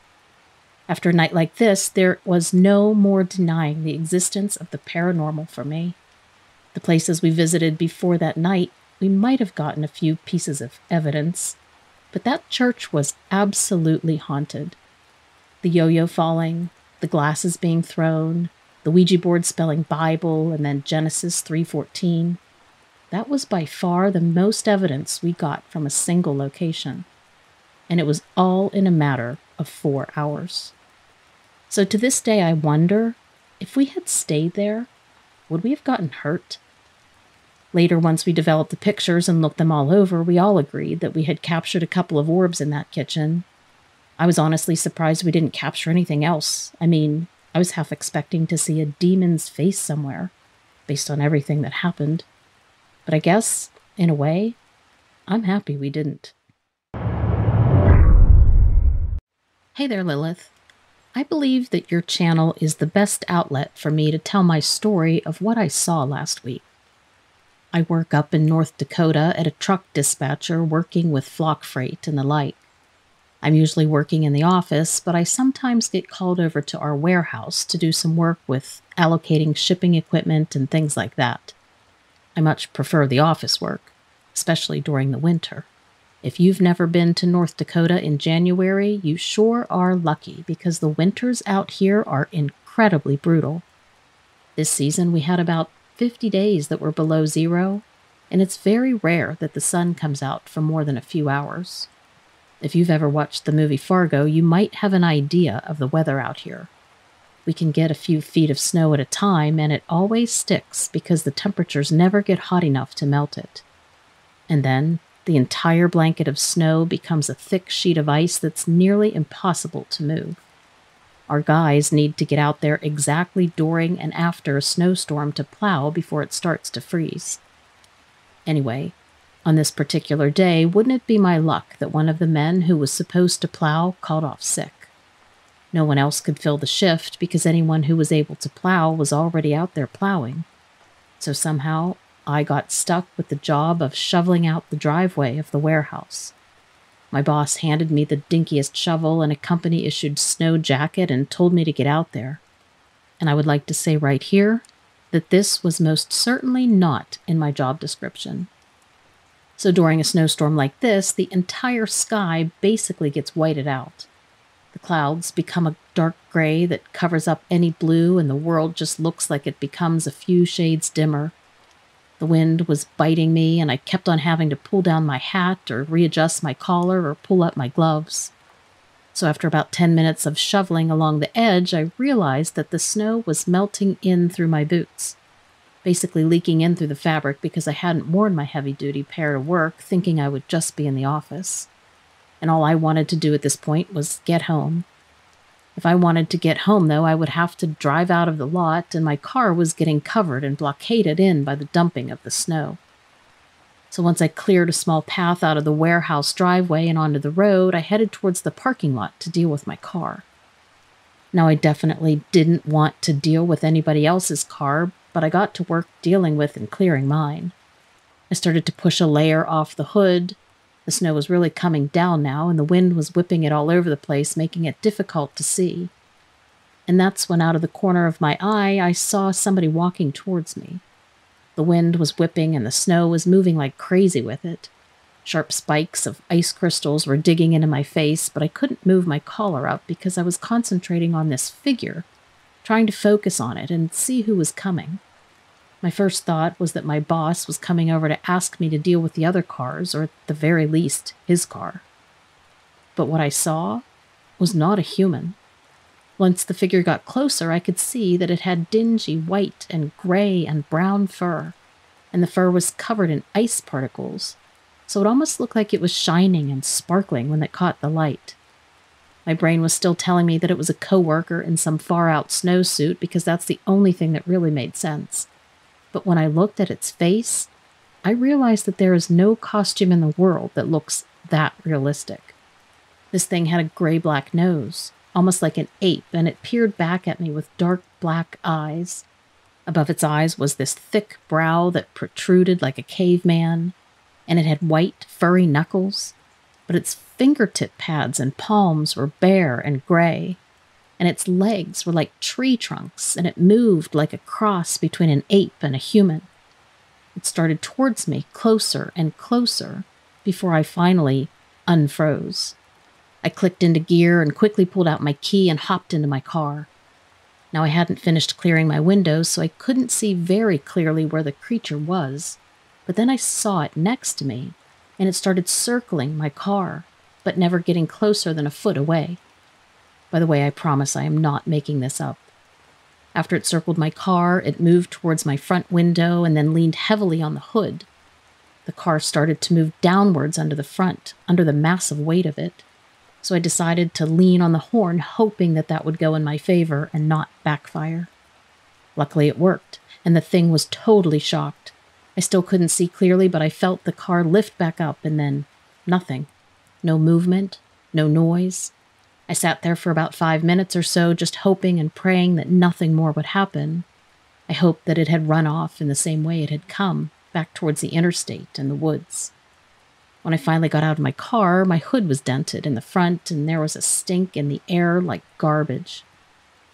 After a night like this, there was no more denying the existence of the paranormal for me. The places we visited before that night, we might have gotten a few pieces of evidence, but that church was absolutely haunted. The yo yo falling, the glasses being thrown, the Ouija board spelling Bible and then Genesis 3:14. That was by far the most evidence we got from a single location and it was all in a matter of four hours. So to this day, I wonder if we had stayed there, would we have gotten hurt? Later, once we developed the pictures and looked them all over, we all agreed that we had captured a couple of orbs in that kitchen. I was honestly surprised we didn't capture anything else. I mean, I was half expecting to see a demon's face somewhere, based on everything that happened. But I guess, in a way, I'm happy we didn't. Hey there, Lilith. I believe that your channel is the best outlet for me to tell my story of what I saw last week. I work up in North Dakota at a truck dispatcher working with flock freight and the like. I'm usually working in the office, but I sometimes get called over to our warehouse to do some work with allocating shipping equipment and things like that. I much prefer the office work, especially during the winter. If you've never been to North Dakota in January, you sure are lucky because the winters out here are incredibly brutal. This season, we had about 50 days that were below zero, and it's very rare that the sun comes out for more than a few hours. If you've ever watched the movie Fargo, you might have an idea of the weather out here. We can get a few feet of snow at a time, and it always sticks because the temperatures never get hot enough to melt it. And then, the entire blanket of snow becomes a thick sheet of ice that's nearly impossible to move. Our guys need to get out there exactly during and after a snowstorm to plow before it starts to freeze. Anyway, on this particular day, wouldn't it be my luck that one of the men who was supposed to plow called off sick? No one else could fill the shift because anyone who was able to plow was already out there plowing. So somehow I got stuck with the job of shoveling out the driveway of the warehouse. My boss handed me the dinkiest shovel and a company issued snow jacket and told me to get out there. And I would like to say right here that this was most certainly not in my job description. So during a snowstorm like this, the entire sky basically gets whited out. The clouds become a dark gray that covers up any blue, and the world just looks like it becomes a few shades dimmer the wind was biting me, and I kept on having to pull down my hat or readjust my collar or pull up my gloves. So, after about 10 minutes of shoveling along the edge, I realized that the snow was melting in through my boots, basically leaking in through the fabric because I hadn't worn my heavy duty pair to work, thinking I would just be in the office. And all I wanted to do at this point was get home if I wanted to get home, though, I would have to drive out of the lot, and my car was getting covered and blockaded in by the dumping of the snow. So once I cleared a small path out of the warehouse driveway and onto the road, I headed towards the parking lot to deal with my car. Now, I definitely didn't want to deal with anybody else's car, but I got to work dealing with and clearing mine. I started to push a layer off the hood, the snow was really coming down now, and the wind was whipping it all over the place, making it difficult to see. And that's when, out of the corner of my eye, I saw somebody walking towards me. The wind was whipping, and the snow was moving like crazy with it. Sharp spikes of ice crystals were digging into my face, but I couldn't move my collar up because I was concentrating on this figure, trying to focus on it and see who was coming. My first thought was that my boss was coming over to ask me to deal with the other cars, or at the very least, his car. But what I saw was not a human. Once the figure got closer, I could see that it had dingy white and gray and brown fur, and the fur was covered in ice particles, so it almost looked like it was shining and sparkling when it caught the light. My brain was still telling me that it was a coworker in some far out snowsuit because that's the only thing that really made sense. But when I looked at its face, I realized that there is no costume in the world that looks that realistic. This thing had a gray black nose, almost like an ape, and it peered back at me with dark black eyes. Above its eyes was this thick brow that protruded like a caveman, and it had white, furry knuckles, but its fingertip pads and palms were bare and gray, and its legs were like tree trunks, and it moved like a cross between an ape and a human. It started towards me closer and closer before I finally unfroze. I clicked into gear and quickly pulled out my key and hopped into my car. Now, I hadn't finished clearing my windows, so I couldn't see very clearly where the creature was. But then I saw it next to me, and it started circling my car, but never getting closer than a foot away. By the way, I promise I am not making this up. After it circled my car, it moved towards my front window and then leaned heavily on the hood. The car started to move downwards under the front, under the massive weight of it so I decided to lean on the horn, hoping that that would go in my favor and not backfire. Luckily, it worked, and the thing was totally shocked. I still couldn't see clearly, but I felt the car lift back up and then nothing. No movement, no noise. I sat there for about five minutes or so, just hoping and praying that nothing more would happen. I hoped that it had run off in the same way it had come, back towards the interstate and the woods. When I finally got out of my car, my hood was dented in the front, and there was a stink in the air like garbage.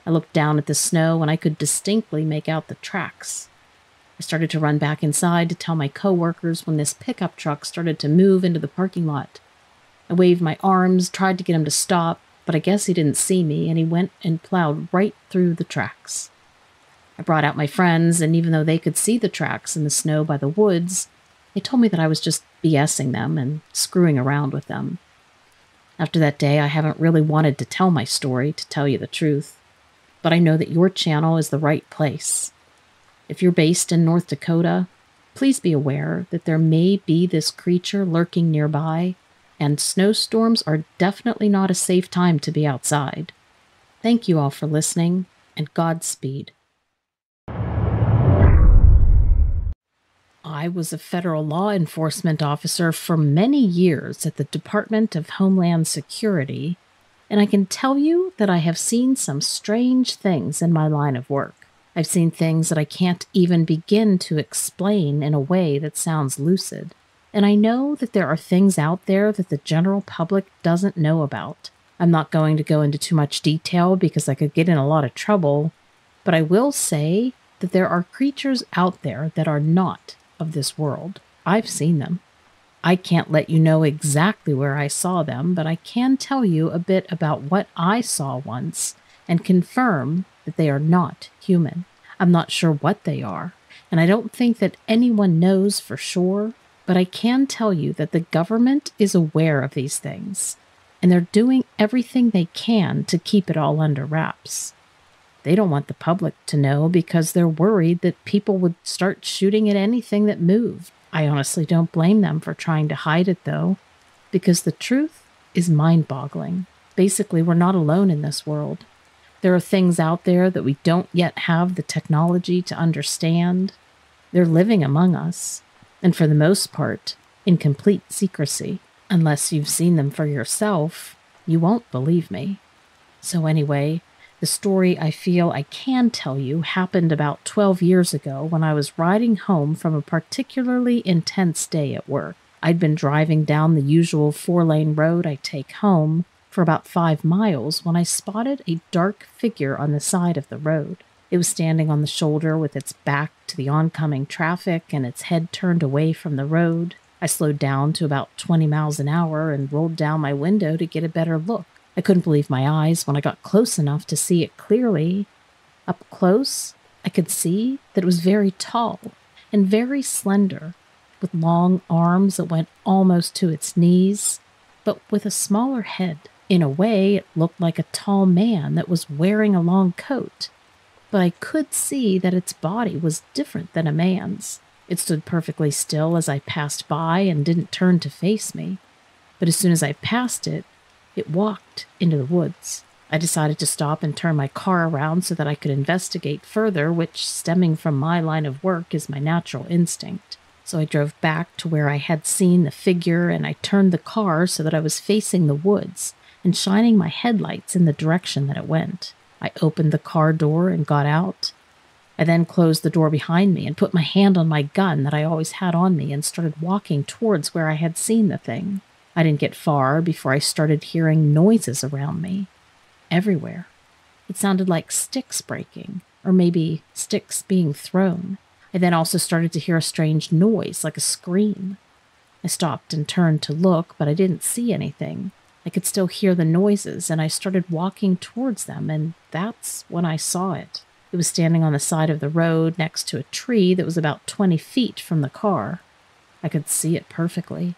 I looked down at the snow, and I could distinctly make out the tracks. I started to run back inside to tell my coworkers when this pickup truck started to move into the parking lot. I waved my arms, tried to get him to stop, but I guess he didn't see me, and he went and plowed right through the tracks. I brought out my friends, and even though they could see the tracks in the snow by the woods, they told me that I was just BSing them and screwing around with them. After that day, I haven't really wanted to tell my story, to tell you the truth, but I know that your channel is the right place. If you're based in North Dakota, please be aware that there may be this creature lurking nearby, and snowstorms are definitely not a safe time to be outside. Thank you all for listening, and Godspeed. I was a federal law enforcement officer for many years at the Department of Homeland Security, and I can tell you that I have seen some strange things in my line of work. I've seen things that I can't even begin to explain in a way that sounds lucid. And I know that there are things out there that the general public doesn't know about. I'm not going to go into too much detail because I could get in a lot of trouble, but I will say that there are creatures out there that are not of this world. I've seen them. I can't let you know exactly where I saw them, but I can tell you a bit about what I saw once and confirm that they are not human. I'm not sure what they are, and I don't think that anyone knows for sure, but I can tell you that the government is aware of these things, and they're doing everything they can to keep it all under wraps. They don't want the public to know because they're worried that people would start shooting at anything that moved. I honestly don't blame them for trying to hide it, though, because the truth is mind boggling. Basically, we're not alone in this world. There are things out there that we don't yet have the technology to understand. They're living among us, and for the most part, in complete secrecy. Unless you've seen them for yourself, you won't believe me. So, anyway, the story I feel I can tell you happened about 12 years ago when I was riding home from a particularly intense day at work. I'd been driving down the usual four lane road I take home for about five miles when I spotted a dark figure on the side of the road. It was standing on the shoulder with its back to the oncoming traffic and its head turned away from the road. I slowed down to about 20 miles an hour and rolled down my window to get a better look. I couldn't believe my eyes when I got close enough to see it clearly. Up close, I could see that it was very tall and very slender, with long arms that went almost to its knees, but with a smaller head. In a way, it looked like a tall man that was wearing a long coat, but I could see that its body was different than a man's. It stood perfectly still as I passed by and didn't turn to face me. But as soon as I passed it, it walked into the woods. I decided to stop and turn my car around so that I could investigate further, which, stemming from my line of work, is my natural instinct. So I drove back to where I had seen the figure and I turned the car so that I was facing the woods and shining my headlights in the direction that it went. I opened the car door and got out. I then closed the door behind me and put my hand on my gun that I always had on me and started walking towards where I had seen the thing. I didn't get far before I started hearing noises around me. Everywhere. It sounded like sticks breaking, or maybe sticks being thrown. I then also started to hear a strange noise, like a scream. I stopped and turned to look, but I didn't see anything. I could still hear the noises, and I started walking towards them, and that's when I saw it. It was standing on the side of the road next to a tree that was about 20 feet from the car. I could see it perfectly.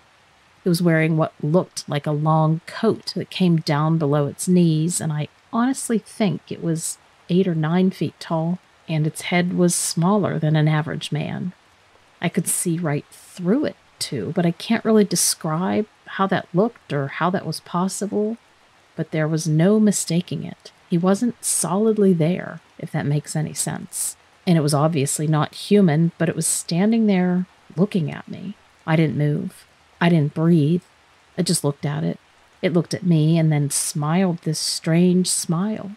It was wearing what looked like a long coat that came down below its knees, and I honestly think it was eight or nine feet tall, and its head was smaller than an average man. I could see right through it, too, but I can't really describe how that looked or how that was possible, but there was no mistaking it. He wasn't solidly there, if that makes any sense. And it was obviously not human, but it was standing there looking at me. I didn't move. I didn't breathe. I just looked at it. It looked at me and then smiled this strange smile,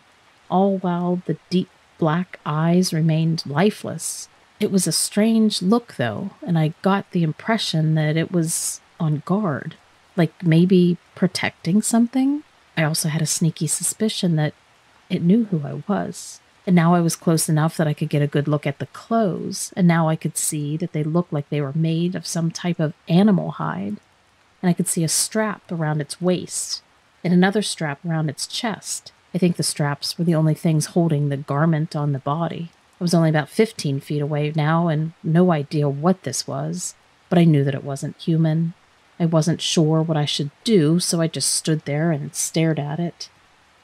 all while the deep black eyes remained lifeless. It was a strange look, though, and I got the impression that it was on guard like maybe protecting something. I also had a sneaky suspicion that it knew who I was. And now I was close enough that I could get a good look at the clothes, and now I could see that they looked like they were made of some type of animal hide. And I could see a strap around its waist and another strap around its chest. I think the straps were the only things holding the garment on the body. I was only about 15 feet away now and no idea what this was, but I knew that it wasn't human I wasn't sure what I should do, so I just stood there and stared at it.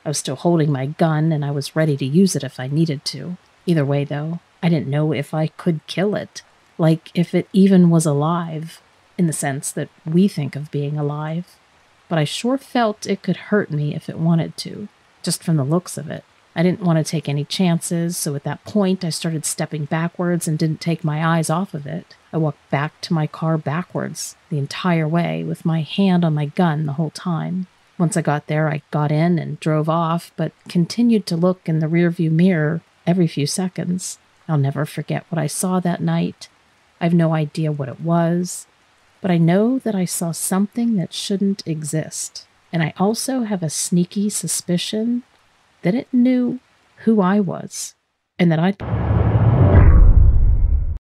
I was still holding my gun, and I was ready to use it if I needed to. Either way, though, I didn't know if I could kill it, like if it even was alive, in the sense that we think of being alive. But I sure felt it could hurt me if it wanted to, just from the looks of it. I didn't want to take any chances, so at that point I started stepping backwards and didn't take my eyes off of it. I walked back to my car backwards the entire way with my hand on my gun the whole time. Once I got there, I got in and drove off, but continued to look in the rearview mirror every few seconds. I'll never forget what I saw that night. I've no idea what it was, but I know that I saw something that shouldn't exist. And I also have a sneaky suspicion that it knew who I was and that I.